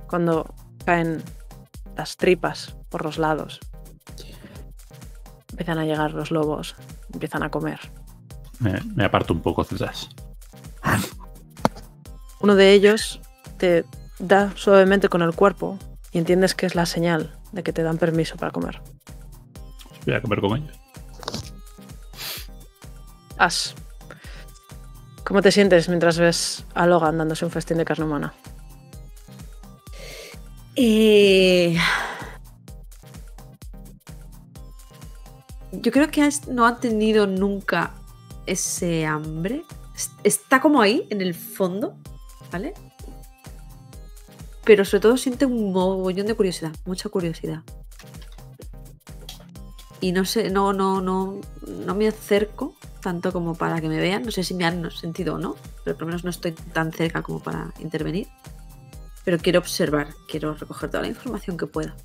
cuando caen las tripas por los lados. Empiezan a llegar los lobos, empiezan a comer. Me, me aparto un poco detrás. Uno de ellos te da suavemente con el cuerpo y entiendes que es la señal de que te dan permiso para comer. Voy a comer con ellos. As, ¿cómo te sientes mientras ves a Logan dándose un festín de carne humana? Eh, Yo creo que no ha tenido nunca ese hambre. Es- Está como ahí, en el fondo, ¿vale? Pero sobre todo siente un mogollón de curiosidad, mucha curiosidad. Y no sé, no, no, no, no me acerco tanto como para que me vean. No sé si me han sentido o no, pero por lo menos no estoy tan cerca como para intervenir. Pero quiero observar, quiero recoger toda la información que pueda.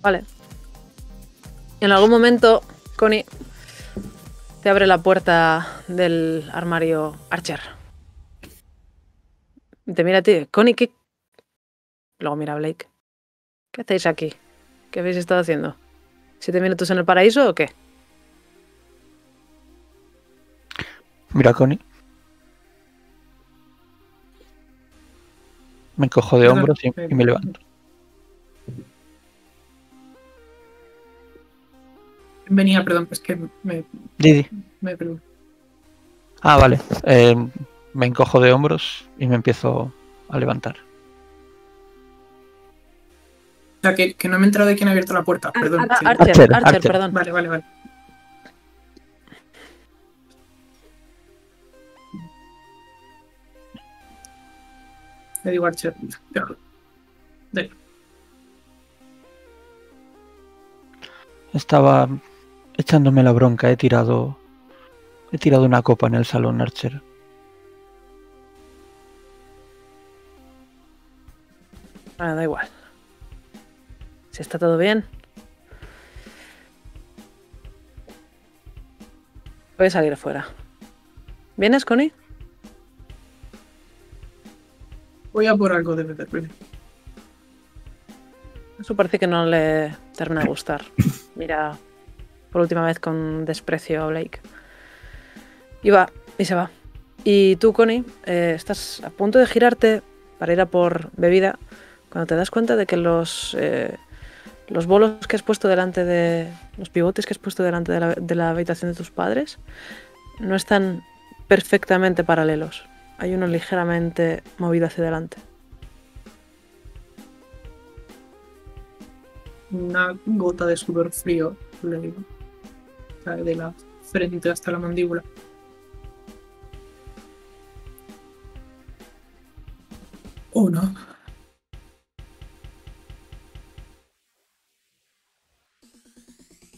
Vale. En algún momento, Connie te abre la puerta del armario Archer. Te mira a ti. Connie, ¿qué? Luego mira a Blake. ¿Qué hacéis aquí? ¿Qué habéis estado haciendo? ¿Siete minutos en el paraíso o qué? Mira Connie. Me encojo de hombros y, y me levanto. Venía, perdón, es que me, Didi. me pregunto. Ah, vale. Eh, me encojo de hombros y me empiezo a levantar. O sea, que, que no me he enterado de quién ha abierto la puerta. Ah, Perdón. Ah, sí. Archer, Archer, Archer, Archer. perdón. Vale, vale, vale. Le digo Archer. Estaba echándome la bronca, he tirado. He tirado una copa en el salón, Archer. Ah, da igual. Si está todo bien. Voy a salir afuera. ¿Vienes, Connie? Voy a por algo de beber. Eso parece que no le termina de gustar. Mira por última vez con desprecio a Blake. Y va, y se va. Y tú, Connie, eh, estás a punto de girarte para ir a por bebida cuando te das cuenta de que los, eh, los bolos que has puesto delante de. los pivotes que has puesto delante de la, habitación de tus padres no están perfectamente paralelos. Hay uno ligeramente movido hacia adelante. Una gota de sudor frío. Le digo. De la frente hasta la mandíbula. Oh, no.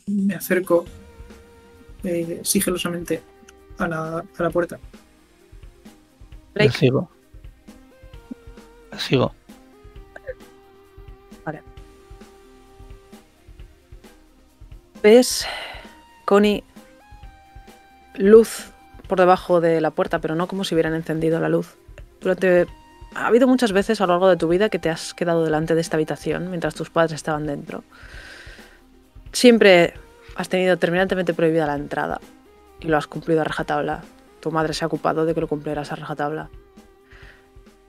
Me acerco eh, sigilosamente a la, a la puerta. La sigo. La sigo. Ves, Connie, luz por debajo de la puerta, pero no como si hubieran encendido la luz. Durante. Ha habido muchas veces a lo largo de tu vida que te has quedado delante de esta habitación mientras tus padres estaban dentro. Siempre has tenido terminantemente prohibida la entrada y lo has cumplido a rajatabla. Tu madre se ha ocupado de que lo cumplieras a rajatabla.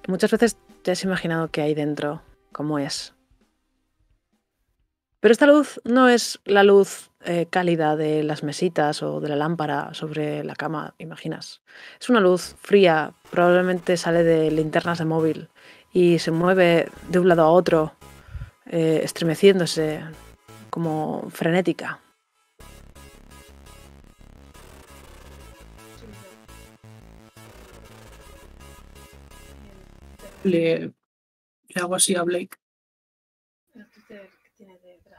Muchas veces te has imaginado qué hay dentro, cómo es. Pero esta luz no es la luz eh, cálida de las mesitas o de la lámpara sobre la cama, imaginas. Es una luz fría, probablemente sale de linternas de móvil y se mueve de un lado a otro, eh, estremeciéndose como frenética. Le, le hago así a Blake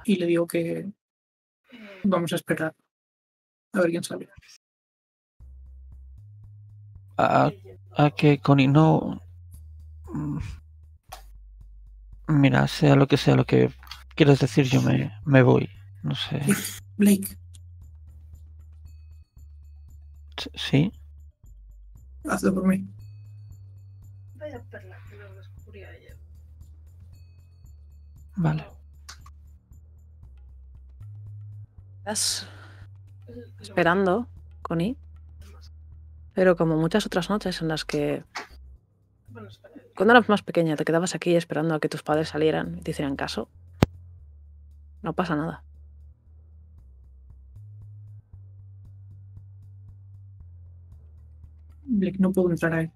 y le digo que vamos a esperar a ver quién sale. A, a que Connie no. Mm. Mira, sea lo que sea lo que quieras decir, yo me, me voy. No sé. Blake, ¿Sí? hazlo por mí. Vaya perla que lo descubrí ayer. Vale. Estás esperando, Connie. Pero como muchas otras noches en las que cuando eras más pequeña te quedabas aquí esperando a que tus padres salieran y te hicieran caso, no pasa nada. Blake, no puedo entrar ahí.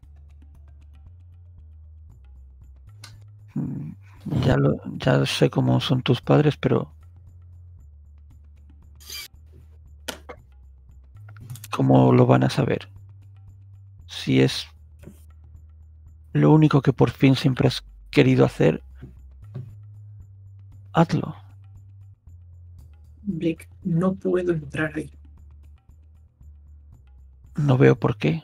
Mm, Ya, lo, ya sé cómo son tus padres, pero. ¿Cómo lo van a saber? Si es lo único que por fin siempre has querido hacer, hazlo. Blake, no puedo entrar ahí. No veo por qué.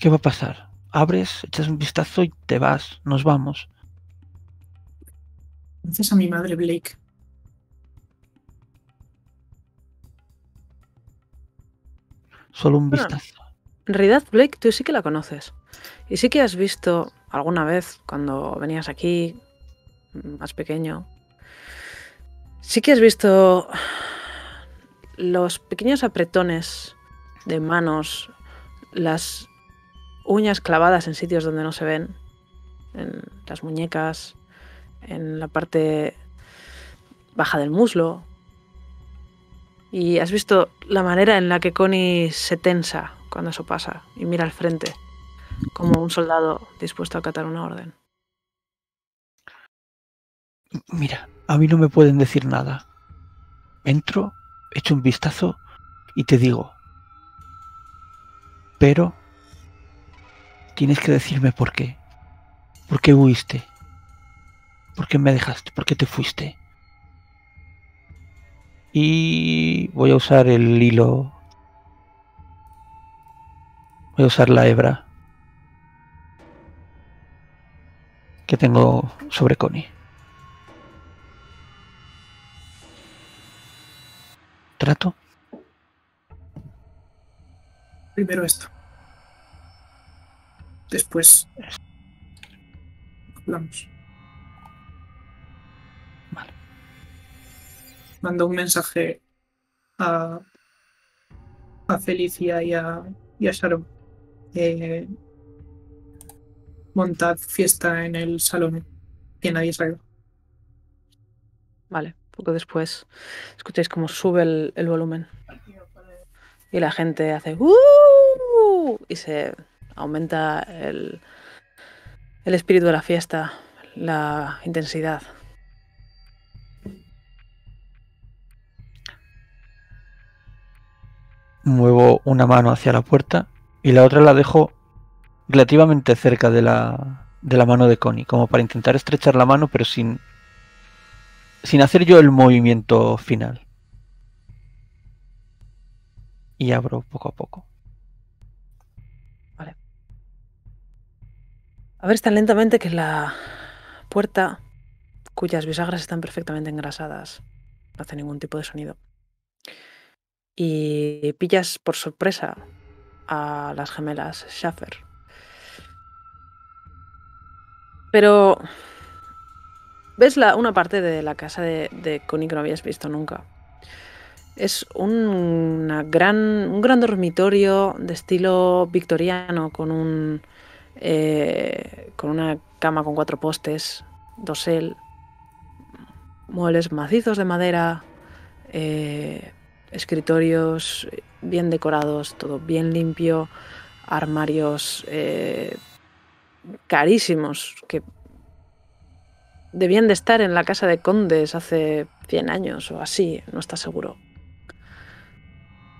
¿Qué va a pasar? Abres, echas un vistazo y te vas. Nos vamos. Dices a mi madre, Blake. Solo un Bueno. vistazo. En realidad, Blake, tú sí que la conoces. Y sí que has visto alguna vez cuando venías aquí, más pequeño, sí que has visto los pequeños apretones de manos, las uñas clavadas en sitios donde no se ven, en las muñecas, en la parte baja del muslo. Y has visto la manera en la que Connie se tensa cuando eso pasa y mira al frente. como un soldado dispuesto a acatar una orden. Mira, a mí no me pueden decir nada. Entro, echo un vistazo y te digo. Pero tienes que decirme por qué. ¿Por qué huiste? ¿Por qué me dejaste? ¿Por qué te fuiste? Y voy a usar el hilo. Voy a usar la hebra que tengo sobre Connie. ¿Trato? Primero esto. Después. Hablamos. Mando un mensaje a. a Felicia y a. y Sharon. Eh, montad fiesta en el salón. Que nadie salga. Vale, poco después escucháis cómo sube el, el volumen. Y la gente hace "Uh", y se aumenta el, el espíritu de la fiesta, la intensidad. Muevo una mano hacia la puerta y la otra la dejo relativamente cerca de la, de la mano de Connie, como para intentar estrechar la mano, pero sin, sin hacer yo el movimiento final. Y abro poco a poco. Abres tan lentamente que la puerta, cuyas bisagras están perfectamente engrasadas, no hace ningún tipo de sonido. Y pillas por sorpresa a las gemelas Schaffer. Pero ves la, una parte de la casa de, de Connie que no habías visto nunca. Es un, una gran, un gran dormitorio de estilo victoriano con un eh, con una cama con cuatro postes, dosel, muebles macizos de madera, eh, escritorios bien decorados, todo bien limpio, armarios eh, carísimos que debían de estar en la casa de condes hace 100 años o así, no está seguro.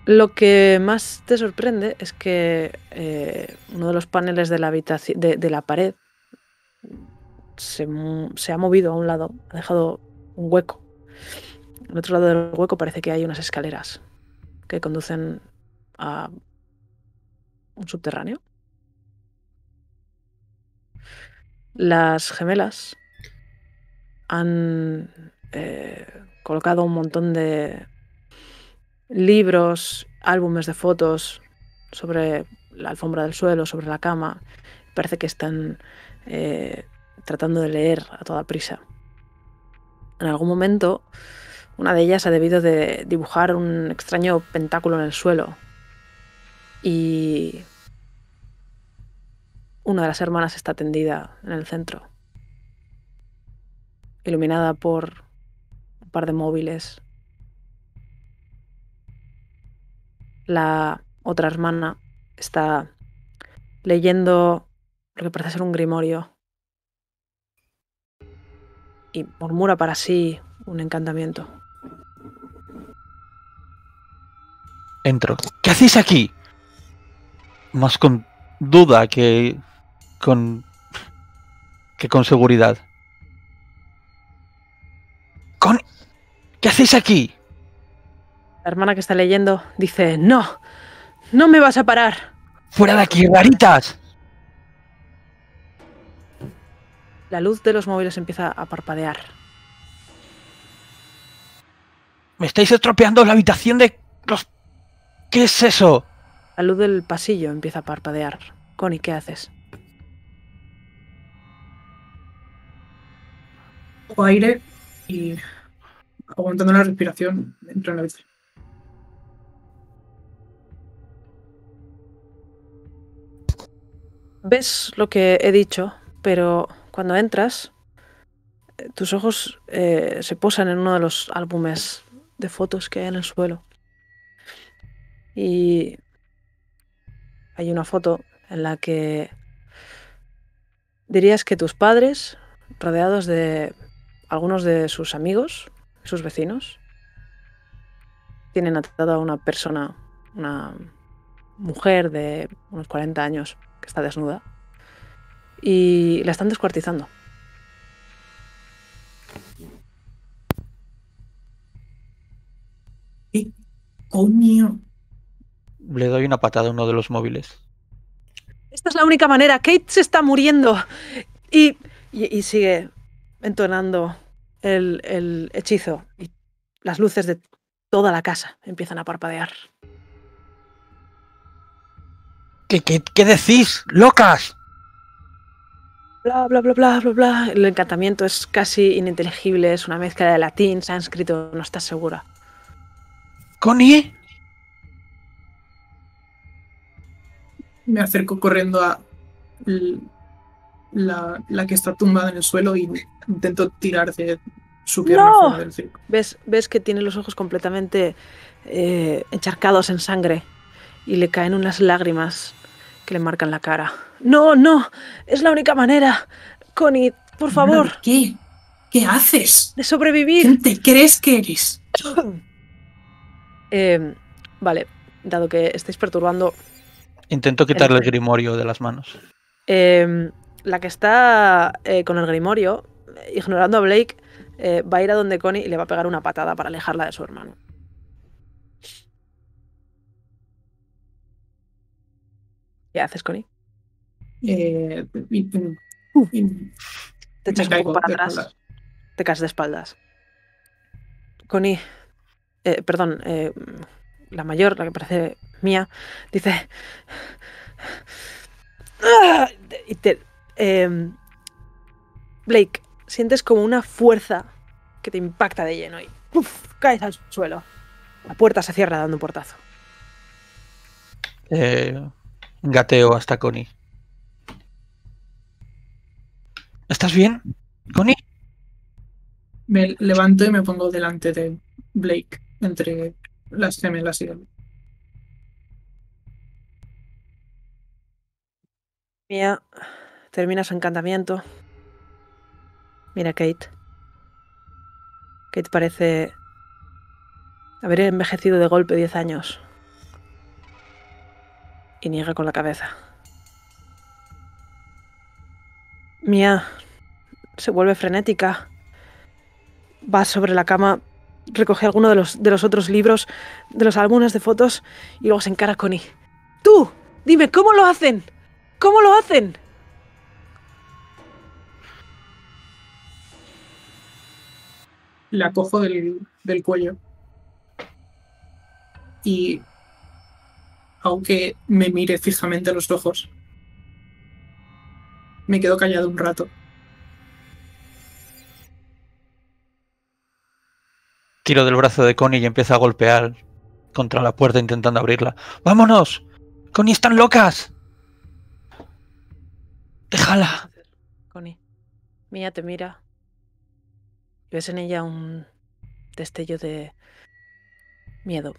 Lo que más te sorprende es que eh, uno de los paneles de la, de, la pared se, se ha movido a un lado, ha dejado un hueco. Al otro lado del hueco parece que hay unas escaleras que conducen a un subterráneo. Las gemelas han eh, colocado un montón de libros, álbumes de fotos sobre la alfombra del suelo, sobre la cama. Parece que están eh, tratando de leer a toda prisa. En algún momento, una de ellas ha debido de dibujar un extraño pentáculo en el suelo. Y una de las hermanas está tendida en el centro, iluminada por un par de móviles La otra hermana está leyendo lo que parece ser un grimorio y murmura para sí un encantamiento. Entro. ¿Qué hacéis aquí? Más con duda que con que con seguridad. Con ¿Qué hacéis aquí? La hermana que está leyendo dice, no, no me vas a parar. ¡Fuera de aquí, raritas! La luz de los móviles empieza a parpadear. Me estáis estropeando la habitación de los... ¿Qué es eso? La luz del pasillo empieza a parpadear. Connie, ¿qué haces? Cojo aire y aguantando la respiración entro en la habitación. Ves lo que he dicho, pero cuando entras, eh, tus ojos eh, se posan en uno de los álbumes de fotos que hay en el suelo. Y hay una foto en la que dirías que tus padres, rodeados de algunos de sus amigos, sus vecinos, tienen atada a una persona, una mujer de unos 40 años que está desnuda, y la están descuartizando. ¿Qué coño le doy una patada a uno de los móviles. Esta es la única manera. Kate se está muriendo. Y, y, sigue entonando el, el hechizo. Y las luces de toda la casa empiezan a parpadear. ¿Qué, qué, qué decís, locas? Bla, bla, bla, bla, bla, bla. El encantamiento es casi ininteligible. Es una mezcla de latín, sánscrito, no estás segura. ¿Connie? me acerco corriendo a la, la, que está tumbada en el suelo y intento tirar de su pierna no. del circo. ¿Ves, ves que tiene los ojos completamente eh, encharcados en sangre y le caen unas lágrimas que le marcan la cara. No, no, es la única manera. Connie, por favor. ¿Qué? ¿Qué haces? De sobrevivir. ¿Quién te crees que eres? eh, vale, dado que estáis perturbando Intento quitarle el, el grimorio de las manos. Em, la que está eh, con el grimorio, eh, ignorando a Blake, eh, va a ir a donde Connie y le va a pegar una patada para alejarla de su hermano. ¿Qué haces, Connie? Eh, te echas un poco para atrás. Te caes de espaldas. Connie, eh, perdón, la mayor, la que parece mía, dice... Em, Blake, sientes como una fuerza que te impacta de lleno y caes al suelo. La puerta se cierra dando un portazo. Eh, gateo hasta Connie. ¿Estás bien, Connie? Me levanto y me pongo delante de Blake, entre las gemelas y. Mía, termina su encantamiento. Mira, Kate. Kate parece haber envejecido de golpe 10 años. Y niega con la cabeza. Mia se vuelve frenética. Va sobre la cama recoge alguno de los, de los otros libros, de los álbumes de fotos y luego se encara con Connie. ¡Tú! Dime, ¿cómo lo hacen? ¿Cómo lo hacen? La cojo del, del cuello. Y aunque me mire fijamente a los ojos, me quedo callado un rato. tiro del brazo de Connie y empieza a golpear contra la puerta intentando abrirla. ¡Vámonos! ¡Connie, están locas! ¡Déjala! Connie, Mía te mira. Y ves en ella un destello de miedo,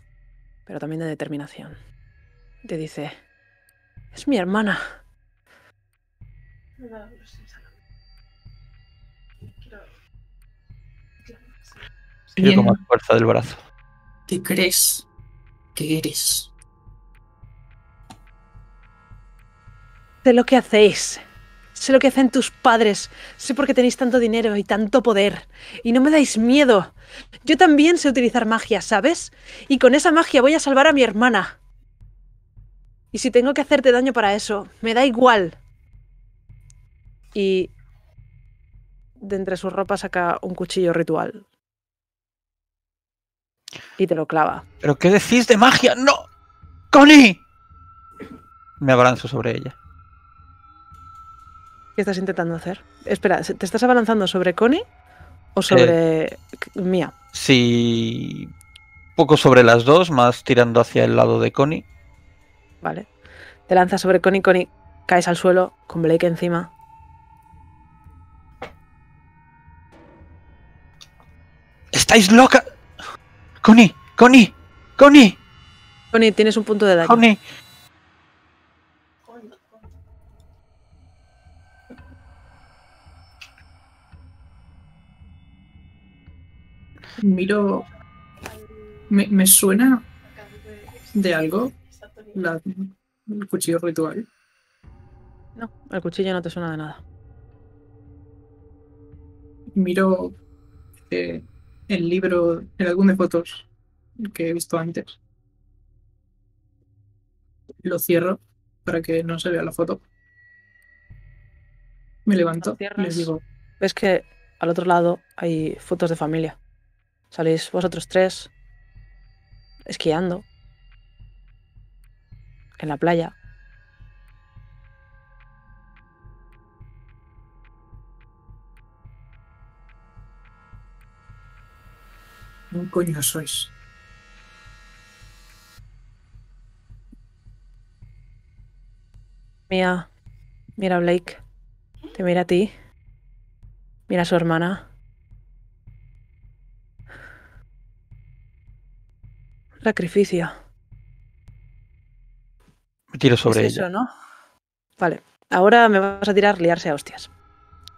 pero también de determinación. Te dice, es mi hermana. No, no sé. Sí, yo como fuerza del brazo. ¿Qué crees que eres? Sé lo que hacéis. Sé lo que hacen tus padres. Sé por qué tenéis tanto dinero y tanto poder. Y no me dais miedo. Yo también sé utilizar magia, ¿sabes? Y con esa magia voy a salvar a mi hermana. Y si tengo que hacerte daño para eso, me da igual. Y de entre su ropa saca un cuchillo ritual. Y te lo clava. ¿Pero qué decís de magia? ¡No! ¡Connie! Me abalanzo sobre ella. ¿Qué estás intentando hacer? Espera, ¿te estás abalanzando sobre Connie o sobre eh, Mía? Sí. Poco sobre las dos, más tirando hacia el lado de Connie. Vale. Te lanzas sobre Connie, Connie, caes al suelo con Blake encima. ¿Estáis locas? Connie, Connie, Connie. Connie, tienes un punto de daño. Connie. Miro. Me, me suena de algo la, el cuchillo ritual. No, el cuchillo no te suena de nada. Miro eh, el libro, el álbum de fotos que he visto antes. Lo cierro para que no se vea la foto. Me levanto y les digo, Ves que al otro lado hay fotos de familia. Salís vosotros tres esquiando en la playa. ¿Quién coño sois? Mira, mira a Blake. Te mira a ti. Mira a su hermana. Sacrificio. Me tiro sobre es ella. eso, ¿no? Vale. Ahora me vas a tirar liarse a hostias.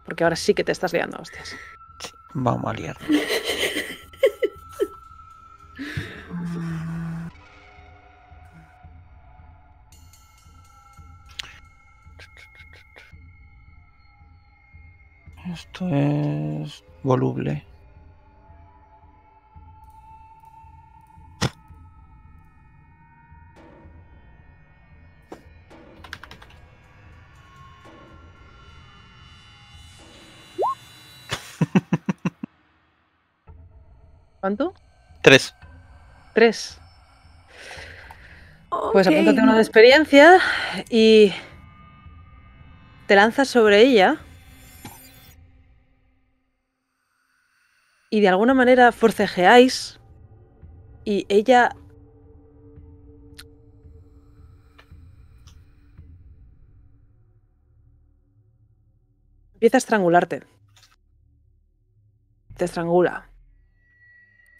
Porque ahora sí que te estás liando a hostias. Vamos a liar. Esto es voluble. ¿Cuánto? Tres. Tres. Pues apúntate una de experiencia y te lanzas sobre ella y de alguna manera forcejeáis y ella empieza a estrangularte. Te estrangula.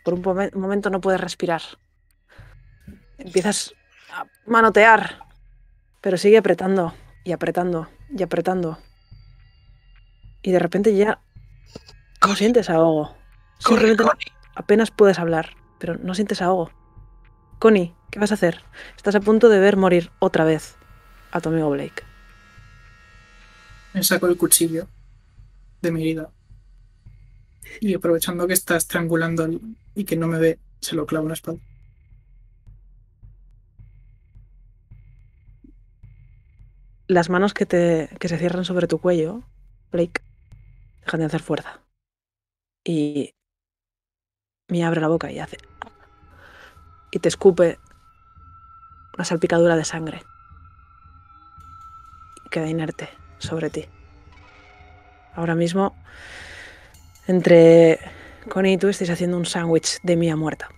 Por un momen- momento no puedes respirar. Empiezas a manotear, pero sigue apretando y apretando y apretando. Y de repente ya no sientes ahogo. Corre, Simplemente apenas puedes hablar, pero no sientes ahogo. Connie, ¿qué vas a hacer? Estás a punto de ver morir otra vez a tu amigo Blake. Me saco el cuchillo de mi herida. Y aprovechando que está estrangulando y que no me ve, se lo clavo en la espalda. Las manos que, te, que se cierran sobre tu cuello, Blake, dejan de hacer fuerza. Y me abre la boca y hace... Y te escupe una salpicadura de sangre. Y queda inerte sobre ti. Ahora mismo, entre Connie y tú estáis haciendo un sándwich de mía muerta.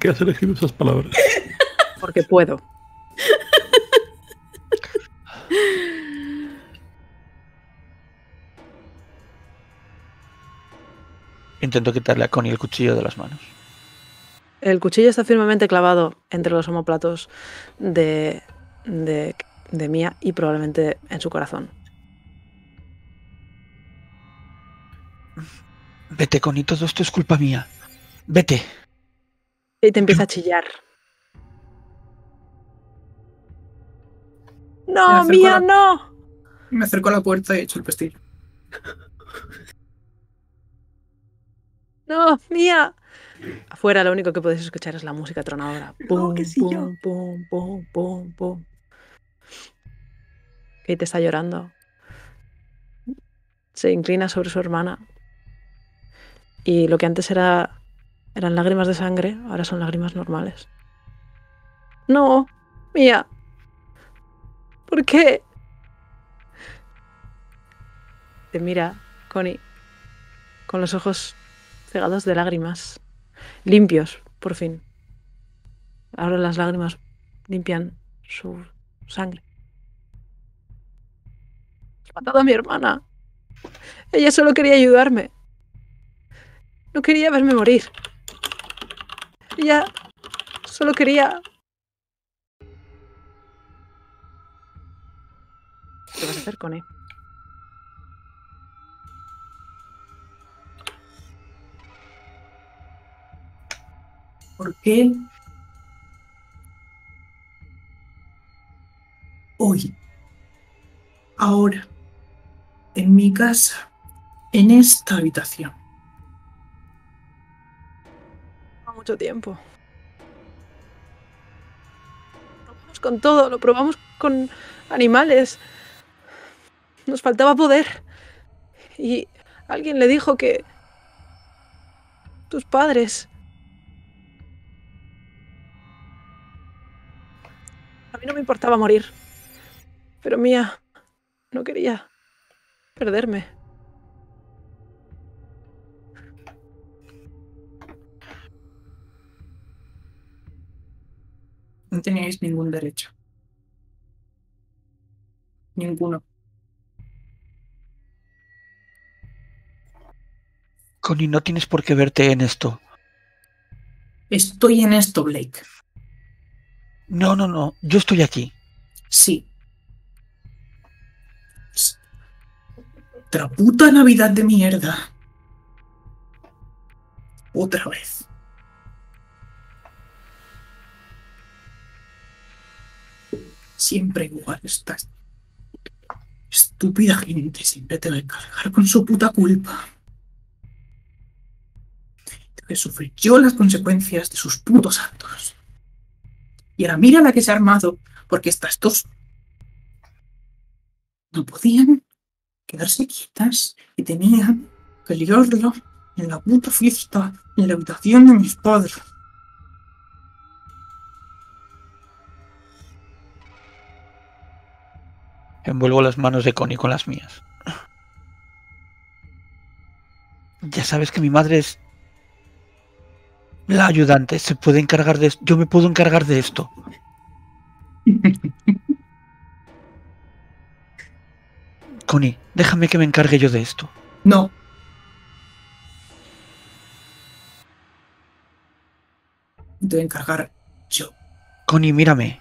¿Qué has elegido esas palabras? Porque puedo. Intento quitarle a Connie el cuchillo de las manos. El cuchillo está firmemente clavado entre los homóplatos de, de, de Mía y probablemente en su corazón. Vete, Connie, todo esto es culpa mía. Vete. Y te empieza a chillar. ¡No, Mía, la- no! Me acerco a la puerta y echo el pestillo. ¡No, Mía! Afuera lo único que podéis escuchar es la música tronadora. Pum, que sí, pum, pum, pum, pum, pum. Kate está llorando. Se inclina sobre su hermana. Y lo que antes era, eran lágrimas de sangre, ahora son lágrimas normales. No, Mía. ¿Por qué? Te mira, Connie, con los ojos cegados de lágrimas. Limpios, por fin. Ahora las lágrimas limpian su sangre. Has matado a mi hermana. Ella solo quería ayudarme. No quería verme morir. Ella solo quería... ¿Qué vas a hacer con él? Por qué hoy, ahora, en mi casa, en esta habitación. Lleva mucho tiempo. Lo probamos con todo, lo probamos con animales. Nos faltaba poder. Y alguien le dijo que tus padres... A mí no me importaba morir. Pero Mía no quería perderme. No teníais ningún derecho. Ninguno. Connie, no tienes por qué verte en esto. Estoy en esto, Blake. No, no, no. Yo estoy aquí. Sí. Otra puta Navidad de mierda. Otra vez. Siempre igual esta estúpida gente siempre te va a cargar con su puta culpa. Que sufrir yo las consecuencias de sus putos actos. Y ahora mira la que se ha armado porque estas dos no podían quedarse quietas y tenían que liarlo en la puta fiesta, en la habitación de mis padres. Envuelvo las manos de Connie con las mías. Ya sabes que mi madre es la ayudante. Se puede encargar de esto. Yo me puedo encargar de esto. Connie, déjame que me encargue yo de esto. No. Me voy a encargar yo. Connie, mírame.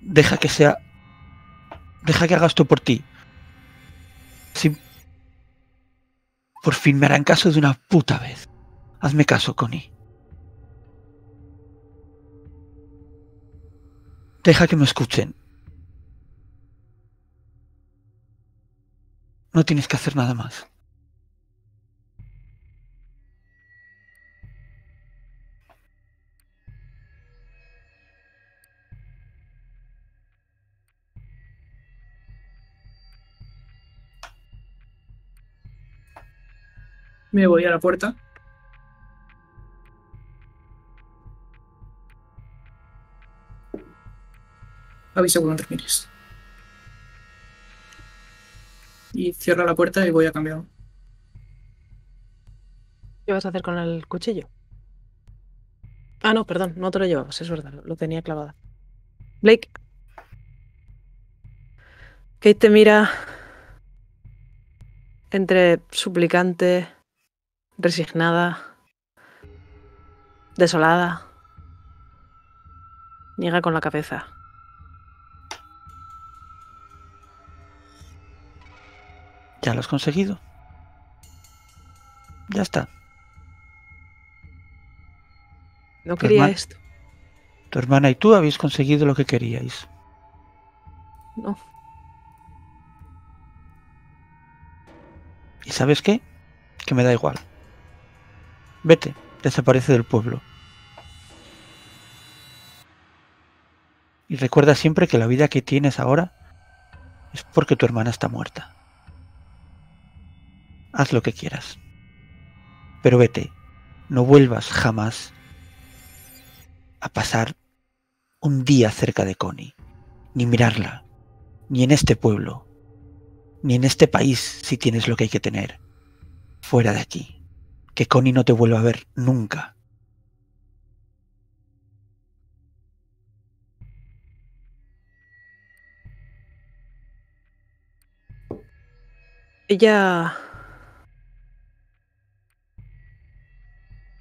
Deja que sea. Deja que haga esto por ti. Si. Por fin me harán caso de una puta vez. Hazme caso, Connie. Deja que me escuchen. No tienes que hacer nada más. Me voy a la puerta. Avisa cuando termines. Y cierra la puerta y voy a cambiar. ¿Qué vas a hacer con el cuchillo? Ah, no, perdón, no te lo llevabas, es verdad, lo tenía clavada. Blake. Kate te mira entre suplicante, resignada, desolada. Niega con la cabeza. ¿Ya lo has conseguido? Ya está. No quería esto. Tu hermana y tú habéis conseguido lo que queríais. No. ¿Y sabes qué? Que me da igual. Vete, desaparece del pueblo. Y recuerda siempre que la vida que tienes ahora es porque tu hermana está muerta. Haz lo que quieras. Pero vete, no vuelvas jamás a pasar un día cerca de Connie, ni mirarla, ni en este pueblo, ni en este país si tienes lo que hay que tener. Fuera de aquí. Que Connie no te vuelva a ver nunca. Ella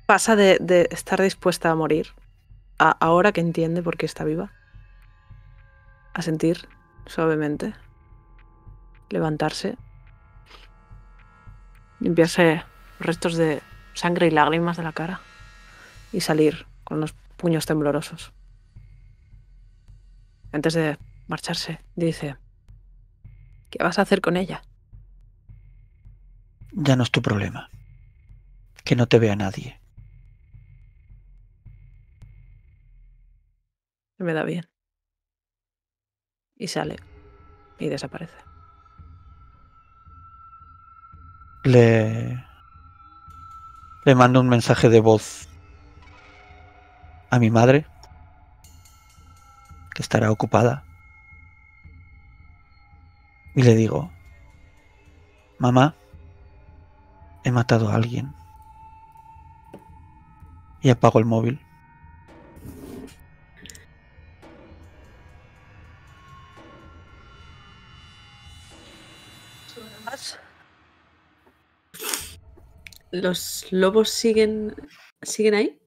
pasa de, estar dispuesta a morir a ahora que entiende por qué está viva. A sentir suavemente. Levantarse. Limpiarse restos de sangre y lágrimas de la cara y salir con los puños temblorosos. Antes de marcharse, dice, ¿qué vas a hacer con ella? Ya no es tu problema. Que no te vea nadie. Me da bien. Y sale y desaparece. Le. Le mando un mensaje de voz a mi madre, que estará ocupada. Y le digo, mamá, he matado a alguien. Y apago el móvil. ¿Los lobos siguen, siguen ahí?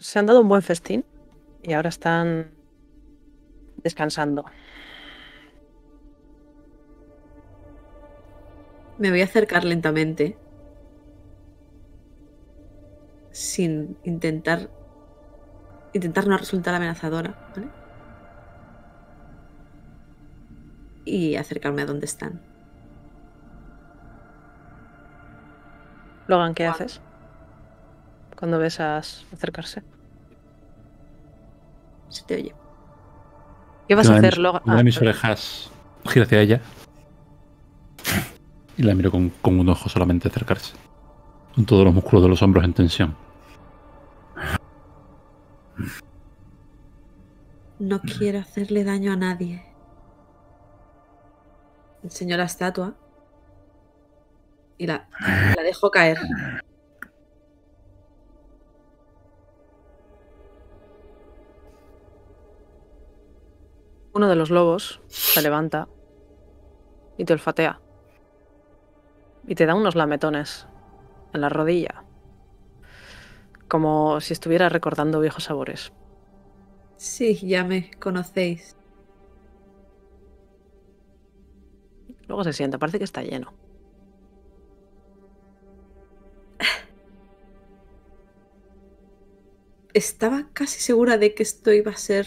Se han dado un buen festín y ahora están descansando. Me voy a acercar lentamente. Sin intentar. Intentar no resultar amenazadora, ¿vale? Y acercarme a donde están. Logan, ¿qué haces? Cuando ves a acercarse. Se te oye. ¿Qué vas a hacer, mis- Logan? Una de Ah, mis orejas gira hacia ella. Y la miro con, con un ojo solamente acercarse. Con todos los músculos de los hombros en tensión. No quiero hacerle daño a nadie. Enseño la estatua. Y la, la dejo caer. Uno de los lobos se levanta y te olfatea. Y te da unos lametones en la rodilla. Como si estuviera recordando viejos sabores. Sí, ya me conocéis. Luego se sienta, parece que está lleno. Estaba casi segura de que esto iba a ser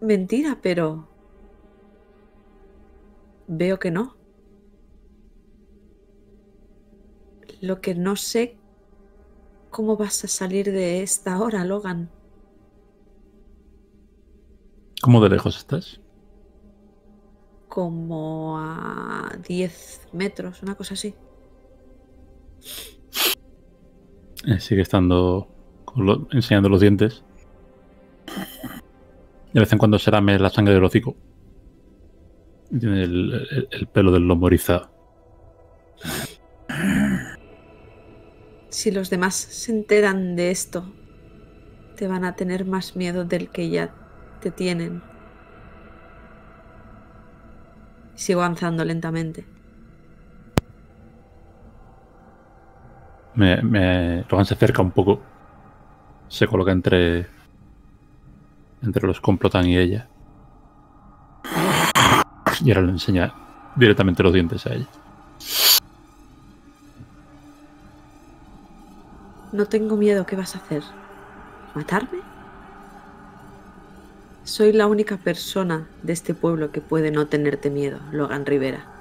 mentira, pero veo que no. Lo que no sé, ¿cómo vas a salir de esta hora, Logan? ¿Cómo de lejos estás? Como a 10 metros, una cosa así. Eh, sigue estando lo- enseñando los dientes. De vez en cuando se lame la sangre del hocico. Y Tiene el, el- el pelo del lomo erizado. Si los demás se enteran de esto, te van a tener más miedo del que ya te tienen. Sigo avanzando lentamente. Me, me, Logan se acerca un poco. Se coloca entre. Entre los complotan y ella. Y ahora le enseña directamente los dientes a ella. No tengo miedo. ¿Qué vas a hacer? ¿Matarme? Soy la única persona de este pueblo que puede no tenerte miedo, Logan Rivera.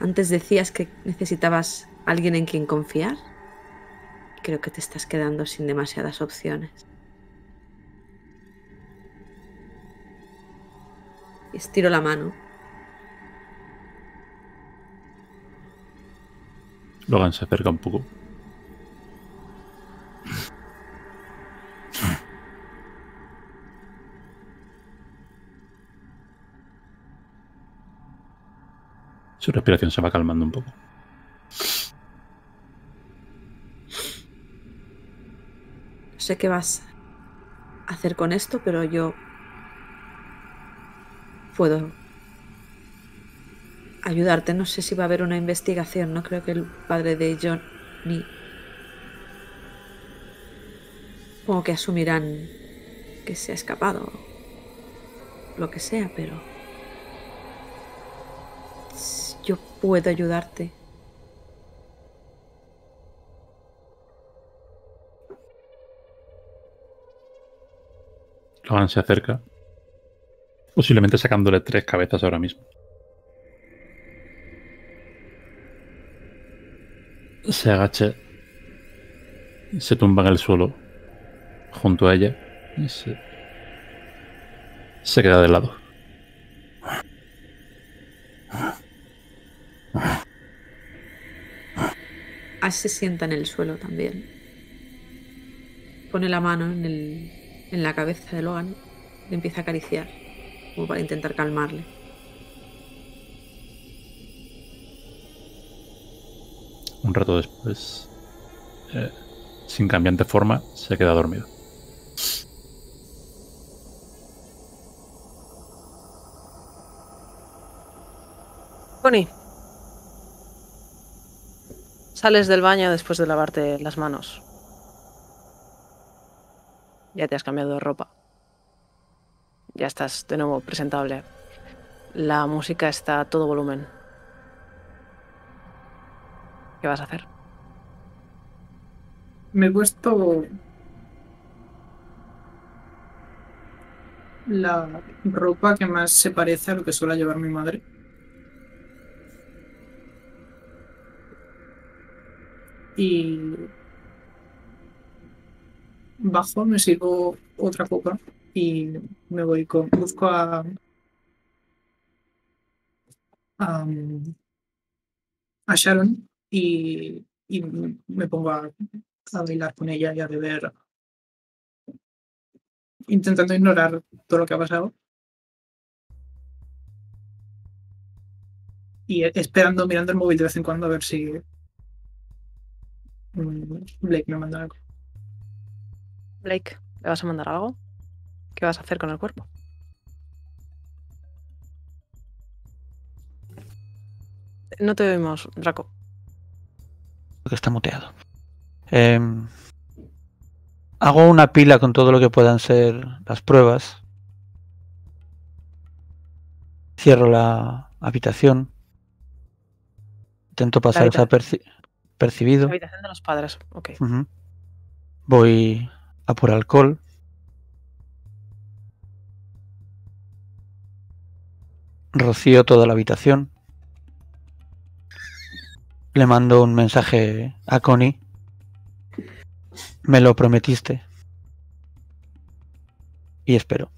Antes decías que necesitabas alguien en quien confiar. Creo que te estás quedando sin demasiadas opciones. Estiro la mano. Logan se acerca un poco. Su respiración se va calmando un poco. No sé qué vas a hacer con esto, pero yo puedo ayudarte. No sé si va a haber una investigación. No creo que el padre de John ni... Como que asumirán que se ha escapado. Lo que sea, pero... puedo ayudarte. Logan se acerca. Posiblemente sacándole tres cabezas ahora mismo. Se agacha. Se tumba en el suelo. Junto a ella. Y se. Se queda de lado. Ash se sienta en el suelo también. Pone la mano en, el- en la cabeza de Logan. Le empieza a acariciar, como para intentar calmarle. Un rato después. eh, sin cambiante forma, se queda dormido. Connie. Sales del baño después de lavarte las manos. Ya te has cambiado de ropa. Ya estás de nuevo presentable. La música está a todo volumen. ¿Qué vas a hacer? Me he puesto la ropa que más se parece a lo que suele llevar mi madre. Y bajo, me sirvo otra copa y me voy con. Busco a. a, a Sharon y, y me pongo a, a bailar con ella y a beber, intentando ignorar todo lo que ha pasado. Y esperando, mirando el móvil de vez en cuando a ver si Blake me manda algo. Blake, ¿le vas a mandar algo? ¿Qué vas a hacer con el cuerpo? No te oímos, Draco. Porque está muteado. Em, hago una pila con todo lo que puedan ser las pruebas. Cierro la habitación. Intento pasar habita- desapercibido. Habitación de los padres. Ok. Voy a por alcohol. Rocío toda la habitación. Le mando un mensaje a Connie. Me lo prometiste. Y espero.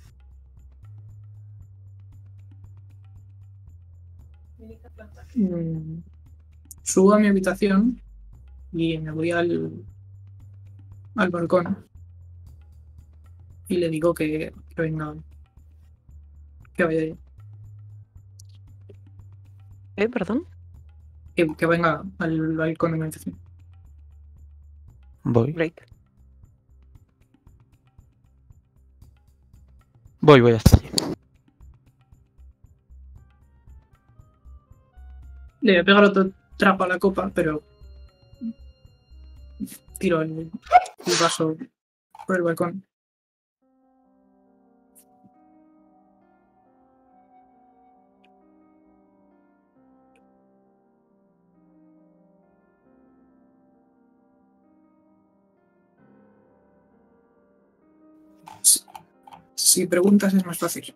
Mm, Subo a mi habitación y me voy al, al balcón y le digo que, que venga, que vaya, ¿Eh? ¿Perdón? que, que venga al balcón de mi habitación. Voy. Blake. Voy, voy hasta allí. Le voy a pegar otro trapo a la copa, pero tiro el, el vaso por el balcón. Si- Si preguntas es más fácil.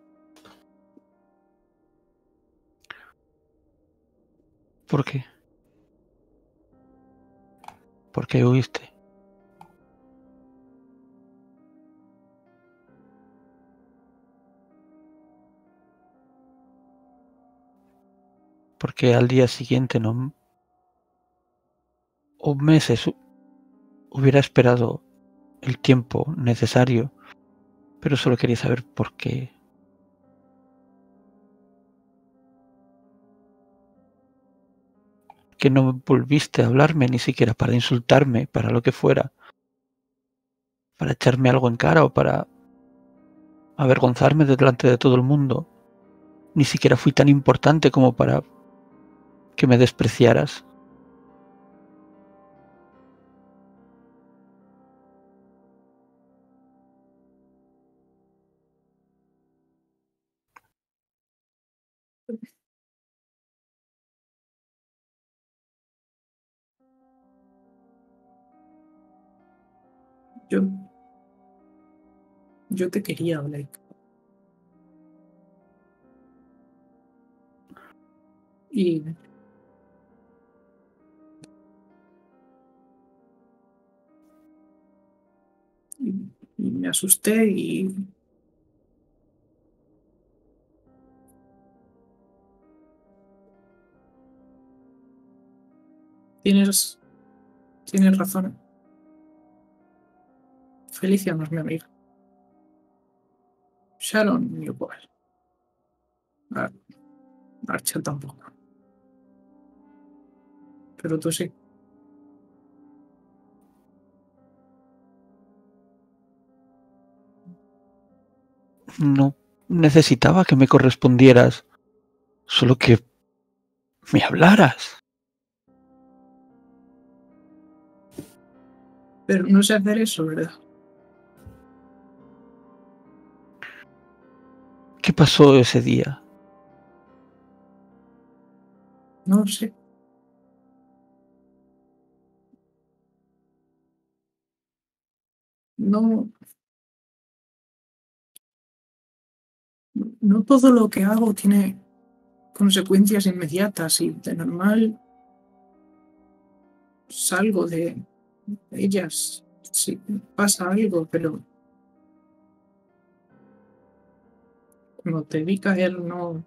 ¿Por qué? ¿Por qué huiste? Porque al día siguiente no... O meses hu- hubiera esperado el tiempo necesario, pero solo quería saber por qué. que no volviste a hablarme ni siquiera para insultarme, para lo que fuera, para echarme algo en cara o para avergonzarme delante de todo el mundo. Ni siquiera fui tan importante como para que me despreciaras. Yo, yo te quería, Blake. Y y, me asusté y. Tienes. Tienes razón. Felicia no es mi amiga. Sharon. Ar- Archer tampoco. Pero tú sí. No necesitaba que me correspondieras, solo que me hablaras. Pero no sé hacer eso, ¿verdad? ¿Qué pasó ese día? No sé. No. No todo lo que hago tiene consecuencias inmediatas y de normal salgo de ellas si pasa algo, pero cuando te vi caer no,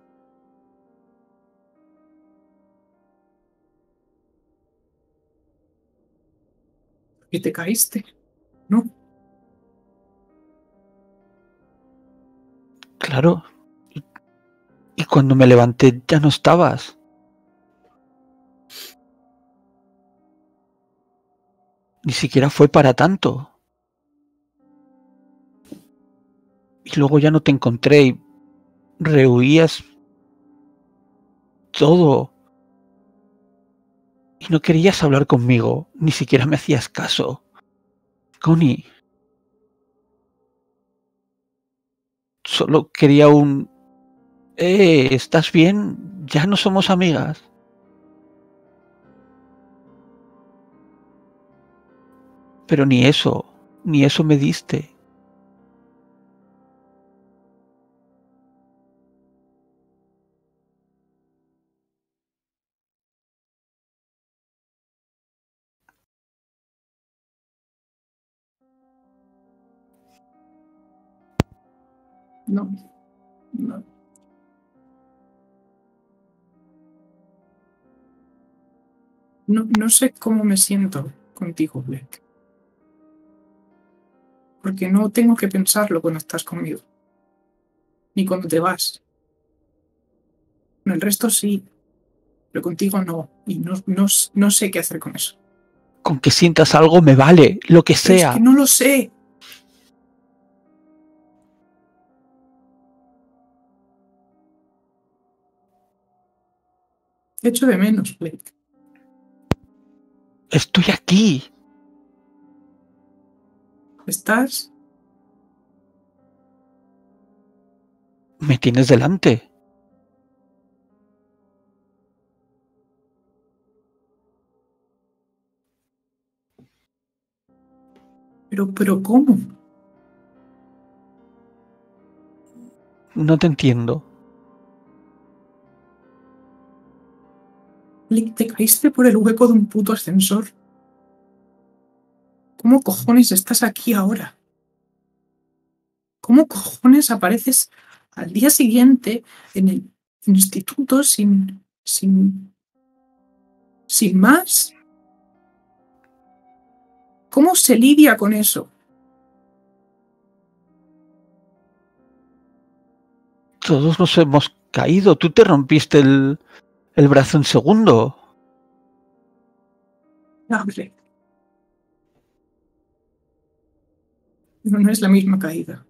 y te caíste, ¿no? Claro. Y, cuando me levanté ya no estabas. Ni siquiera fue para tanto. Y luego ya no te encontré y rehuías todo. Y no querías hablar conmigo, ni siquiera me hacías caso. Connie. Solo quería un... Eh, ¿estás bien? Ya no somos amigas. Pero ni eso, ni eso me diste. No, no. No, no sé cómo me siento contigo, Blake. Porque no tengo que pensarlo cuando estás conmigo. Ni cuando te vas. Con el resto sí. Pero contigo no. Y no, no, no sé qué hacer con eso. Con que sientas algo me vale, lo que Pero sea. Es que no lo sé. Te echo de menos, Blake. Estoy aquí. ¿Estás? Me tienes delante. Pero, pero ¿cómo? No te entiendo. Te caíste por el hueco de un puto ascensor. ¿Cómo cojones estás aquí ahora? ¿Cómo cojones apareces al día siguiente en el instituto sin. sin. sin más? ¿Cómo se lidia con eso? Todos nos hemos caído. Tú te rompiste el, el brazo en segundo. Hable. Pero no es la misma caída.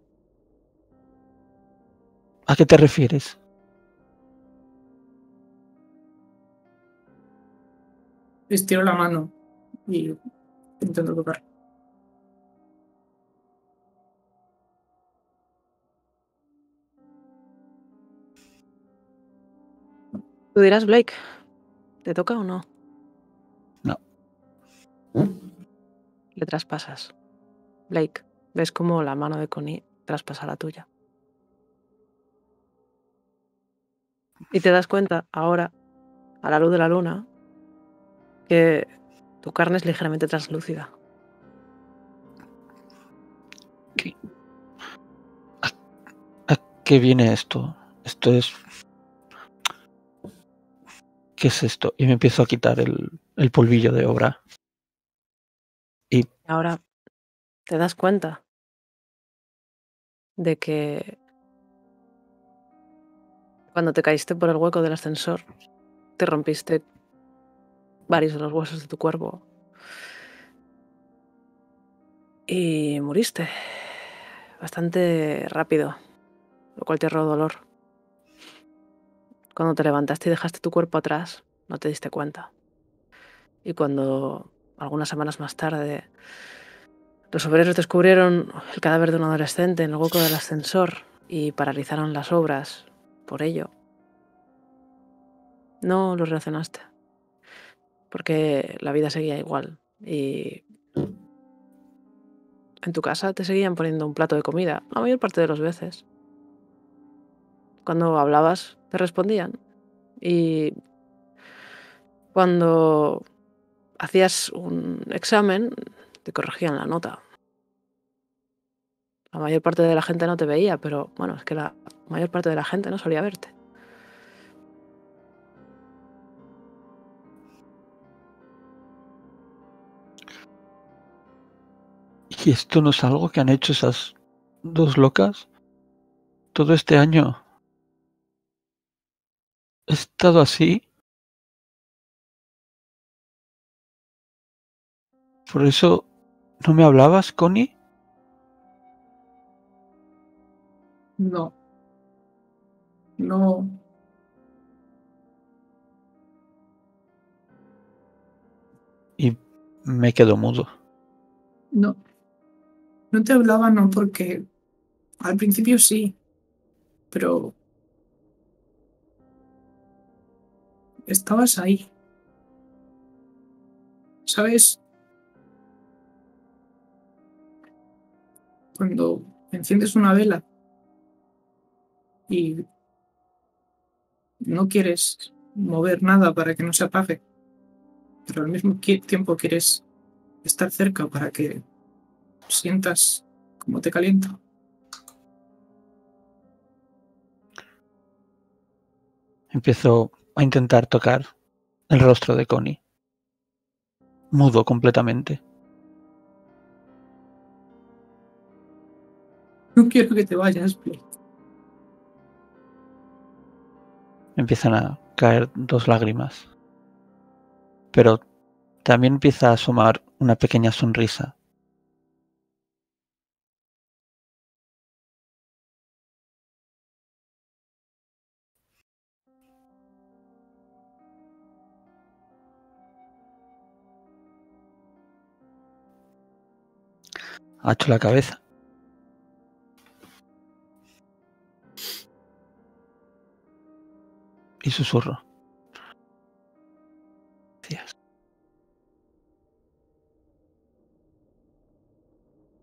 ¿A qué te refieres? Estiro la mano y intento tocar. Tú dirás, Blake, ¿te toca o no? No. Le traspasas. Blake, ves cómo la mano de Connie traspasa la tuya. Y te das cuenta ahora, a la luz de la luna, que tu carne es ligeramente translúcida. ¿A qué viene esto? Esto es... ¿Qué es esto? Y me empiezo a quitar el, polvillo de obra. Ahora te das cuenta de que cuando te caíste por el hueco del ascensor, te rompiste varios de los huesos de tu cuerpo y muriste bastante rápido, lo cual te ahorró dolor. Cuando te levantaste y dejaste tu cuerpo atrás, no te diste cuenta. Y cuando algunas semanas más tarde los obreros descubrieron el cadáver de un adolescente en el hueco del ascensor y paralizaron las obras por ello. No lo relacionaste, porque la vida seguía igual y en tu casa te seguían poniendo un plato de comida la mayor parte de las veces. Cuando hablabas te respondían y cuando hacías un examen te corregían la nota. La mayor parte de la gente no te veía, pero bueno, es que la mayor parte de la gente no solía verte. ¿Y esto no es algo que han hecho esas dos locas? Todo este año. ¿He estado así? Por eso no me hablabas, Connie. No. No. Y me quedo mudo. No. No te hablaba, no, porque al principio sí, pero estabas ahí. ¿Sabes? Cuando enciendes una vela y no quieres mover nada para que no se apague, pero al mismo tiempo quieres estar cerca para que sientas cómo te calienta. Empiezo a intentar tocar el rostro de Connie. Mudo completamente. No quiero que te vayas, Blake. Empiezan a caer dos lágrimas. Pero también empieza a asomar una pequeña sonrisa. Hacho la cabeza. Y susurro. Gracias.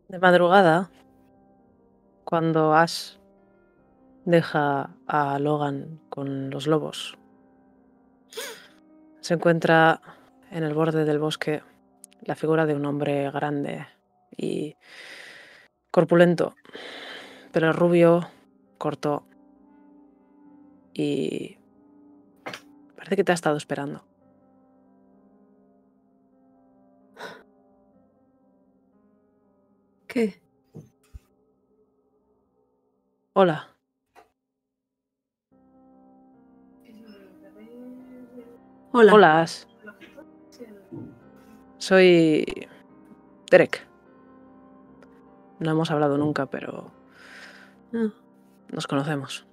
De madrugada, cuando Ash deja a Logan con los lobos, se encuentra en el borde del bosque la figura de un hombre grande y corpulento, pero rubio, corto y parece que te ha estado esperando. ¿Qué? Hola, Hola. hola. Soy Derek. No hemos hablado nunca, pero Ah, nos conocemos.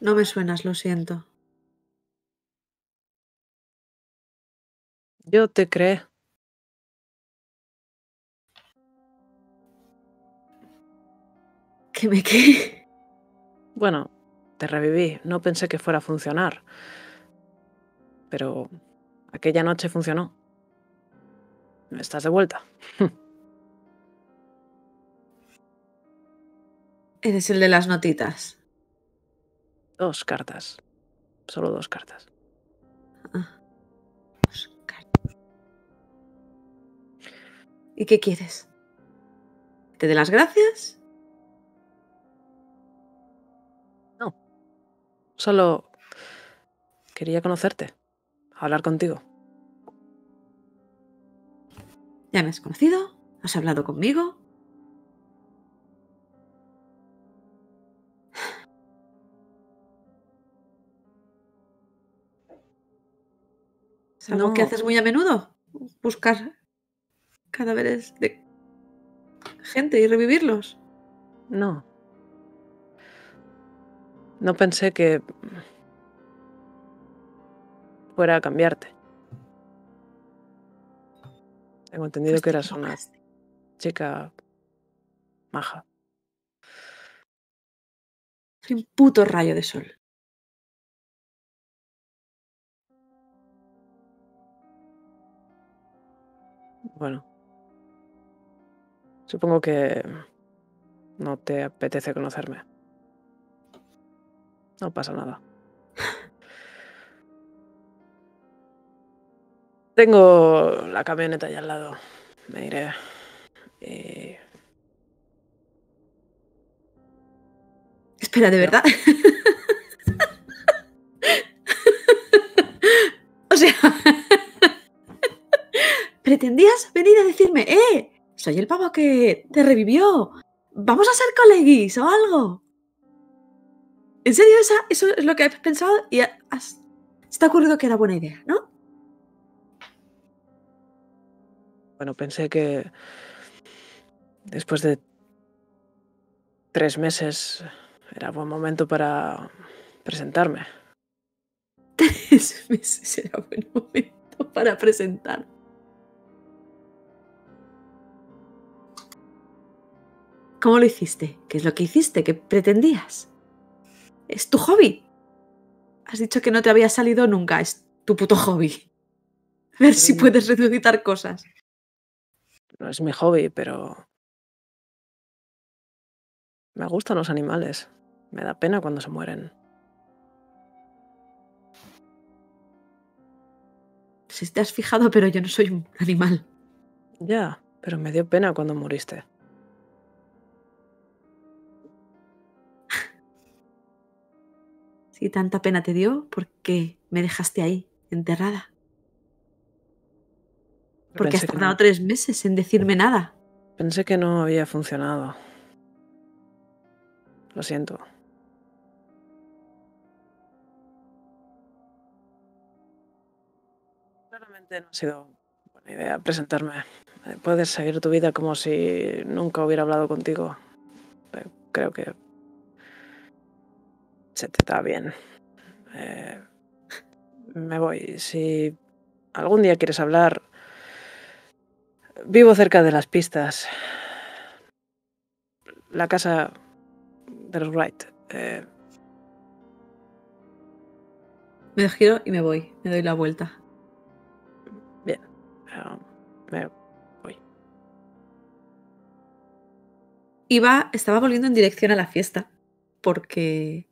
no me suenas, lo siento. Yo te creé. ¿Qué me qué? Bueno, te reviví. No pensé que fuera a funcionar. Pero aquella noche funcionó. estás de vuelta. Eres el de las notitas. Dos cartas. Solo dos cartas. Ah. Oscar. ¿Y qué quieres? ¿Te dé las gracias? Solo quería conocerte, hablar contigo. ¿Ya me has conocido? ¿Has hablado conmigo? ¿Es algo que haces muy a menudo? Buscar cadáveres de gente y revivirlos. No. No pensé que fuera a cambiarte. Tengo entendido Pues que eras una chica maja. Soy un puto rayo de sol. Bueno. Supongo que no te apetece conocerme. No pasa nada. Tengo la camioneta allá al lado. Me iré. Y Espera, ¿de No. verdad? o sea, pretendías venir a decirme, ¡eh! Soy el pavo que te revivió. Vamos a ser coleguis o algo. ¿En serio esa, eso es lo que has pensado y has, se te ha ocurrido que era buena idea, ¿no? bueno, pensé que después de tres meses era buen momento para presentarme. Tres meses era buen momento para presentar. ¿Cómo lo hiciste? ¿Qué es lo que hiciste? ¿Qué pretendías? ¿Es tu hobby? Has dicho que no te había salido nunca. Es tu puto hobby. A ver si Mm. puedes resucitar cosas. No es mi hobby, pero me gustan los animales. Me da pena cuando se mueren. Si te has fijado, pero yo no soy un animal. Ya, pero me dio pena cuando muriste. Si tanta pena te dio, ¿por qué me dejaste ahí, enterrada? Porque has Pensé que tardado no- tres meses en decirme nada. Pensé que no había funcionado. Lo siento. Claramente no ha sido buena idea presentarme. Puedes seguir tu vida como si nunca hubiera hablado contigo. Eh, Creo que se te da bien. Eh, me voy. Si algún día quieres hablar, vivo cerca de las pistas. La casa de los Wright. Eh, Me giro y me voy. Me doy la vuelta. eh, me voy. Iba, estaba volviendo en dirección a la fiesta porque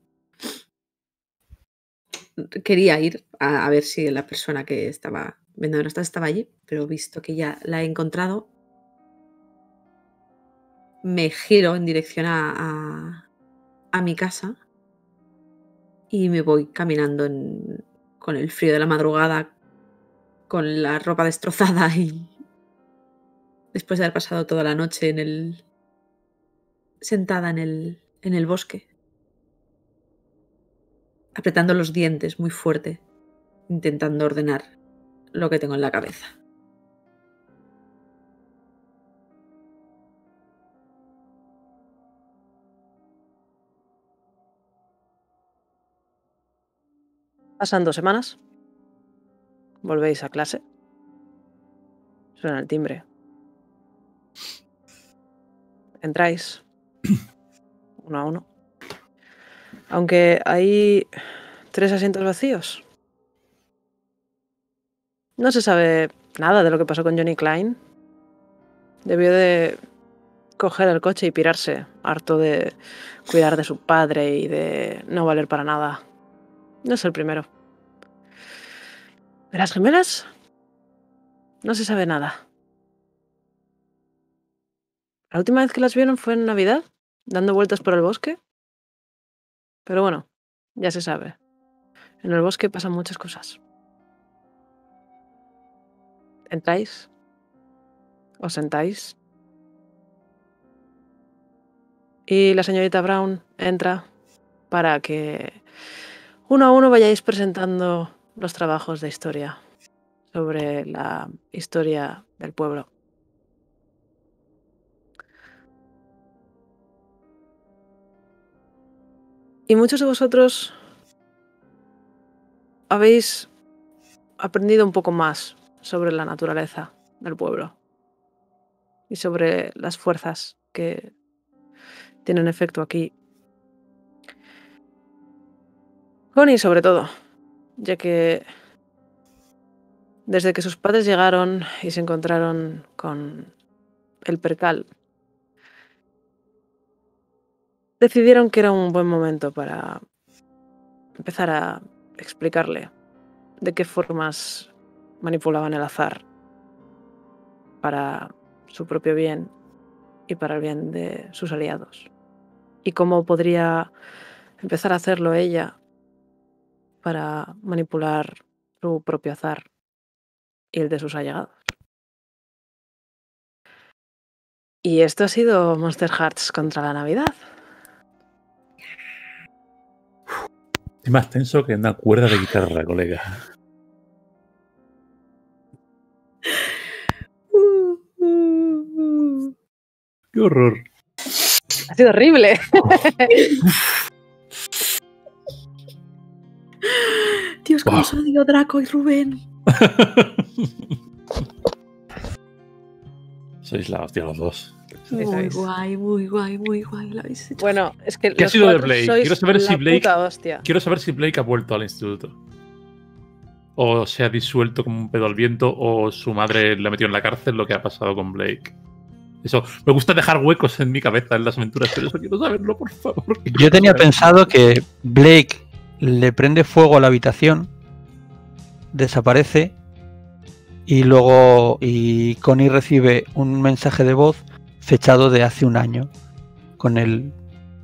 quería ir a, ver si la persona que estaba vendiendo nuestras estaba allí, pero visto que ya la he encontrado, me giro en dirección a, a- mi casa y me voy caminando con el frío de la madrugada, con la ropa destrozada y después de haber pasado toda la noche en el sentada en el, en el bosque, apretando los dientes muy fuerte, intentando ordenar lo que tengo en la cabeza. Pasan dos semanas. Volvéis a clase. Suena el timbre. Entráis. Uno a uno. Aunque hay tres asientos vacíos. No se sabe nada de lo que pasó con Johnny Klein. Debió de coger el coche y pirarse, harto de cuidar de su padre y de no valer para nada. No es el primero. De las gemelas no se sabe nada. La última vez que las vieron fue en Navidad, dando vueltas por el bosque. Pero bueno, ya se sabe. En el bosque pasan muchas cosas. ¿Entráis? ¿Os sentáis? Y la señorita Brown entra para que uno a uno vayáis presentando los trabajos de historia sobre la historia del pueblo. Y muchos de vosotros habéis aprendido un poco más sobre la naturaleza del pueblo y sobre las fuerzas que tienen efecto aquí. Connie sobre todo, ya que desde que sus padres llegaron y se encontraron con el percal, decidieron que era un buen momento para empezar a explicarle de qué formas manipulaban el azar para su propio bien y para el bien de sus aliados. Y cómo podría empezar a hacerlo ella para manipular su propio azar y el de sus allegados. Y esto ha sido Monster Hearts contra la Navidad. Es más tenso que una cuerda de guitarra, colega. Qué horror. Ha sido horrible. Dios, cómo Wow. os odio Draco y Rubén. Sois la hostia los dos. Muy guay, muy guay, muy guay. Lo habéis hecho. Bueno, es que ¿Qué ha sido de Blake? Quiero saber si la Blake-. Quiero saber si Blake ha vuelto al instituto. O se ha disuelto como un pedo al viento, o su madre le ha metido en la cárcel lo que ha pasado con Blake. Eso, me gusta dejar huecos en mi cabeza en las aventuras, pero eso quiero saberlo, por favor. Yo tenía pensado que Blake le prende fuego a la habitación, desaparece y luego y Connie recibe un mensaje de voz fechado de hace un año con el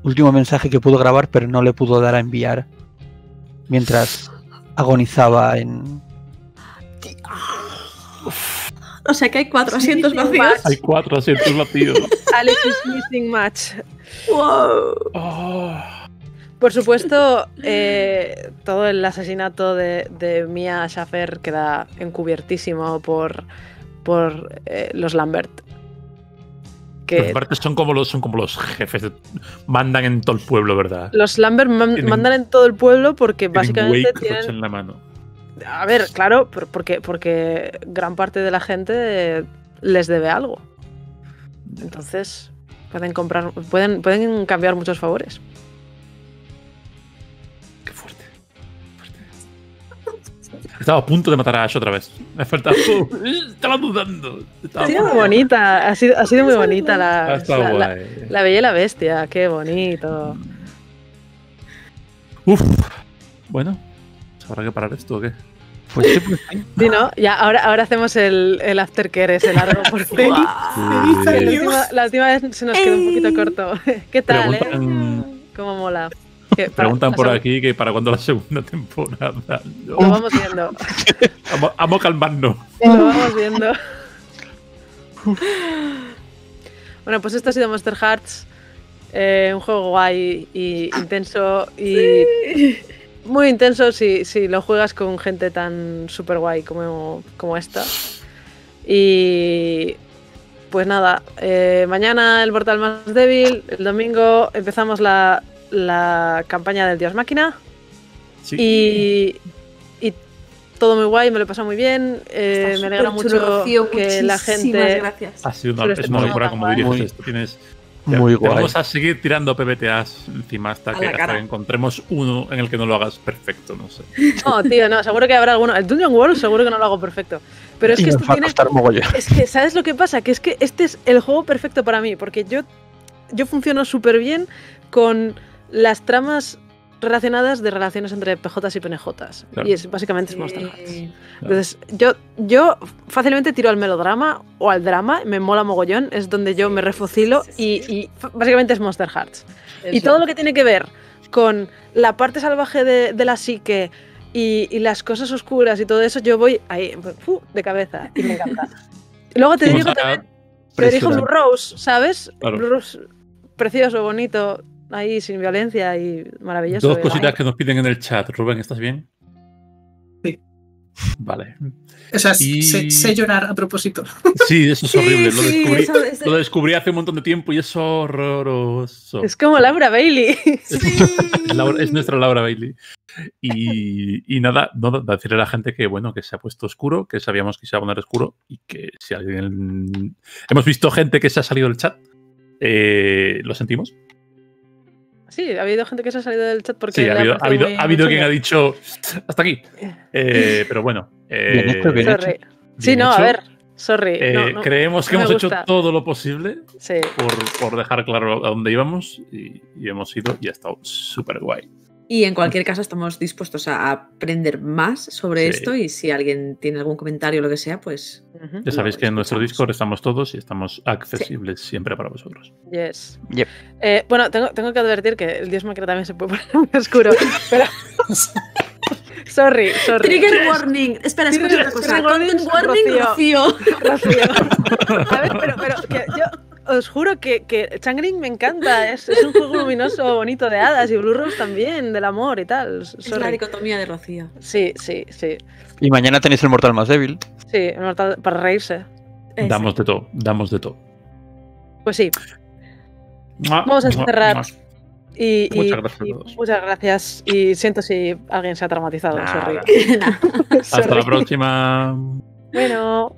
último mensaje que pudo grabar pero no le pudo dar a enviar mientras agonizaba en O sea que hay cuatro asientos vacíos. Hay cuatro asientos vacíos. Alex is missing match. ¡Wow! Oh. Por supuesto, eh, todo el asesinato de, de Mia Schaffer queda encubiertísimo por, por eh, los Lambert. Que Los son como los, son como los jefes. de- mandan en todo el pueblo, ¿verdad? los Lambert man- Tienen- mandan en todo el pueblo porque Tienen básicamente tienen... en la mano. A ver, claro, por- porque, porque gran parte de la gente les debe algo. Entonces, pueden comprar, pueden, pueden cambiar muchos favores. Estaba a punto de matar a Ash otra vez. Me faltaba. Estaba dudando. Estaba Ha sido muy bonita, ha sido, ha sido muy bonita la, la, la- guay. la Bella y la Bestia, qué bonito. Uf. Bueno, ¿habrá que parar esto o qué? pues sí, pues sí. Sí, ¿no? Ya, ahora, ahora hacemos el, el aftercare ese largo por fin. La última, la última vez se nos quedó un poquito corto. ¿Qué tal, Preguntan- eh? ¿Cómo mola? Que Preguntan por aquí que para cuándo la segunda temporada. No. Lo vamos viendo. Vamos, vamos a calmarnos. Lo vamos viendo. Bueno, pues esto ha sido Monster Hearts. Eh, un juego guay y intenso y muy intenso si, si lo juegas con gente tan super guay como, como esta. Y pues nada, eh, mañana el portal más débil, el domingo empezamos la, la campaña del Dios Máquina Sí. y, y todo muy guay, me lo he pasado muy bien, eh, me alegra mucho que la gente... Gracias. Ha sido una, es una locura, como guay. dirías Muy- esto. Tienes Muy te guay. Vamos a seguir tirando PBTAs encima hasta que, hasta encontremos uno en el que no lo hagas perfecto, no sé. No, tío, no, seguro que habrá alguno. El Dungeon World seguro que no lo hago perfecto. Pero es y que esto tiene. Es que, ¿sabes lo que pasa? Que es que este es el juego perfecto para mí, porque yo, yo funciono súper bien con las tramas relacionadas de relaciones entre PJs y PNJs. Claro. Y es básicamente es Monster Hearts. Eh, Entonces, yo, yo fácilmente tiro al melodrama o al drama, me mola mogollón, es donde yo me refocilo sí, y, sí. y básicamente es Monster Hearts. Y eso. todo lo que tiene que ver con la parte salvaje de, de la psique y, y las cosas oscuras y todo eso, yo voy ahí, de cabeza, y me encanta. Y luego te dirijo también, te dirijo. Blue Rose, ¿sabes? Claro. Blue Rose, precioso, bonito, ahí sin violencia y maravilloso. Dos cositas que nos piden en el chat. Rubén, ¿estás bien? Sí. Vale. O sea, Y- sé, sé llorar a propósito. Sí, eso es Sí, horrible. Lo, sí, descubrí, eso- eso- lo descubrí hace un montón de tiempo y es horroroso. Es como Laura Bailey. Es, Laura- es nuestra Laura Bailey. Y, y nada, no, decirle a la gente que bueno, que se ha puesto oscuro, que sabíamos que se iba a poner oscuro y que si alguien. Hemos visto gente que se ha salido del chat. eh, lo sentimos. Sí, ha habido gente que se ha salido del chat porque. Sí, ha habido, ha habido, ha habido quien ha dicho hasta aquí. Eh, pero bueno. Bien hecho, eh, bien hecho. Sorry. Sí, bien no, a hecho. ver, sorry. Eh, no, no, creemos que no hemos hecho todo lo posible Sí. por, por dejar claro a dónde íbamos y, y hemos ido y ha estado súper guay. Y en cualquier caso estamos dispuestos a aprender más sobre Sí. esto y si alguien tiene algún comentario o lo que sea, pues. Ya sabéis que en nuestro. Discord estamos todos y estamos accesibles siempre para vosotros. Yes. Yep. Eh, bueno, tengo, tengo que advertir que el dios máquina también se puede poner muy oscuro. pero. sorry, sorry. Trigger warning. Espera, escucha otra cosa. trigger warning, Content warning, Rocío. Rocío. Rocío. A ver, pero, pero que yo os juro que, que Changring me encanta. Es, es un juego luminoso, bonito de hadas y Blue Rose también, del amor y tal. Es la dicotomía de Rocío. Sí, sí, sí. Y mañana tenéis el mortal más débil. Sí, mortal- para reírse. Ese. Damos de todo, damos de todo. Pues sí. Vamos a cerrar. mua. Y, y- Muchas gracias a y todos. muchas gracias. Y siento si alguien se ha traumatizado. Sorry. Hasta Sorry. la próxima. Bueno.